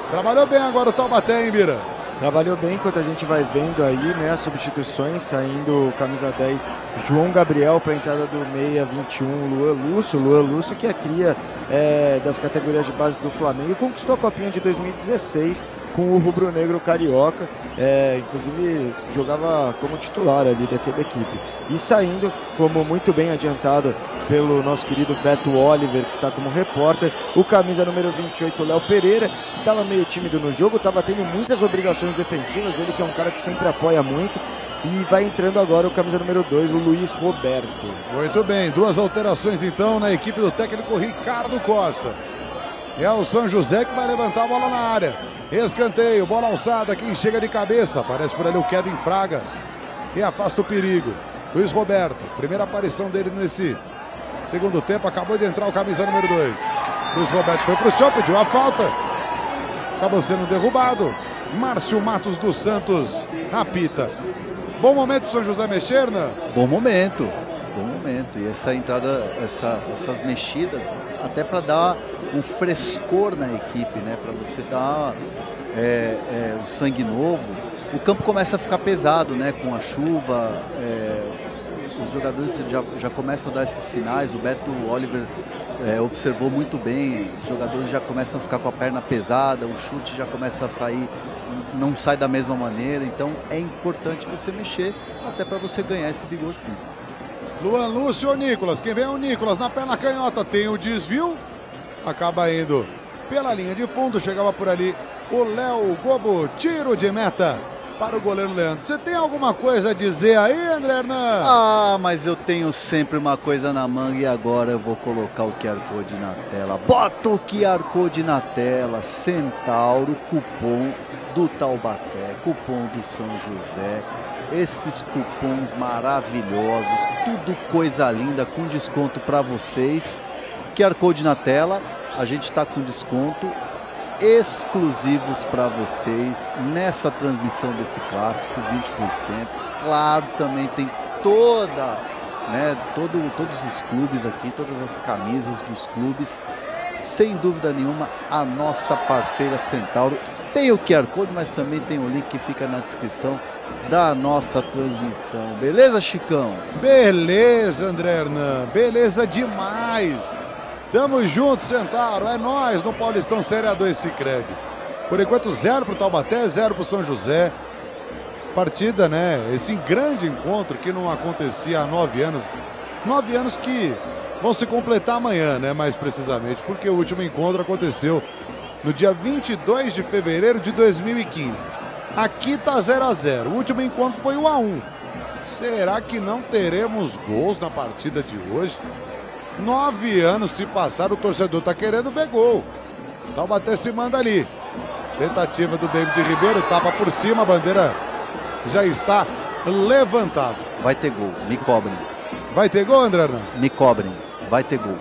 Trabalhou bem agora o Taubaté, hein, Bira? Trabalhou bem enquanto a gente vai vendo aí, né, as substituições, saindo camisa 10, João Gabriel para a entrada do meia 21, Luan Lúcio, Luan Lúcio que é cria é, das categorias de base do Flamengo e conquistou a Copinha de 2016 com o Rubro Negro Carioca, é, inclusive jogava como titular ali daquela equipe. E saindo, como muito bem adiantado pelo nosso querido Beto Oliver, que está como repórter, o camisa número 28, Léo Pereira, que estava meio tímido no jogo, estava tendo muitas obrigações defensivas, ele que é um cara que sempre apoia muito. E vai entrando agora o camisa número 2, o Luiz Roberto. Muito bem, duas alterações então na equipe do técnico Ricardo Costa. É o São José que vai levantar a bola na área. Escanteio, bola alçada, quem chega de cabeça. Aparece por ali o Kevin Fraga. E afasta o perigo. Luiz Roberto, primeira aparição dele nesse segundo tempo. Acabou de entrar o camisa número 2. Luiz Roberto foi pro chão, pediu a falta. Acabou sendo derrubado. Márcio Matos dos Santos apita. Bom momento pro São José mexer, né? Bom momento, bom momento. E essa entrada, essa, essas mexidas, até para dar um frescor na equipe, né? Para você dar é, é, o sangue novo. O campo começa a ficar pesado, né? Com a chuva, é, os jogadores já, já começam a dar esses sinais. O Beto Oliver é, observou muito bem. Os jogadores já começam a ficar com a perna pesada, o chute já começa a sair, não sai da mesma maneira. Então é importante você mexer até para você ganhar esse vigor físico. Luan Lúcio ou Nicolas? Quem vem é o Nicolas na perna canhota. Tem o desvio, acaba indo pela linha de fundo. Chegava por ali o Léo Gobo. Tiro de meta para o goleiro Leandro. Você tem alguma coisa a dizer aí, André Hernan? Ah, mas eu tenho sempre uma coisa na manga e agora eu vou colocar o QR Code na tela. Bota o QR Code na tela. Centauro, cupom do Taubaté, cupom do São José. Esses cupons maravilhosos, tudo coisa linda com desconto para vocês. QR Code na tela, a gente está com desconto exclusivos para vocês nessa transmissão desse clássico, 20%. Claro, também tem toda, né, todo, todos os clubes aqui, todas as camisas dos clubes. Sem dúvida nenhuma, a nossa parceira Centauro tem o QR Code, mas também tem o link que fica na descrição da nossa transmissão. Beleza, Chicão? Beleza, André Hernan. Beleza demais. Tamo junto, Centauro. É nós no Paulistão Série A2 Cicred. Por enquanto, zero pro Taubaté, zero pro São José. Partida, né? Esse grande encontro que não acontecia há nove anos. Nove anos que vão se completar amanhã, né? Mais precisamente, porque o último encontro aconteceu no dia 22 de fevereiro de 2015. Aqui tá 0 a 0 O último encontro foi 1 a 1 Será que não teremos gols na partida de hoje? Nove anos se passaram, o torcedor tá querendo ver gol. Taubaté se manda ali. Tentativa do David Ribeiro, tapa por cima, a bandeira já está levantada. Vai ter gol, me cobrem. Vai ter gol, André? Não? Me cobrem, vai ter gol.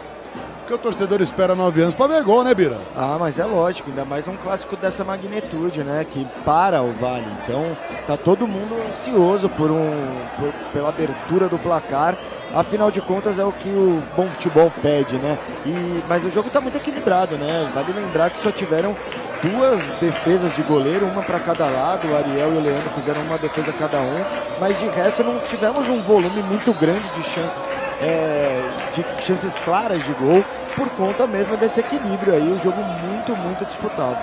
Porque o torcedor espera nove anos para ver gol, né, Bira? Ah, mas é lógico, ainda mais um clássico dessa magnitude, né? Que para o Vale. Então, tá todo mundo ansioso por um por, pela abertura do placar. Afinal de contas, é o que o bom futebol pede, né? E, mas o jogo tá muito equilibrado, né? Vale lembrar que só tiveram duas defesas de goleiro, uma para cada lado. O Ariel e o Leandro fizeram uma defesa cada um, mas de resto não tivemos um volume muito grande de chances, é, de chances claras de gol, por conta mesmo desse equilíbrio aí. O jogo muito, muito disputado.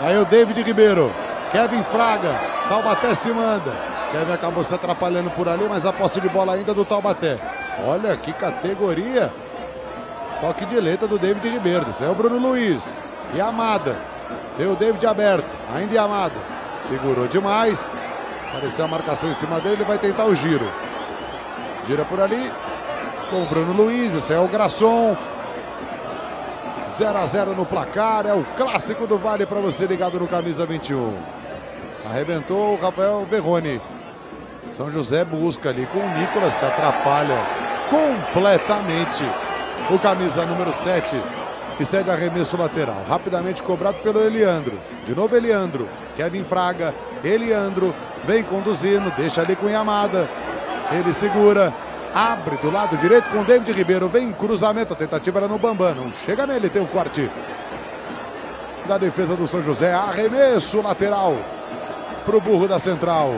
Aí o David Ribeiro, Kevin Fraga, Taubaté se manda. Kevin acabou se atrapalhando por ali, mas a posse de bola ainda do Taubaté. Olha que categoria. Toque de letra do David Ribeiro. Esse é o Bruno Luiz. E Amada. Tem o David aberto. Ainda Amada. Segurou demais. Apareceu a marcação em cima dele, ele vai tentar o giro. Gira por ali. Com o Bruno Luiz, esse é o Grasson. 0 a 0 no placar, é o clássico do Vale para você ligado no camisa 21. Arrebentou o Rafael Verrone. São José busca ali com o Nicolas, se atrapalha completamente o camisa número 7, que cede arremesso lateral. Rapidamente cobrado pelo Eliandro. De novo Eliandro. Kevin Fraga. Eliandro vem conduzindo, deixa ali com Yamada. Ele segura, abre do lado direito com o David Ribeiro. Vem cruzamento, a tentativa era no Bambam. Não chega nele, tem o corte da defesa do São José. Arremesso lateral para o burro da central.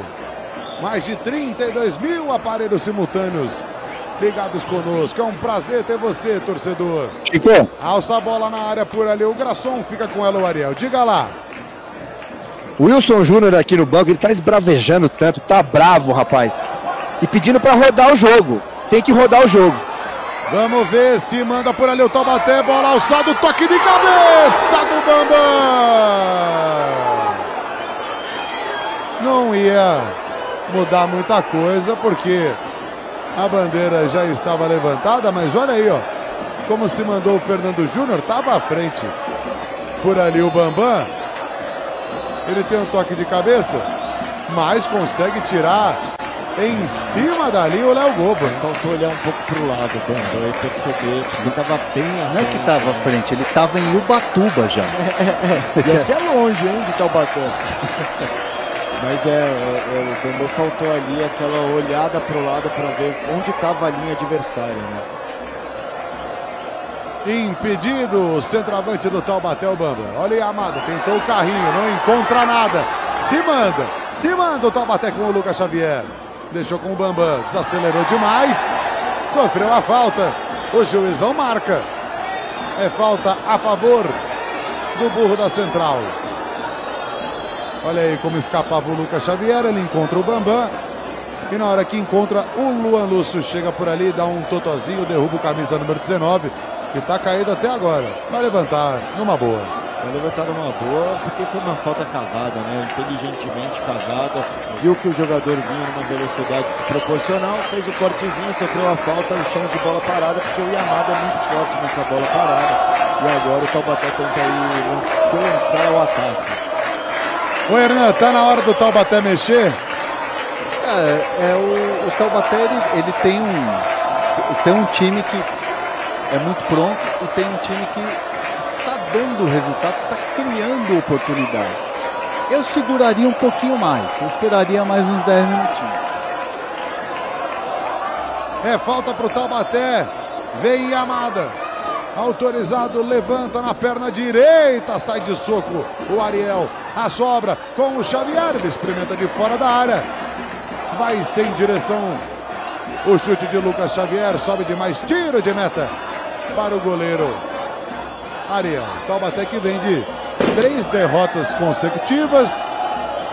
Mais de 32 mil aparelhos simultâneos ligados conosco. É um prazer ter você, torcedor. Chico. Alça a bola na área por ali. O Grasson fica com ela, o Ariel. Diga lá. Wilson Júnior aqui no banco, ele tá esbravejando tanto, tá bravo, rapaz. E pedindo para rodar o jogo. Tem que rodar o jogo. Vamos ver se manda por ali o Taubaté. Bola alçado, toque de cabeça do Bambam. Não ia mudar muita coisa, porque a bandeira já estava levantada, mas olha aí, ó. Como se mandou o Fernando Júnior, estava à frente. Por ali o Bambam. Ele tem um toque de cabeça, mas consegue tirar em cima dali o Léo Gobo. Faltou olhar um pouco pro lado, Bambam, e perceber que ele estava bem à Não é que estava à frente, ele estava em Ubatuba já. E até longe, hein, de Taubaté. Mas é, é, é, o Bambam faltou ali aquela olhada pro lado para ver onde estava a linha adversária, né? Impedido o centroavante do Taubaté, o Bamba. Olha aí, Amado, tentou o carrinho, não encontra nada. Se manda, se manda o Taubaté com o Lucas Xavier. Deixou com o Bambam, desacelerou demais. Sofreu a falta. O juizão marca. É falta a favor do burro da central. Olha aí como escapava o Lucas Xavier. Ele encontra o Bambam. E na hora que encontra o Luan Lúcio, chega por ali, dá um totozinho, derruba o camisa número 19, que está caído até agora. Vai levantar numa boa. Vai levantar numa boa, porque foi uma falta cavada, né? Inteligentemente cavada. Viu que o jogador vinha numa velocidade desproporcional, fez o cortezinho, sofreu a falta, o chão de bola parada, porque o Yamada é muito forte nessa bola parada. E agora o Taubaté tenta aí se lançar ao ataque. Ô Hernan, tá na hora do Taubaté mexer? É, é o, o Taubaté ele, ele tem um tem um time que é muito pronto e tem um time que está dando resultado, está criando oportunidades. Eu seguraria um pouquinho mais, eu esperaria mais uns 10 minutinhos. É falta pro Taubaté. Vem Yamada. Autorizado, levanta na perna direita, sai de soco o Ariel. A sobra com o Xavier, ele experimenta de fora da área. Vai sem direção. O chute de Lucas Xavier sobe demais, tiro de meta para o goleiro Ariel. Taubaté que vem de três derrotas consecutivas.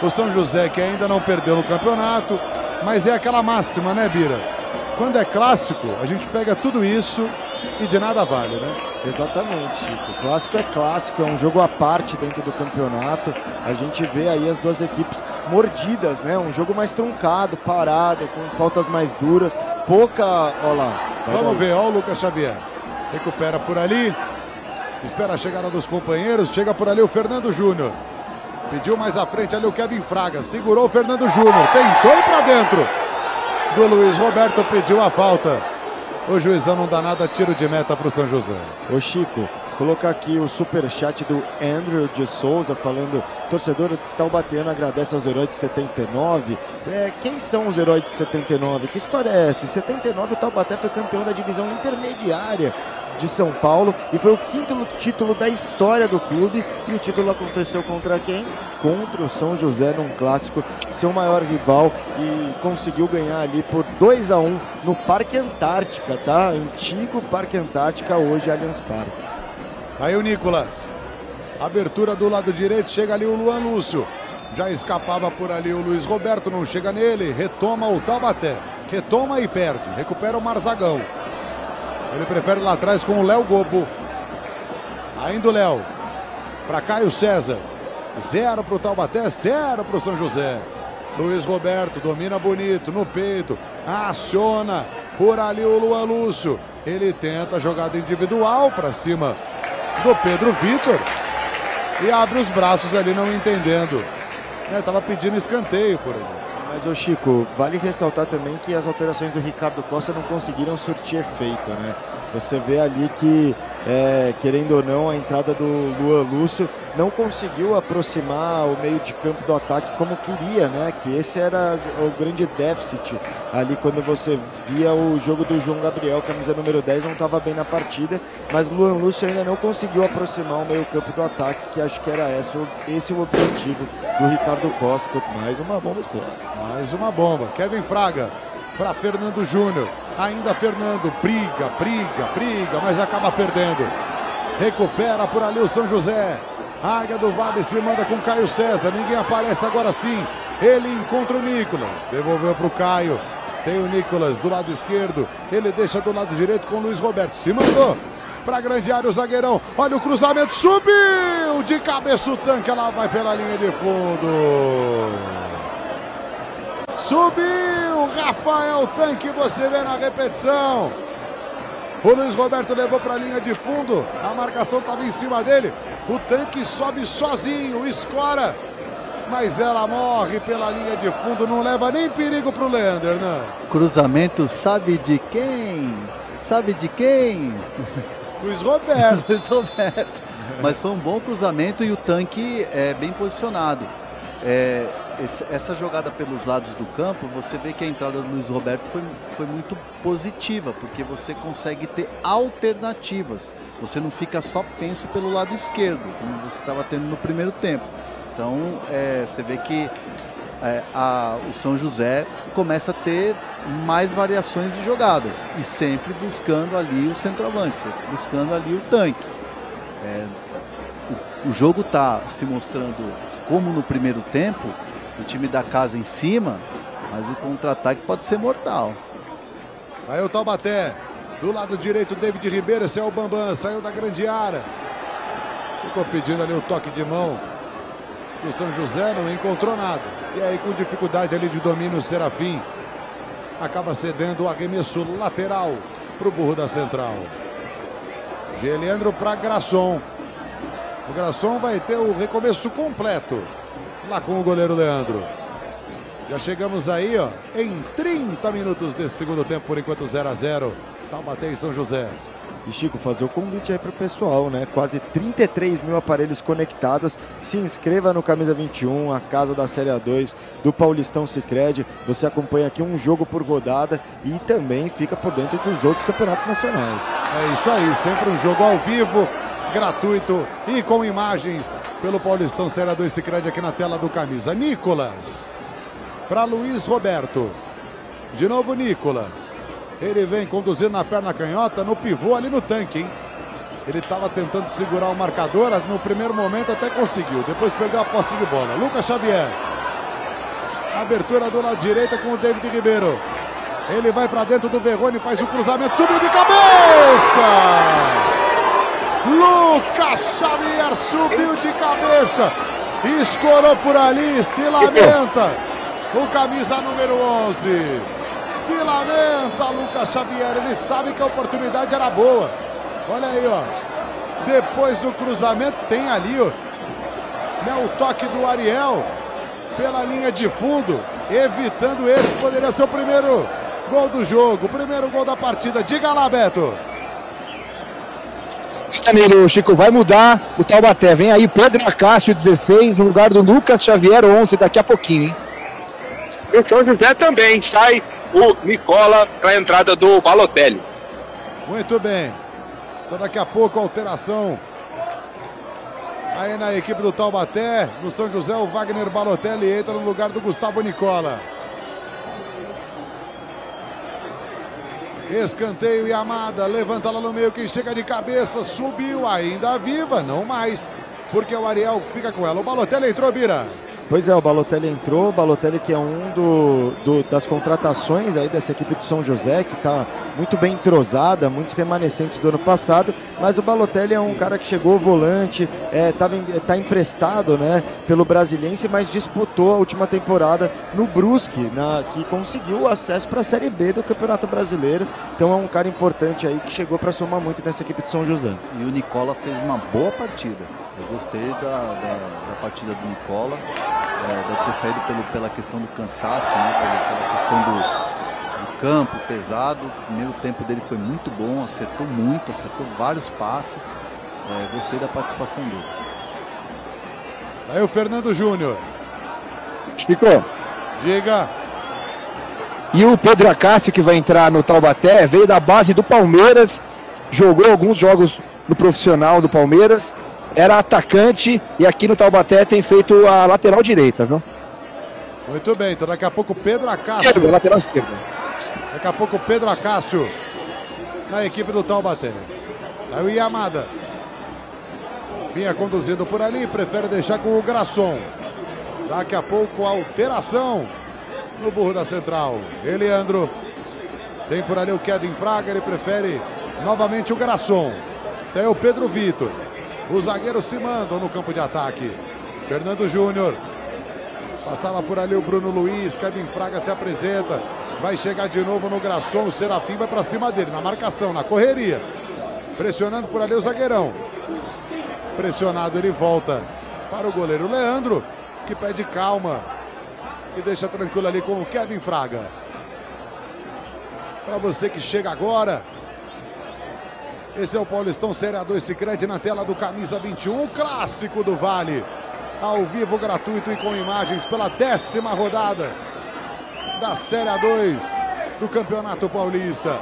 O São José que ainda não perdeu no campeonato, mas é aquela máxima, né, Bira? Quando é clássico, a gente pega tudo isso e de nada vale, né? Exatamente, Chico. Clássico é clássico, é um jogo à parte dentro do campeonato. A gente vê aí as duas equipes mordidas, né? Um jogo mais truncado, parado, com faltas mais duras. Pouca. Olha lá. Vamos ver, ó o Lucas Xavier. Recupera por ali. Espera a chegada dos companheiros. Chega por ali o Fernando Júnior. Pediu mais à frente ali o Kevin Fraga. Segurou o Fernando Júnior. Tentou ir pra dentro. Do Luiz Roberto pediu a falta. O juizão não dá nada, tiro de meta para o São José. Ô Chico, colocar aqui o superchat do Andrew de Souza falando: torcedor Taubateano agradece aos heróis de 79. É, quem são os heróis de 79? Que história é essa? Em 79 o Taubaté foi campeão da divisão intermediária de São Paulo e foi o quinto título da história do clube. E o título aconteceu contra quem? Contra o São José num clássico, seu maior rival, e conseguiu ganhar ali por 2 a 1 no Parque Antártica, tá? Antigo Parque Antártica, hoje Allianz Parque. Aí o Nicolas. Abertura do lado direito, chega ali o Luan Lúcio. Já escapava por ali o Luiz Roberto, não chega nele, retoma o Taubaté. Retoma e perde, recupera o Marzagão. Ele prefere lá atrás com o Léo Gobo. Ainda o Léo. Para Caio César. Zero para o Taubaté, zero para o São José. Luiz Roberto domina bonito no peito, aciona por ali o Luan Lúcio. Ele tenta a jogada individual para cima do Pedro Vitor e abre os braços ali, não entendendo. É, tava pedindo escanteio por ali. Mas, ô Chico, vale ressaltar também que as alterações do Ricardo Costa não conseguiram surtir efeito, né? Você vê ali que, é, querendo ou não, a entrada do Luan Lúcio não conseguiu aproximar o meio de campo do ataque como queria, né? Que esse era o grande déficit ali quando você via o jogo do João Gabriel, camisa número 10, não estava bem na partida, mas Luan Lúcio ainda não conseguiu aproximar o meio campo do ataque, que acho que era esse, esse o objetivo do Ricardo Costa. Mais uma bomba. Mais uma bomba. Kevin Fraga para Fernando Júnior. Ainda Fernando, briga, briga, briga, mas acaba perdendo. Recupera por ali o São José. Águia do Vale se manda com Caio César. Ninguém aparece agora sim. Ele encontra o Nicolas. Devolveu para o Caio. Tem o Nicolas do lado esquerdo. Ele deixa do lado direito com o Luiz Roberto. Se mandou para grande área o zagueirão. Olha o cruzamento. Subiu de cabeça o tanque. Ela vai pela linha de fundo. Subiu Rafael Tanque, você vê na repetição. O Luiz Roberto levou para a linha de fundo, a marcação estava em cima dele. O tanque sobe sozinho, escora, mas ela morre pela linha de fundo, não leva nem perigo para o Leandro, né? Cruzamento sabe de quem? Sabe de quem? Luiz Roberto. Luiz Roberto. Mas foi um bom cruzamento e o tanque é bem posicionado. É, essa jogada pelos lados do campo, você vê que a entrada do Luiz Roberto foi, foi muito positiva, porque você consegue ter alternativas. Você não fica só penso pelo lado esquerdo, como você estava tendo no primeiro tempo. Então, é, você vê que é, a, o São José começa a ter mais variações de jogadas e sempre buscando ali o centroavante, buscando ali o tanque. É, o, o jogo está se mostrando como no primeiro tempo, o time da casa em cima, mas o contra-ataque pode ser mortal. Aí o Taubaté, do lado direito, David Ribeiro, esse é o Bambam, saiu da grande área. Ficou pedindo ali o toque de mão do São José, não encontrou nada. E aí, com dificuldade ali de domínio, o Serafim acaba cedendo o arremesso lateral para o burro da central. Geleandro para Grasson. O Grasson vai ter o recomeço completo lá com o goleiro Leandro. Já chegamos aí, ó, em 30 minutos desse segundo tempo, por enquanto 0 a 0 Taubaté e São José. E Chico, fazer o convite aí para o pessoal, né? Quase 33 mil aparelhos conectados. Se inscreva no Camisa 21, a casa da Série A2 do Paulistão Cicred. Você acompanha aqui um jogo por rodada e também fica por dentro dos outros campeonatos nacionais. É isso aí, sempre um jogo ao vivo, gratuito e com imagens pelo Paulistão Série 2 Cicred aqui na tela do Camisa. Nicolas para Luiz Roberto. De novo Nicolas. Ele vem conduzindo na perna canhota, no pivô ali no tanque, hein? Ele estava tentando segurar o marcador, no primeiro momento até conseguiu, depois perdeu a posse de bola. Lucas Xavier. Abertura do lado direito com o David Ribeiro. Ele vai para dentro do Verrone, faz o cruzamento, subiu de cabeça! Lucas Xavier subiu de cabeça, escorou por ali, se lamenta. O camisa número 11 se lamenta Lucas Xavier, ele sabe que a oportunidade era boa. Olha aí, ó. Depois do cruzamento tem ali, ó. Né, o toque do Ariel pela linha de fundo, evitando esse que poderia ser o primeiro gol do jogo, o primeiro gol da partida. Diga lá, Beto. Amigo Chico, vai mudar o Taubaté. Vem aí Pedro Acácio, 16, no lugar do Lucas Xavier, 11, daqui a pouquinho, hein? E o São José também sai o Nicola para a entrada do Balotelli. Muito bem. Então daqui a pouco alteração aí na equipe do Taubaté. No São José, o Wagner Balotelli entra no lugar do Gustavo Nicola. Escanteio e Amada, levanta lá no meio, quem chega de cabeça, subiu, ainda viva, não mais, porque o Ariel fica com ela. O Balotelli entrou, Bira. Pois é, o Balotelli entrou, o Balotelli que é um do, do- das contratações aí dessa equipe do São José, que está muito bem entrosada, muitos remanescentes do ano passado, mas o Balotelli é um cara que chegou volante, é, tá emprestado né, pelo Brasiliense, mas disputou a última temporada no Brusque, na, que conseguiu o acesso para a Série B do Campeonato Brasileiro, então é um cara importante aí que chegou para somar muito nessa equipe do São José. E o Nicola fez uma boa partida. Eu gostei da, da, da partida do Nicola. É, deve ter saído pelo, pela questão do cansaço, né? pela, pela questão do, do campo pesado. O primeiro tempo dele foi muito bom, acertou muito, acertou vários passes. É, gostei da participação dele. Aí o Fernando Júnior. Chico. Diga. E o Pedro Acácio, que vai entrar no Taubaté, veio da base do Palmeiras, jogou alguns jogos no profissional do Palmeiras, era atacante e aqui no Taubaté tem feito a lateral direita, viu? Muito bem, então daqui a pouco Pedro Acácio. Esquerda, lateral esquerda. Daqui a pouco Pedro Acácio na equipe do Taubaté. Aí o Yamada. Vinha conduzido por ali, prefere deixar com o Grasson. Daqui a pouco alteração no burro da central. Eliandro. Tem por ali o Kevin Fraga, ele prefere novamente o Grasson. Isso aí é o Pedro Vitor. Os zagueiros se mandam no campo de ataque. Fernando Júnior. Passava por ali o Bruno Luiz, Kevin Fraga se apresenta. Vai chegar de novo no Grasson, o Serafim vai para cima dele, na marcação, na correria. Pressionando por ali o zagueirão. Pressionado, ele volta para o goleiro Leandro, que pede calma e deixa tranquilo ali com o Kevin Fraga. Para você que chega agora, esse é o Paulistão Série A2 Cicred na tela do Camisa 21, o clássico do Vale. Ao vivo, gratuito e com imagens pela décima rodada da Série A2 do Campeonato Paulista.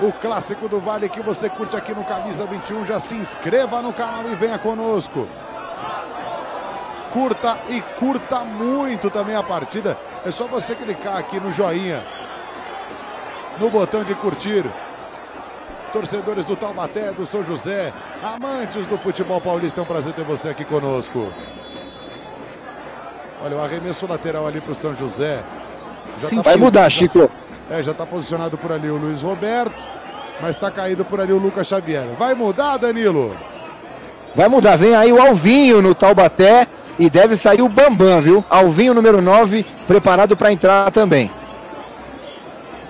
O clássico do Vale que você curte aqui no Camisa 21. Já se inscreva no canal e venha conosco. Curta e curta muito também a partida. É só você clicar aqui no joinha, no botão de curtir. Torcedores do Taubaté, do São José, amantes do futebol paulista, é um prazer ter você aqui conosco. Olha, o arremesso lateral ali para o São José. Já Vai mudar, Chico. É, já está posicionado por ali o Luiz Roberto, mas está caído por ali o Lucas Xavier. Vai mudar, Danilo? Vai mudar, vem aí o Alvinho no Taubaté e deve sair o Bambam, viu? Alvinho número 9, preparado para entrar também.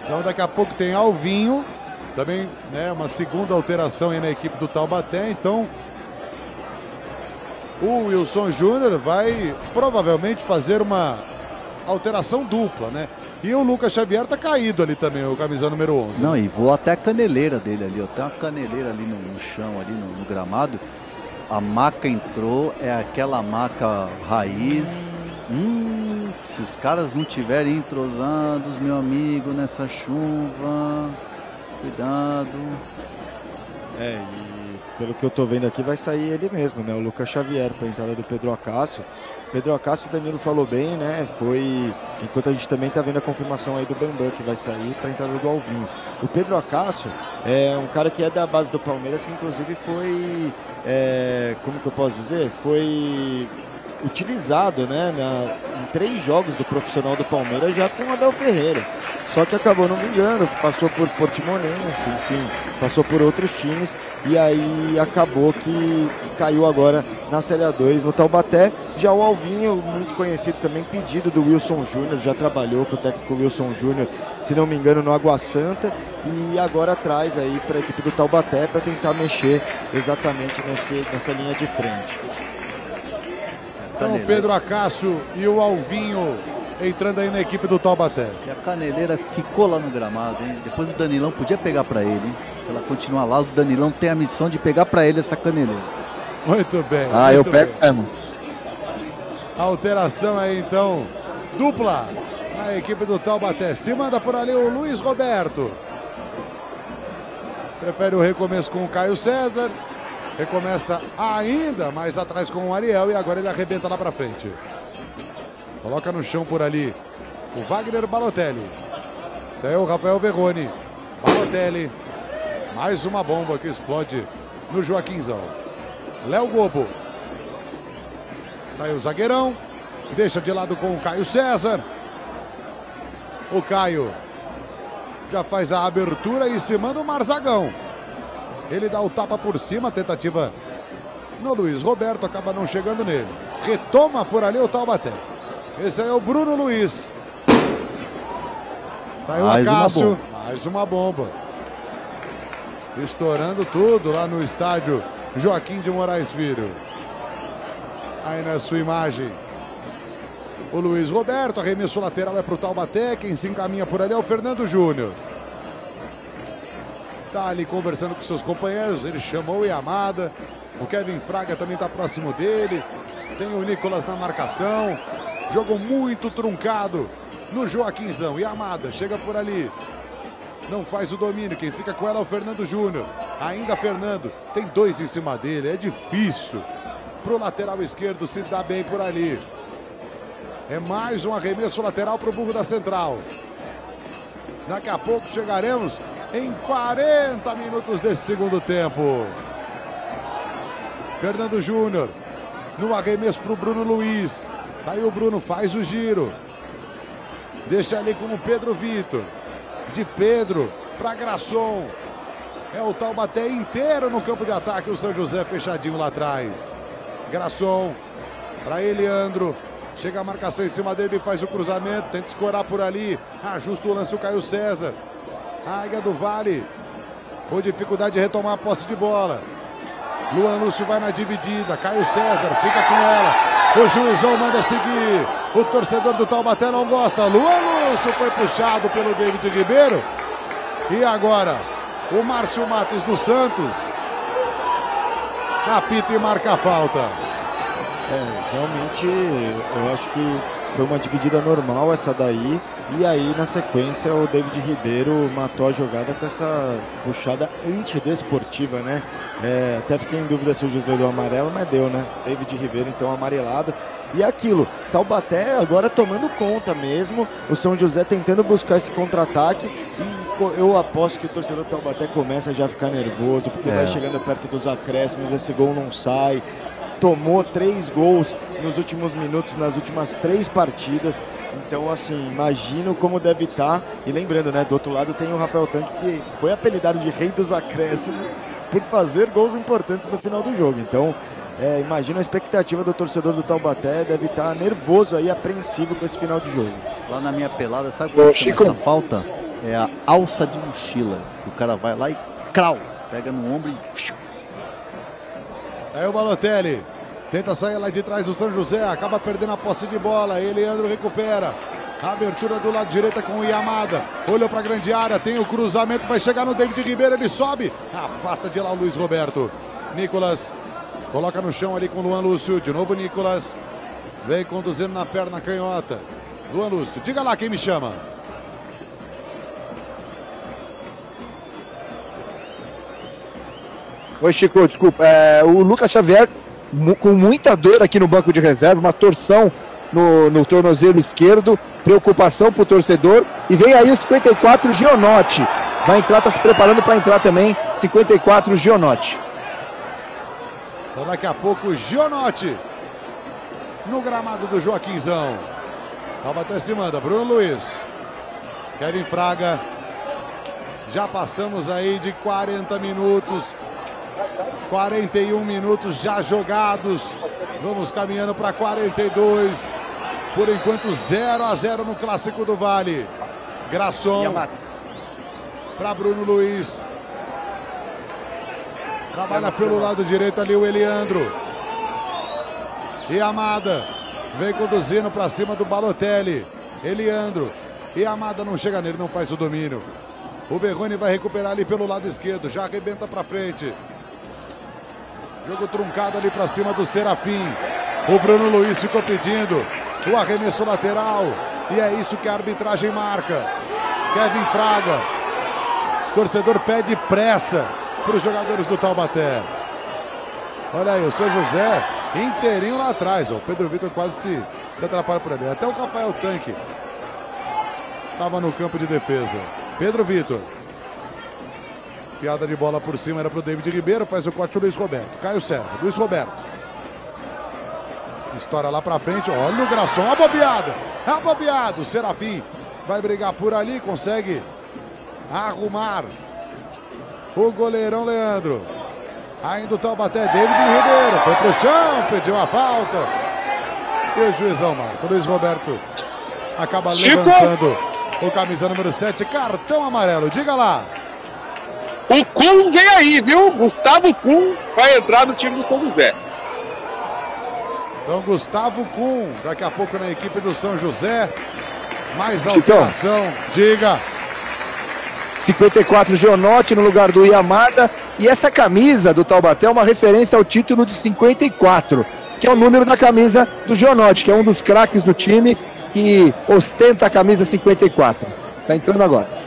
Então daqui a pouco tem Alvinho, também né, uma segunda alteração aí na equipe do Taubaté. Então o Wilson Júnior vai provavelmente fazer uma alteração dupla, né? E o Lucas Xavier tá caído ali também, o camisa número 11. Não, e vou até a caneleira dele ali, ó. Tem uma caneleira ali no, no chão, ali no, no gramado. A maca entrou, é aquela maca raiz. Hum, se os caras não tiverem entrosados, meu amigo, nessa chuva, cuidado. É, e pelo que eu tô vendo aqui, vai sair ele mesmo, né? O Lucas Xavier para entrada do Pedro Acácio. Pedro Acácio, o Danilo falou bem, né? Foi. Enquanto a gente também tá vendo a confirmação aí do Bambam que vai sair para entrada do Alvinho. O Pedro Acácio é um cara que é da base do Palmeiras, que inclusive foi. é, como que eu posso dizer? Foi utilizado né, na- em três jogos do profissional do Palmeiras já com o Abel Ferreira. Só que acabou não vingando, passou por Portimonense, enfim, passou por outros times e aí acabou que caiu agora na Série A2 no Taubaté. Já o Alvinho, muito conhecido também, pedido do Wilson Júnior, já trabalhou com o técnico Wilson Júnior, se não me engano, no Água Santa e agora traz aí para a equipe do Taubaté para tentar mexer exatamente nesse, nessa linha de frente. Então o Pedro Acácio e o Alvinho entrando aí na equipe do Taubaté. E a caneleira ficou lá no gramado, hein? Depois o Danilão podia pegar pra ele, hein? Se ela continuar lá, o Danilão tem a missão de pegar pra ele essa caneleira. Muito bem. Ah, eu muito pego bem. mesmo. Alteração aí então, dupla na equipe do Taubaté. Se manda por ali o Luiz Roberto. Prefere o recomeço com o Caio César. Recomeça ainda mais atrás com o Ariel e agora ele arrebenta lá pra frente. Coloca no chão por ali o Wagner Balotelli. Aí é o Rafael Verrone. Balotelli. Mais uma bomba que explode no Joaquinzão. Léo Gobo. Tá aí o zagueirão. Deixa de lado com o Caio César. O Caio já faz a abertura e se manda o Marzagão. Ele dá o tapa por cima, tentativa no Luiz Roberto, acaba não chegando nele. Retoma por ali o Taubaté. Esse aí é o Bruno Luiz. Tá aí o Mais uma Acácio. bomba. Mais uma bomba. Estourando tudo lá no estádio Joaquim de Moraes Filho. Aí na sua imagem. O Luiz Roberto, arremesso lateral é para o Taubaté. Quem se encaminha por ali é o Fernando Júnior. Tá ali conversando com seus companheiros. Ele chamou o Yamada. O Kevin Fraga também está próximo dele. Tem o Nicolas na marcação. Jogo muito truncado no Joaquinzão. Yamada chega por ali. Não faz o domínio. Quem fica com ela é o Fernando Júnior. Ainda Fernando. Tem dois em cima dele. É difícil pro lateral esquerdo se dar bem por ali. É mais um arremesso lateral pro burro da central. Daqui a pouco chegaremos em 40 minutos desse segundo tempo. Fernando Júnior no arremesso pro Bruno Luiz. Tá aí o Bruno, faz o giro. Deixa ali com o Pedro Vitor. De Pedro para Grasson. É o Taubaté inteiro no campo de ataque. O São José fechadinho lá atrás. Grasson para Eliandro. Chega a marcação em cima dele, faz o cruzamento, tenta escorar por ali. Ajusta o lance o Caio César. A Águia do Vale. Com dificuldade de retomar a posse de bola. Luan Lúcio vai na dividida. Caio César fica com ela. O juizão manda seguir. O torcedor do Taubaté não gosta. Luan Lúcio foi puxado pelo David Ribeiro. E agora, o Márcio Matos dos Santos. Apita e marca a falta. É, realmente eu acho que foi uma dividida normal essa daí. E aí, na sequência, o David Ribeiro matou a jogada com essa puxada antidesportiva, né? É, até fiquei em dúvida se o juiz deu amarelo, mas deu, né? David Ribeiro, então, amarelado. E aquilo, Taubaté agora tomando conta mesmo, o São José tentando buscar esse contra-ataque e eu aposto que o torcedor do Taubaté começa já a ficar nervoso, porque É. vai chegando perto dos acréscimos, esse gol não sai, tomou três gols nos últimos minutos, nas últimas três partidas. Então, assim, imagino como deve estar. E lembrando, né, do outro lado tem o Rafael Tanque, que foi apelidado de rei dos acréscimos por fazer gols importantes no final do jogo. Então, é, imagino a expectativa do torcedor do Taubaté, deve estar nervoso aí, apreensivo com esse final de jogo. Lá na minha pelada, sabe como chama essa falta? É a alça de mochila. O cara vai lá e crau, pega no ombro e Aí o Balotelli tenta sair lá de trás do São José, acaba perdendo a posse de bola. Eliandro recupera. A abertura do lado direito com o Yamada. Olhou para a grande área, tem o cruzamento, vai chegar no David Ribeiro, ele sobe. Afasta de lá o Luiz Roberto. Nicolas coloca no chão ali com o Luan Lúcio. De novo Nicolas. Vem conduzindo na perna canhota. Luan Lúcio, diga lá quem me chama. Oi, Chico, desculpa. É, o Lucas Xavier com muita dor aqui no banco de reserva, uma torção no, no tornozelo esquerdo, preocupação pro torcedor. E vem aí o 54 Gionotti. Vai entrar, tá se preparando para entrar também. 54 Gionotti. Então daqui a pouco Gionotti no gramado do Joaquinzão. Taubaté se manda, Bruno Luiz. Kevin Fraga. Já passamos aí de 40 minutos. 41 minutos já jogados. Vamos caminhando para 42. Por enquanto 0 a 0 no clássico do Vale. Grasson para Bruno Luiz. Trabalha pelo lado direito ali o Eliandro. E Amada vem conduzindo para cima do Balotelli. Eliandro. E Amada não chega nele, não faz o domínio. O Berrone vai recuperar ali pelo lado esquerdo, já arrebenta para frente. Jogo truncado ali para cima do Serafim. O Bruno Luiz ficou pedindo o arremesso lateral. E é isso que a arbitragem marca. Kevin Fraga. Torcedor pede pressa para os jogadores do Taubaté. Olha aí, o São José inteirinho lá atrás. ó. O Pedro Vitor quase se, se atrapalha por ali. Até o Rafael Tanque estava no campo de defesa. Pedro Vitor. Fiada de bola por cima era para o David Ribeiro. Faz o corte o Luiz Roberto. Caio César. Luiz Roberto. Estoura lá pra frente. Olha o Graçom, a bobeada. A bobeada. O Serafim vai brigar por ali, consegue arrumar o goleirão Leandro. Ainda o Taubaté, David Ribeiro. Foi pro chão, pediu a falta. E o juizão marca. Luiz Roberto acaba Chico! levantando o camisa número 7, cartão amarelo. Diga lá. O Kuhn vem aí, viu? Gustavo Kuhn vai entrar no time do São José. Então, Gustavo Kuhn, daqui a pouco na equipe do São José. Mais Chicão. alteração. Diga. 54 Geonote no lugar do Yamada. E essa camisa do Taubaté é uma referência ao título de 54, que é o número da camisa do Geonote, que é um dos craques do time que ostenta a camisa 54. Tá entrando agora.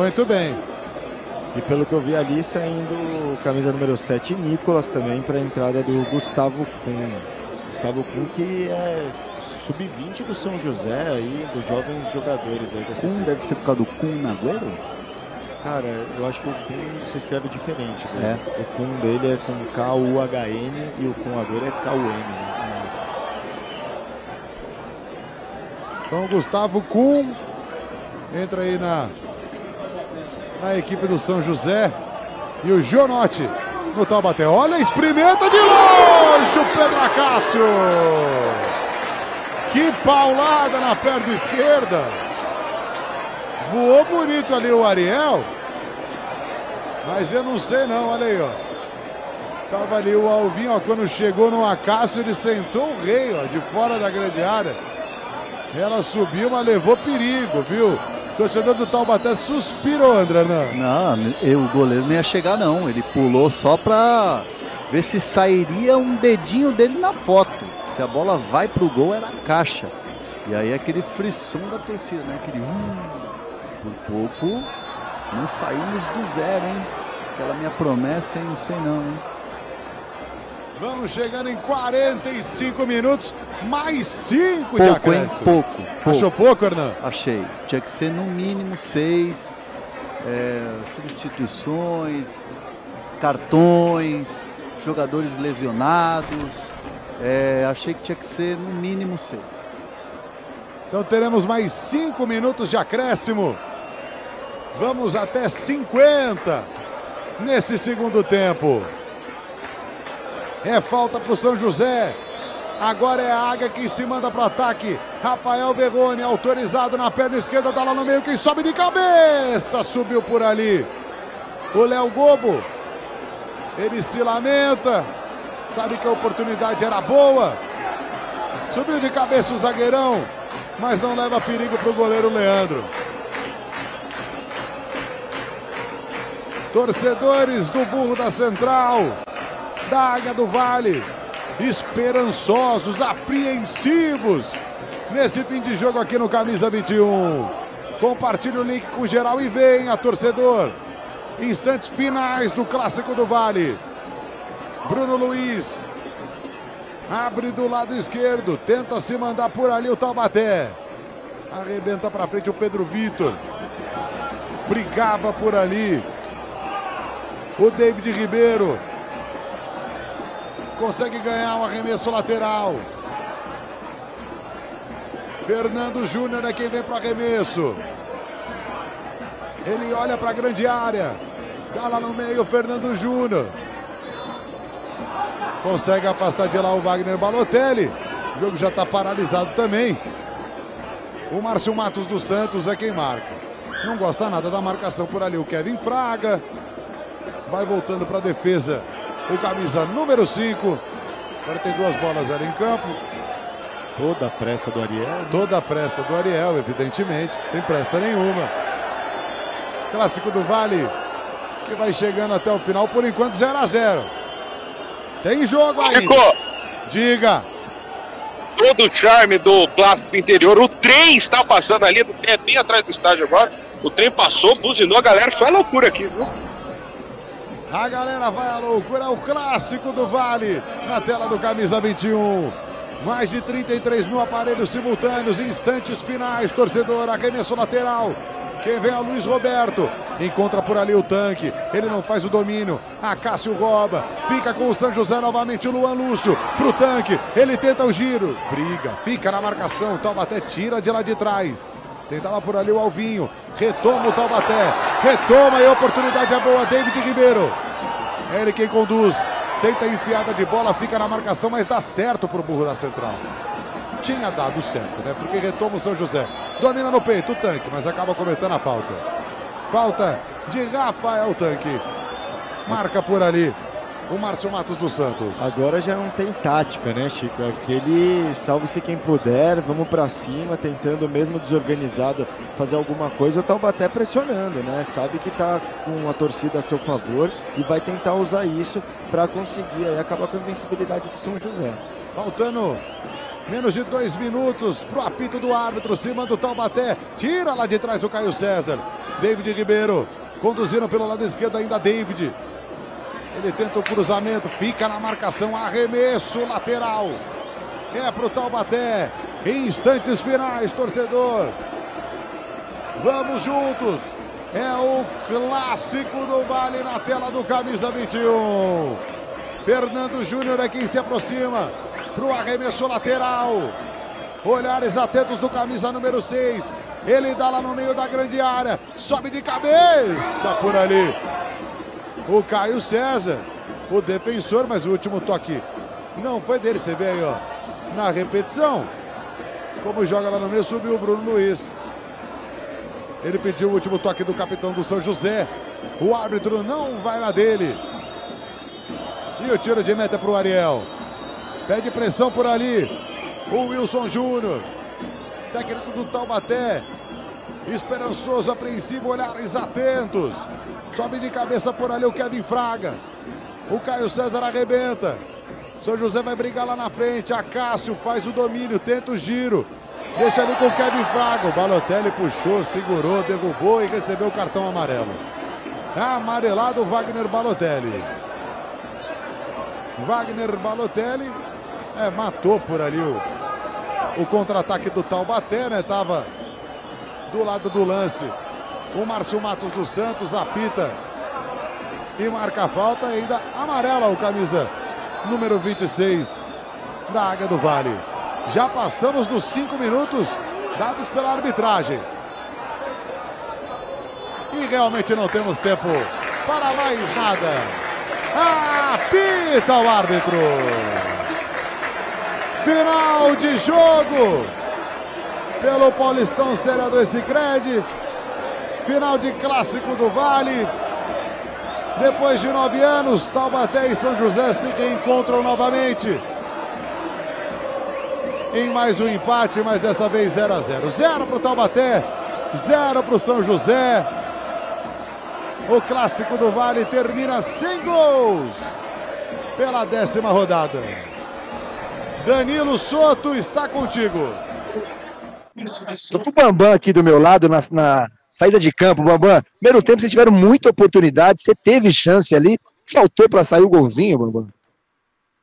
Muito bem. E pelo que eu vi ali, saindo camisa número 7, Nicolas também para a entrada do Gustavo Kuhn. Gustavo Kuhn que é sub-20 do São José aí, dos jovens jogadores aí dessa Kuhn deve ser por causa do Kuhn Nagüero? Cara, eu acho que o Kuhn se escreve diferente. Né? O Kuhn dele é com K-U-H-N e o Kuhn Agüero é K-U-M. Né? Então, Gustavo Kuhn entra aí na, na equipe do São José. E o Gionotti no Taubaté. Olha, experimenta de longe o Pedro Acácio. Que paulada na perna esquerda. Voou bonito ali o Ariel. Mas eu não sei não, olha aí, ó. Tava ali o Alvinho, ó, quando chegou no Acácio, ele sentou o rei, ó, de fora da grande área. Ela subiu, mas levou perigo, viu? Torcedor do Taubaté suspirou, André, não. Não, eu, o goleiro não ia chegar, não. Ele pulou só pra ver se sairia um dedinho dele na foto. Se a bola vai pro gol, era caixa. E aí aquele frisson da torcida, né? Aquele. Por pouco não saímos do zero, hein? Aquela minha promessa, hein? Não sei não, hein? Vamos chegando em 45 minutos, mais 5 de acréscimo. Pouco, pouco. Achou pouco, Hernan? Achei. Tinha que ser no mínimo seis é, substituições, cartões, jogadores lesionados. É, achei que tinha que ser no mínimo seis. Então teremos mais 5 minutos de acréscimo. Vamos até 50 nesse segundo tempo. É falta para o São José. Agora é a Águia que se manda para o ataque. Rafael Verrone, autorizado na perna esquerda, tá lá no meio. Quem sobe de cabeça, subiu por ali. O Léo Gobo. Ele se lamenta. Sabe que a oportunidade era boa. Subiu de cabeça o zagueirão, mas não leva perigo para o goleiro Leandro. Torcedores do Burro da Central, da Águia do Vale, esperançosos, apreensivos nesse fim de jogo aqui no Camisa 21. Compartilhe o link com geral e venha, torcedor. Instantes finais do Clássico do Vale. Bruno Luiz abre do lado esquerdo, tenta se mandar por ali o Taubaté. Arrebenta para frente o Pedro Vitor. Brigava por ali. O David Ribeiro consegue ganhar um arremesso lateral. Fernando Júnior é quem vem para o arremesso. Ele olha para a grande área. Dá lá no meio o Fernando Júnior. Consegue afastar de lá o Wagner Balotelli. O jogo já está paralisado também. O Márcio Matos dos Santos é quem marca. Não gosta nada da marcação por ali. O Kevin Fraga. Vai voltando para a defesa. O camisa número 5. Agora tem duas bolas ali em campo. Toda a pressa do Ariel. Toda a pressa do Ariel, evidentemente. Tem pressa nenhuma. Clássico do Vale. Que vai chegando até o final. Por enquanto 0 a 0 Tem jogo aí. Diga. Todo o charme do clássico interior. O trem está passando ali, do trem é bem atrás do estádio agora. O trem passou, buzinou, a galera foi a loucura aqui, viu? A galera vai à loucura, é o clássico do Vale, na tela do Camisa 21. Mais de 33 mil aparelhos simultâneos, instantes finais, torcedor, arremesso lateral. Quem vem é o Luiz Roberto. Encontra por ali o tanque. Ele não faz o domínio. A Cássio rouba. Fica com o São José novamente. O Luan Lúcio pro tanque. Ele tenta o giro. Briga. Fica na marcação. Taubaté tira de lá de trás. Tentava por ali o Alvinho. Retoma o Taubaté. Retoma e a oportunidade é boa. David Ribeiro. É ele quem conduz. Tenta enfiada de bola. Fica na marcação, mas dá certo pro burro da central tinha dado certo, né? Porque retoma o São José. Domina no peito o tanque, mas acaba cometendo a falta. Falta de Rafael Tanque. Marca por ali o Márcio Matos dos Santos. Agora já não tem tática, né, Chico? É aquele salve-se quem puder, vamos para cima, tentando mesmo desorganizado fazer alguma coisa. O Taubaté pressionando, né? Sabe que tá com a torcida a seu favor e vai tentar usar isso para conseguir aí acabar com a invencibilidade do São José. Faltando Menos de dois minutos pro apito do árbitro. Cima do Taubaté. Tira lá de trás o Caio César. David Ribeiro. Conduzindo pelo lado esquerdo ainda David. Ele tenta o cruzamento. Fica na marcação. Arremesso lateral. É pro Taubaté. Instantes finais, torcedor. Vamos juntos. É o clássico do Vale na tela do camisa 21. Fernando Júnior é quem se aproxima para o arremesso lateral. Olhares atentos do camisa número 6. Ele dá lá no meio da grande área. Sobe de cabeça por ali. O Caio César, o defensor, mas o último toque não foi dele. Você vê aí, ó, na repetição. Como joga lá no meio, subiu o Bruno Luiz. Ele pediu o último toque do capitão do São José. O árbitro não vai na dele. E o tiro de meta para o Ariel. Pede pressão por ali. O Wilson Júnior. Técnico do Taubaté. Esperançoso, apreensivo, olhares atentos. Sobe de cabeça por ali o Kevin Fraga. O Caio César arrebenta. São José vai brigar lá na frente. A Cássio faz o domínio, tenta o giro. Deixa ali com o Kevin Fraga. O Balotelli puxou, segurou, derrubou e recebeu o cartão amarelo. Amarelado Wagner Balotelli. Wagner Balotelli é, matou por ali o, o contra-ataque do Taubaté, né? Tava do lado do lance o Márcio Matos dos Santos apita e marca a falta ainda amarela o camisa número 26 da Águia do Vale. Já passamos dos cinco minutos dados pela arbitragem. E realmente não temos tempo para mais nada. Apita o árbitro. Final de jogo pelo Paulistão Série 2 Cicred. Final de clássico do Vale. Depois de nove anos, Taubaté e São José se reencontram novamente. Em mais um empate, mas dessa vez 0 a 0 0 para o Taubaté, 0 para o São José. O clássico do Vale termina sem gols pela décima rodada. Danilo Soto está contigo. Estou com o Bambam aqui do meu lado na, na saída de campo. Bambam, primeiro tempo vocês tiveram muita oportunidade, você teve chance ali, faltou para sair o golzinho, Bambam.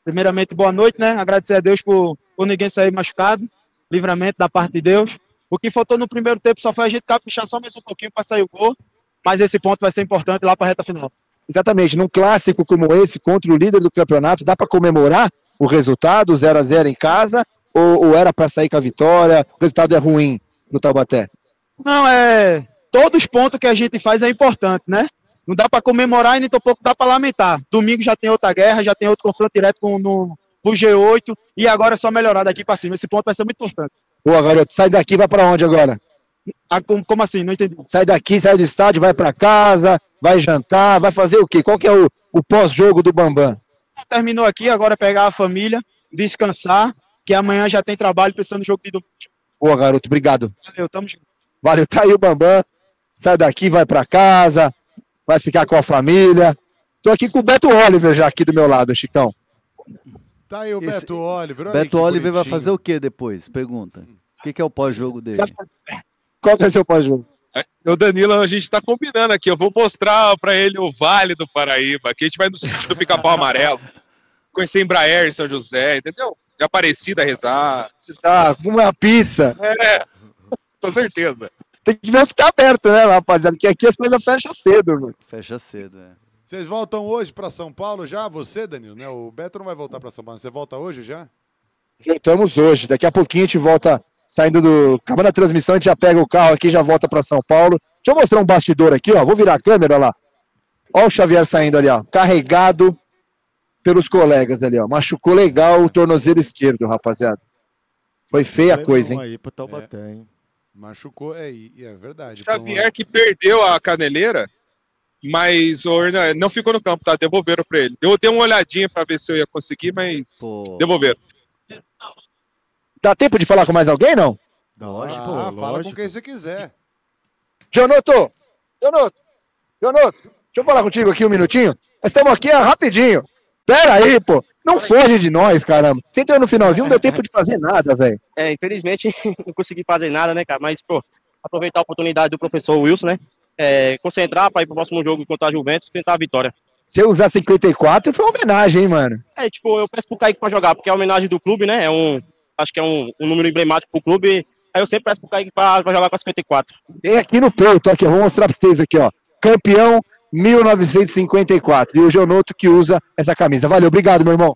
Primeiramente, boa noite, né? Agradecer a Deus por, por ninguém sair machucado, livramento da parte de Deus. O que faltou no primeiro tempo só foi a gente caprichar só mais um pouquinho para sair o gol, mas esse ponto vai ser importante lá para a reta final. Exatamente, num clássico como esse, contra o líder do campeonato, dá para comemorar o resultado, 0 a 0 em casa, ou, ou era para sair com a vitória? O resultado é ruim no Taubaté? Não, é. Todos os pontos que a gente faz é importante, né? Não dá para comemorar e nem pouco dá para lamentar. Domingo já tem outra guerra, já tem outro confronto direto com no, o G8 e agora é só melhorar daqui para cima. Esse ponto vai ser muito importante. Boa, garoto. Sai daqui, vai para onde agora? Ah, como, como, assim? Não entendi. Sai daqui, sai do estádio, vai para casa, vai jantar, vai fazer o quê? Qual que é o, o pós-jogo do Bambam? terminou aqui, agora é pegar a família, descansar, que amanhã já tem trabalho pensando no jogo de domingo. Boa, garoto, obrigado. Valeu, tamo junto. Valeu, tá aí o Bambam. Sai daqui, vai para casa, vai ficar com a família. Tô aqui com o Beto Oliver já aqui do meu lado, Chicão. Tá aí o Esse... Beto Oliver. Beto Oliver vai fazer o que depois? Pergunta. O que, que é o pós-jogo dele? Qual que é o seu pós-jogo? O Danilo, a gente tá combinando aqui. Eu vou mostrar para ele o Vale do Paraíba. Aqui a gente vai no sítio do Pica-Pau Amarelo. Conhecer Embraer em São José, entendeu? De Aparecida rezar. Ah, uma pizza. É, com certeza. Tem que ver o que tá aberto, né, rapaziada? Que aqui as coisas fecham cedo, mano. Fecha cedo, é. Vocês voltam hoje pra São Paulo já? Você, Danilo, né? O Beto não vai voltar pra São Paulo. Você volta hoje já? Voltamos hoje. Daqui a pouquinho a gente volta saindo do. Acabando a transmissão, a gente já pega o carro aqui e já volta pra São Paulo. Deixa eu mostrar um bastidor aqui, ó. Vou virar a câmera lá. Ó o Xavier saindo ali, ó. Carregado pelos colegas ali, ó. Machucou legal o tornozelo esquerdo, rapaziada. Foi feia a coisa, hein? aí pro Taubaté, hein? Machucou, é, é verdade. Xavier que perdeu a caneleira, mas o Hernan não ficou no campo, tá? Devolveram pra ele. Eu dei uma olhadinha pra ver se eu ia conseguir, mas devolveram. Dá tempo de falar com mais alguém, não? Lógico, ah, fala com quem você quiser. Jonoto! Jonoto! Jonoto! Deixa eu falar contigo aqui um minutinho. Nós estamos aqui ó, rapidinho. Pera aí, pô. Não foge de nós, caramba. Você entrou no finalzinho, não deu tempo de fazer nada, velho. É, infelizmente não consegui fazer nada, né, cara? Mas, pô, aproveitar a oportunidade do professor Wilson, né? É, concentrar para ir pro próximo jogo contra a Juventus e tentar a vitória. Se eu usar 54, foi uma homenagem, hein, mano? É, tipo, eu peço pro Kaique pra jogar, porque é homenagem do clube, né? É um. Acho que é um, um número emblemático pro clube. Aí eu sempre peço pro Kaique pra, pra jogar com a 54. Tem aqui no peito, aqui, eu vou mostrar pra vocês aqui, ó. Campeão 1954. E o Jonoto que usa essa camisa. Valeu, obrigado, meu irmão.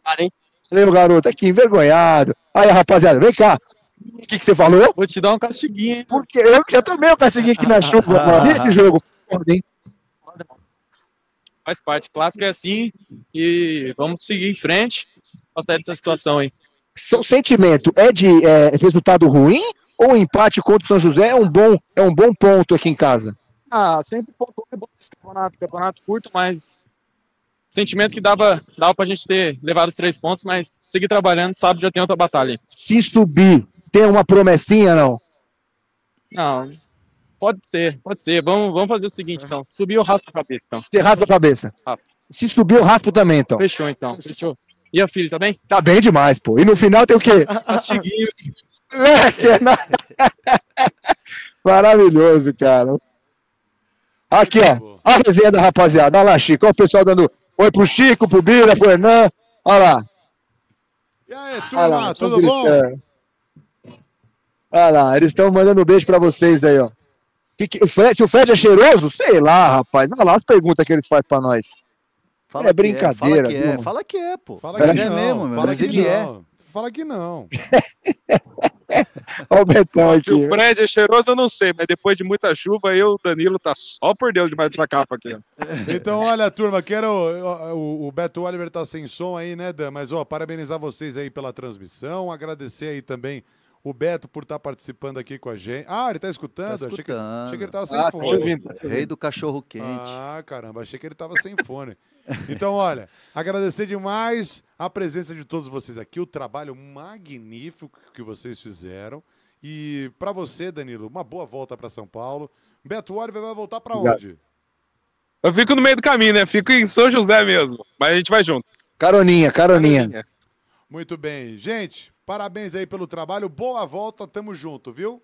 Valeu, garoto. Aqui, envergonhado. Aí, rapaziada, vem cá. O que, que você falou? Vou te dar um castiguinho, hein? Porque eu já tomei um castiguinho aqui na chuva, mano. E esse jogo? Foda, hein? Faz parte. Clássico é assim e vamos seguir em frente pra sair dessa situação aí. Seu sentimento é de é, resultado ruim ou o empate contra o São José é um bom, é um bom ponto aqui em casa? Ah, sempre pontuou é bom esse campeonato, campeonato curto, mas sentimento que dava, dava pra gente ter levado os três pontos, mas seguir trabalhando, sábado já tem outra batalha. Se subir, tem uma promessinha, não? Não, pode ser, pode ser. Vamos, vamos fazer o seguinte, então. Subir eu raspo a cabeça, então. Você raspa a cabeça. Raspa. Se subir, eu raspo também, então. Fechou, então. Fechou. E a filha, tá bem? Tá bem demais, pô. E no final tem o quê? Castiguinho. É, é na- Maravilhoso, cara. Aqui, ó. A resenha da rapaziada. Olha lá, Chico. Olha o pessoal dando oi pro Chico, pro Bira, pro Hernan. Olha lá. E aí, turma, lá, tudo tão bom? gritando. Olha lá, eles estão mandando um beijo pra vocês aí, ó. Que que- o Fred, se o Fred é cheiroso? Sei lá, rapaz. Olha lá as perguntas que eles fazem pra nós. Fala é brincadeira. fala que é, fala que é, pô. Fala que é não, mesmo, meu, fala que é. Fala que não. Olha o Betão Se aqui. o Fred é cheiroso, eu não sei, mas depois de muita chuva, eu, o Danilo, tá só por Deus debaixo dessa capa aqui. ó. Então, olha, turma, quero. O, o Beto Oliver tá sem som aí, né, Dan? Mas, ó, parabenizar vocês aí pela transmissão. Agradecer aí também o Beto por estar participando aqui com a gente. Ah, ele tá escutando? Tá Achei, que, escutando. achei que ele tava sem Ah, fone. ouvindo. Rei do cachorro quente. Ah, caramba, achei que ele tava sem fone. Então, olha, agradecer demais a presença de todos vocês aqui, o trabalho magnífico que vocês fizeram. E pra você, Danilo, uma boa volta pra São Paulo. Beto Oliver vai voltar pra Obrigado. onde? Eu fico no meio do caminho, né? Fico em São José mesmo, mas a gente vai junto. Caroninha, caroninha. Muito bem. Gente, parabéns aí pelo trabalho. Boa volta, tamo junto, viu?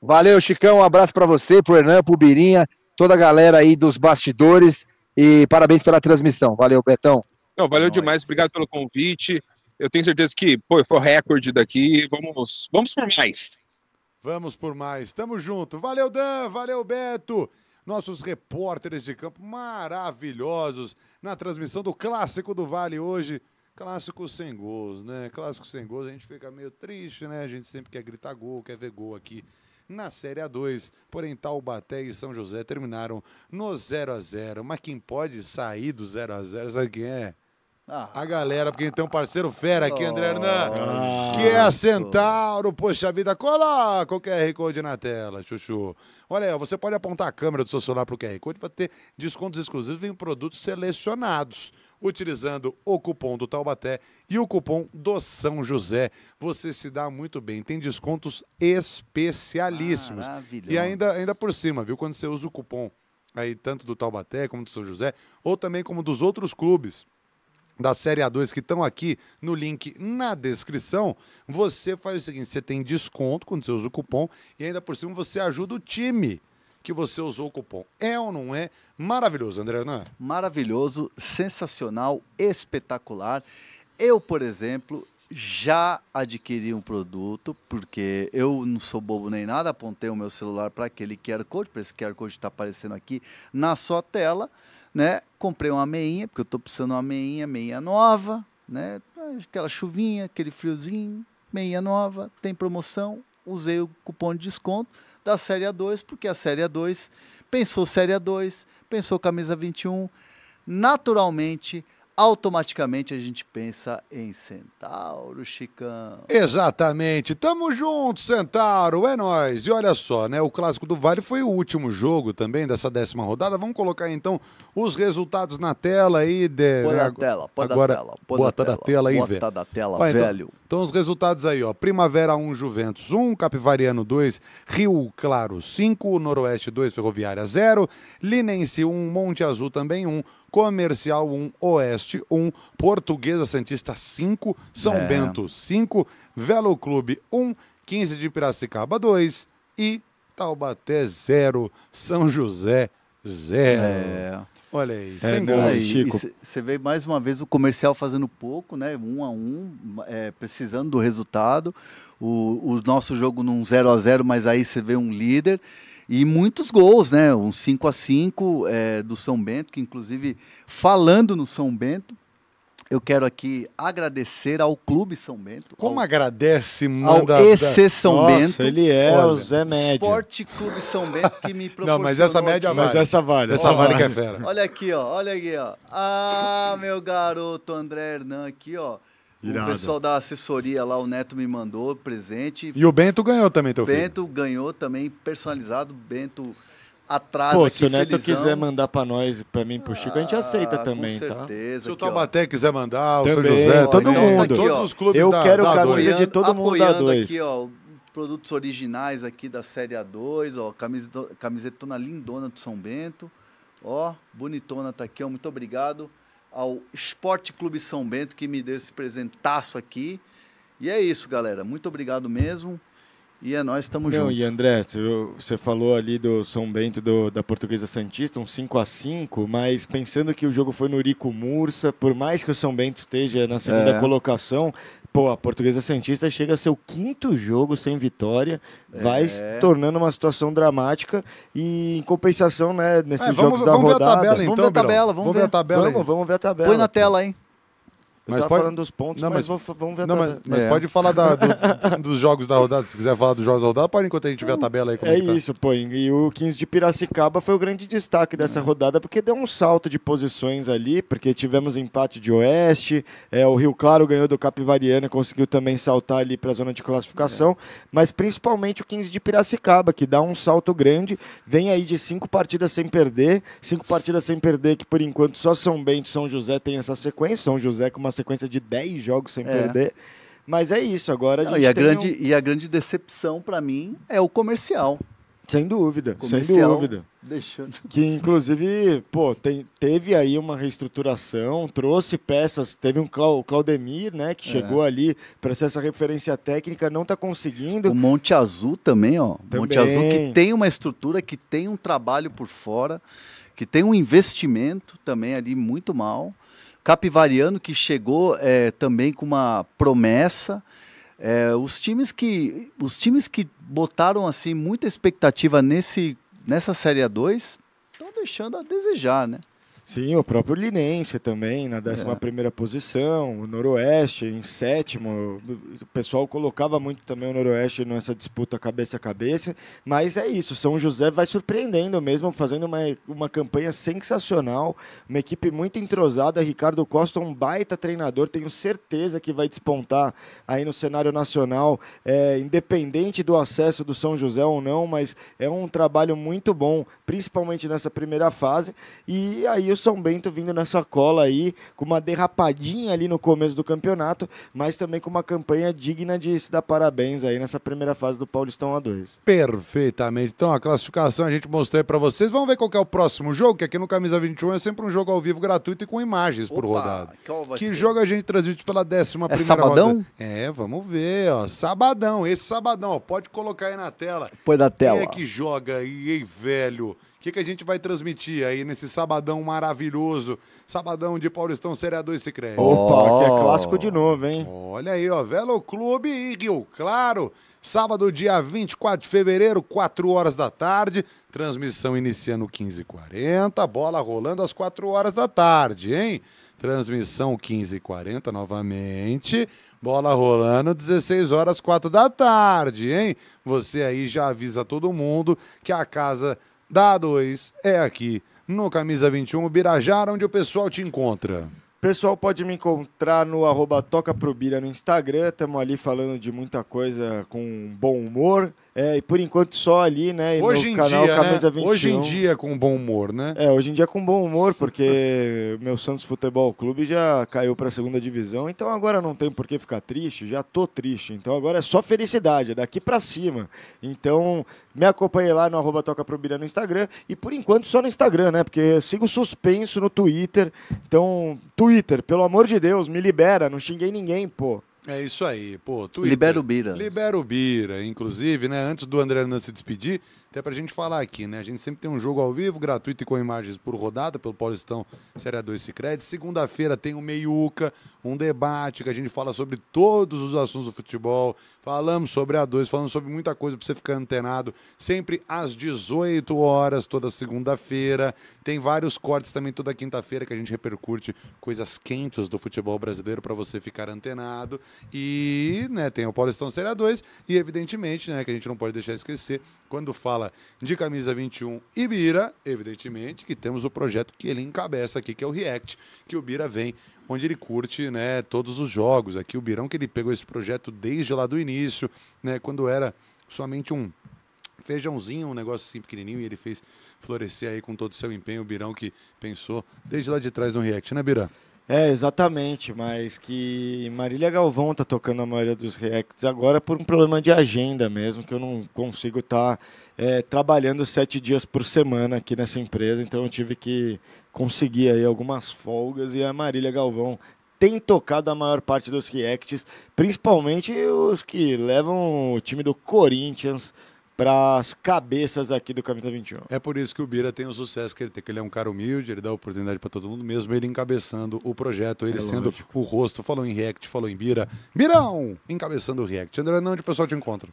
Valeu, Chicão. Um abraço pra você, pro Hernan, pro Birinha, toda a galera aí dos bastidores. E parabéns pela transmissão. Valeu, Betão. Não, valeu demais, obrigado pelo convite. Eu tenho certeza que pô, foi o recorde daqui. Vamos, vamos por mais. Vamos por mais. Tamo junto. Valeu, Dan. Valeu, Beto. Nossos repórteres de campo maravilhosos na transmissão do Clássico do Vale hoje. Clássico sem gols, né? Clássico sem gols, a gente fica meio triste, né? A gente sempre quer gritar gol, quer ver gol aqui na Série A2. Porém, Taubaté e São José terminaram no 0 a 0 Mas quem pode sair do 0 a 0 sabe quem é? A galera, porque tem um parceiro fera aqui, André Hernan, que é a Centauro. Poxa vida, coloca o QR Code na tela, chuchu. Olha aí, você pode apontar a câmera do seu celular para o QR Code para ter descontos exclusivos em produtos selecionados. Utilizando o cupom do Taubaté e o cupom do São José, você se dá muito bem. Tem descontos especialíssimos. E ainda, ainda por cima, viu? Quando você usa o cupom aí, tanto do Taubaté como do São José, ou também como dos outros clubes da Série A2 que estão aqui no link na descrição, você faz o seguinte: você tem desconto quando você usa o cupom e ainda por cima você ajuda o time que você usou o cupom. É ou não é? Maravilhoso, André Hernan. Maravilhoso, sensacional, espetacular. Eu, por exemplo, já adquiri um produto, porque eu não sou bobo nem nada, apontei o meu celular para aquele QR Code, para esse QR Code está aparecendo aqui na sua tela, né? Comprei uma meinha, porque eu estou precisando de uma meinha, meinha nova, né? Aquela chuvinha, aquele friozinho, meinha nova, tem promoção, usei o cupom de desconto da Série A2, porque a Série A2 pensou Série A2, pensou camisa 21, naturalmente, automaticamente a gente pensa em Centauro, Chicão. Exatamente. Tamo junto, Centauro. É nóis. E olha só, né? O Clássico do Vale foi o último jogo também dessa décima rodada. Vamos colocar então os resultados na tela aí. De... Põe na tela, põe na Agora, tela, põe bota na na tela, tela aí, bota velho. na tela, Vai, então- velho. Então, os resultados aí, ó. Primavera 1, Juventus 1, Capivariano 2, Rio Claro 5, Noroeste 2, Ferroviária 0, Linense 1, Monte Azul também 1, Comercial 1, Oeste 1, Portuguesa Santista 5, São É. Bento 5, Velo Clube 1, 15 de Piracicaba 2 e Taubaté 0, São José 0. É. Olha aí, É, sem e cê- Você vê mais uma vez o comercial fazendo pouco, né? Um a um, é, precisando do resultado. O, o nosso jogo num 0 a 0 mas aí você vê um líder. E muitos gols, né? Um 5 a 5 é, do São Bento, que inclusive, falando no São Bento, eu quero aqui agradecer ao Clube São Bento. Como ao, agradece, ao manda... EC São Nossa, Bento. ele é Olha, o Zé Média. Esporte Clube São Bento que me Não, proporcionou mas essa média vale. Mas essa vale, Essa vale vale. que é fera. Olha aqui, ó. Olha aqui, ó. Ah, meu garoto André Hernan aqui, ó. Irado. O pessoal da assessoria lá, o Neto me mandou presente. E o Bento ganhou também, teu filho. Bento ganhou também, personalizado. Bento atrás Pô, aqui, se o Neto felizão. quiser mandar pra nós, pra mim, pro Chico, a gente aceita Ah, também, com tá? certeza. Se o ó. Taubaté quiser mandar, o São Também, José, todo também. mundo. Tá aqui, Todos ó. os clubes Eu da, quero da camisa A2. de todo mundo da apoiando dois. aqui, ó, produtos originais aqui da série A2, ó, camiseta- camisetona lindona do São Bento. Ó, bonitona tá aqui, ó. Muito obrigado ao Esporte Clube São Bento que me deu esse presentaço aqui. E é isso, galera. Muito obrigado mesmo. E é nós, tamo Não, junto. e André, você- falou ali do São Bento do- da Portuguesa Santista, um 5 a 5 mas pensando que o jogo foi no Rico Mursa, por mais que o São Bento esteja na segunda É. colocação, pô, a Portuguesa Santista chega a ser o quinto jogo sem vitória, vai É. se tornando uma situação dramática e em compensação, né, nesses É, vamos- jogos da vamos ver a rodada. tabela, Vamos então, ver a tabela, vamos ver. ver a tabela. Vamos, vamos ver a tabela. Põe na tela aí. Mas tava pode- falando dos pontos, Não, mas, mas- vou- vamos ver a Não, tabela. mas, mas É. pode falar da- do- dos jogos da rodada. Se quiser falar dos jogos da rodada, pode enquanto a gente vê a tabela aí. Como É que tá. isso, pô. E o 15 de Piracicaba foi o grande destaque dessa rodada, porque deu um salto de posições ali, porque tivemos empate de Oeste, é, o Rio Claro ganhou do Capivariano e conseguiu também saltar ali para a zona de classificação, mas principalmente o 15 de Piracicaba, que dá um salto grande, vem aí de cinco partidas sem perder, cinco partidas sem perder, que por enquanto só São Bento e São José tem essa sequência, São José com uma sequência de 10 jogos sem É. perder. Mas é isso, agora a Não, gente e, a grande, um- e a grande decepção pra mim é o comercial. Sem dúvida, sem Comercial dúvida. Deixando. Que inclusive, pô, tem, teve aí uma reestruturação, trouxe peças, teve um Clau, Claudemir, né, que É. chegou ali para ser essa referência técnica, não tá conseguindo. O Monte Azul também, ó. Monte Também. Azul que tem uma estrutura, que tem um trabalho por fora, que tem um investimento também ali muito mal. Capivariano que chegou é, também com uma promessa. É, os times que os times que botaram assim muita expectativa nesse nessa série A2 estão deixando a desejar, né? Sim, o próprio Linense também, na 11 É. primeira posição, o Noroeste em sétimo. O pessoal colocava muito também o Noroeste nessa disputa cabeça a cabeça, mas é isso, São José vai surpreendendo mesmo, fazendo uma, uma campanha sensacional, uma equipe muito entrosada. Ricardo Costa, um baita treinador, tenho certeza que vai despontar aí no cenário nacional, é, independente do acesso do São José ou não, mas é um trabalho muito bom, principalmente nessa primeira fase. E aí o São Bento vindo nessa cola aí, com uma derrapadinha ali no começo do campeonato, mas também com uma campanha digna de se dar parabéns aí nessa primeira fase do Paulistão A2. Perfeitamente. Então, a classificação a gente mostrou aí pra vocês. Vamos ver qual que é o próximo jogo, que aqui no Camisa 21 é sempre um jogo ao vivo gratuito e com imagens por Opa, rodada. qual vai Que ser? jogo a gente transmite pela décima É primeira sabadão? rodada? É, vamos ver, ó. Sabadão, esse sabadão, ó. Pode colocar aí na tela. Põe na Quem tela. é que joga aí, hein, velho? O que, que a gente vai transmitir aí nesse sabadão maravilhoso? Sabadão de Paulistão Série A2 Secreto. Opa, que é clássico de novo, hein? Olha aí, ó, Velo Clube e Rio Claro. Sábado, dia 24 de fevereiro, 4 horas da tarde. Transmissão iniciando 15h40, bola rolando às 4 horas da tarde, hein? Transmissão 15h40 novamente. Bola rolando 16 horas 4 da tarde, hein? Você aí já avisa todo mundo que a casa da A2 é aqui no Camisa 21 Birajara, onde o pessoal te encontra. Pessoal pode me encontrar no arroba Toca Pro Bira no Instagram. Estamos ali falando de muita coisa com bom humor. É, e por enquanto só ali, né? Hoje em canal dia, Camisa né? 21. Hoje em dia com bom humor, né? É, hoje em dia com bom humor, porque meu Santos Futebol Clube já caiu para a segunda divisão, então agora não tem por que ficar triste, já tô triste. Então agora é só felicidade, é daqui para cima. Então me acompanhe lá no arroba Toca Pro Bira no Instagram e por enquanto só no Instagram, né? Porque eu sigo suspenso no Twitter. Então, Twitter, pelo amor de Deus, me libera, não xinguei ninguém, pô. É isso aí, pô. Twitter. Libera o Bira. Libera o Bira. Inclusive, né, antes do André Hernan se despedir, até pra gente falar aqui, né? A gente sempre tem um jogo ao vivo, gratuito e com imagens por rodada, pelo Paulistão Série 2 Cicred. Segunda-feira tem o Meiuca, um debate que a gente fala sobre todos os assuntos do futebol. Falamos sobre a 2, falamos sobre muita coisa pra você ficar antenado. Sempre às 18 horas, toda segunda-feira. Tem vários cortes também toda quinta-feira que a gente repercute coisas quentes do futebol brasileiro para você ficar antenado. E, né, tem o Paulistão Série 2 e evidentemente, né, que a gente não pode deixar de esquecer quando fala de camisa 21 e Bira, evidentemente que temos o projeto que ele encabeça aqui, que é o React, que o Bira vem onde ele curte, né, todos os jogos. Aqui o Birão que ele pegou esse projeto desde lá do início, né, quando era somente um feijãozinho, um negócio assim pequenininho, e ele fez florescer aí com todo o seu empenho, o Birão que pensou desde lá de trás no React, né, Birão? É, exatamente, mas que Marília Galvão tá tocando a maioria dos reacts agora por um problema de agenda mesmo, que eu não consigo estar trabalhando sete dias por semana aqui nessa empresa, então eu tive que conseguir aí algumas folgas e a Marília Galvão tem tocado a maior parte dos reacts, principalmente os que levam o time do Corinthians para as cabeças aqui do Camisa 21. É por isso que o Bira tem o sucesso que ele tem, que ele é um cara humilde, ele dá oportunidade para todo mundo, mesmo ele encabeçando o projeto, ele É sendo lógico. o rosto, falou em React, falou em Bira. Birão! Encabeçando o React. André, não, onde o pessoal te encontra?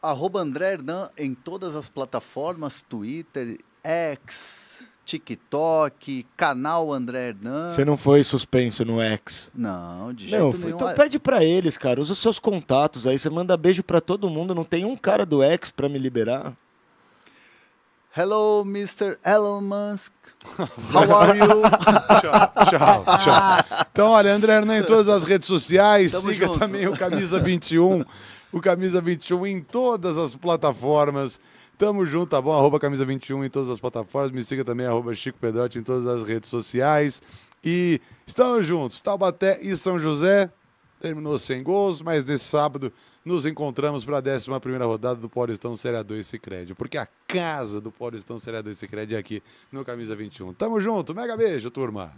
Arroba André Hernan em todas as plataformas, Twitter, X, TikTok, canal André Hernan. Você não foi suspenso no X? Não, de Não, jeito nenhum. então pede pra eles, cara. Usa os seus contatos aí. Você manda beijo pra todo mundo. Não tem um cara do X pra me liberar. Hello, Mr. Elon Musk. How are you? tchau, tchau, tchau. Então, olha, André Hernan em todas as redes sociais. Tamo siga junto. também o Camisa 21. O Camisa 21 em todas as plataformas. Tamo junto, tá bom? Arroba Camisa 21 em todas as plataformas. Me siga também, arroba Chico Pedotti em todas as redes sociais. E estamos juntos. Taubaté e São José. Terminou sem gols, mas nesse sábado nos encontramos para a 11 rodada do Paulistão Série 2 Cicred. Porque a casa do Paulistão Série 2 Cicred é aqui no Camisa 21. Tamo junto, mega beijo, turma.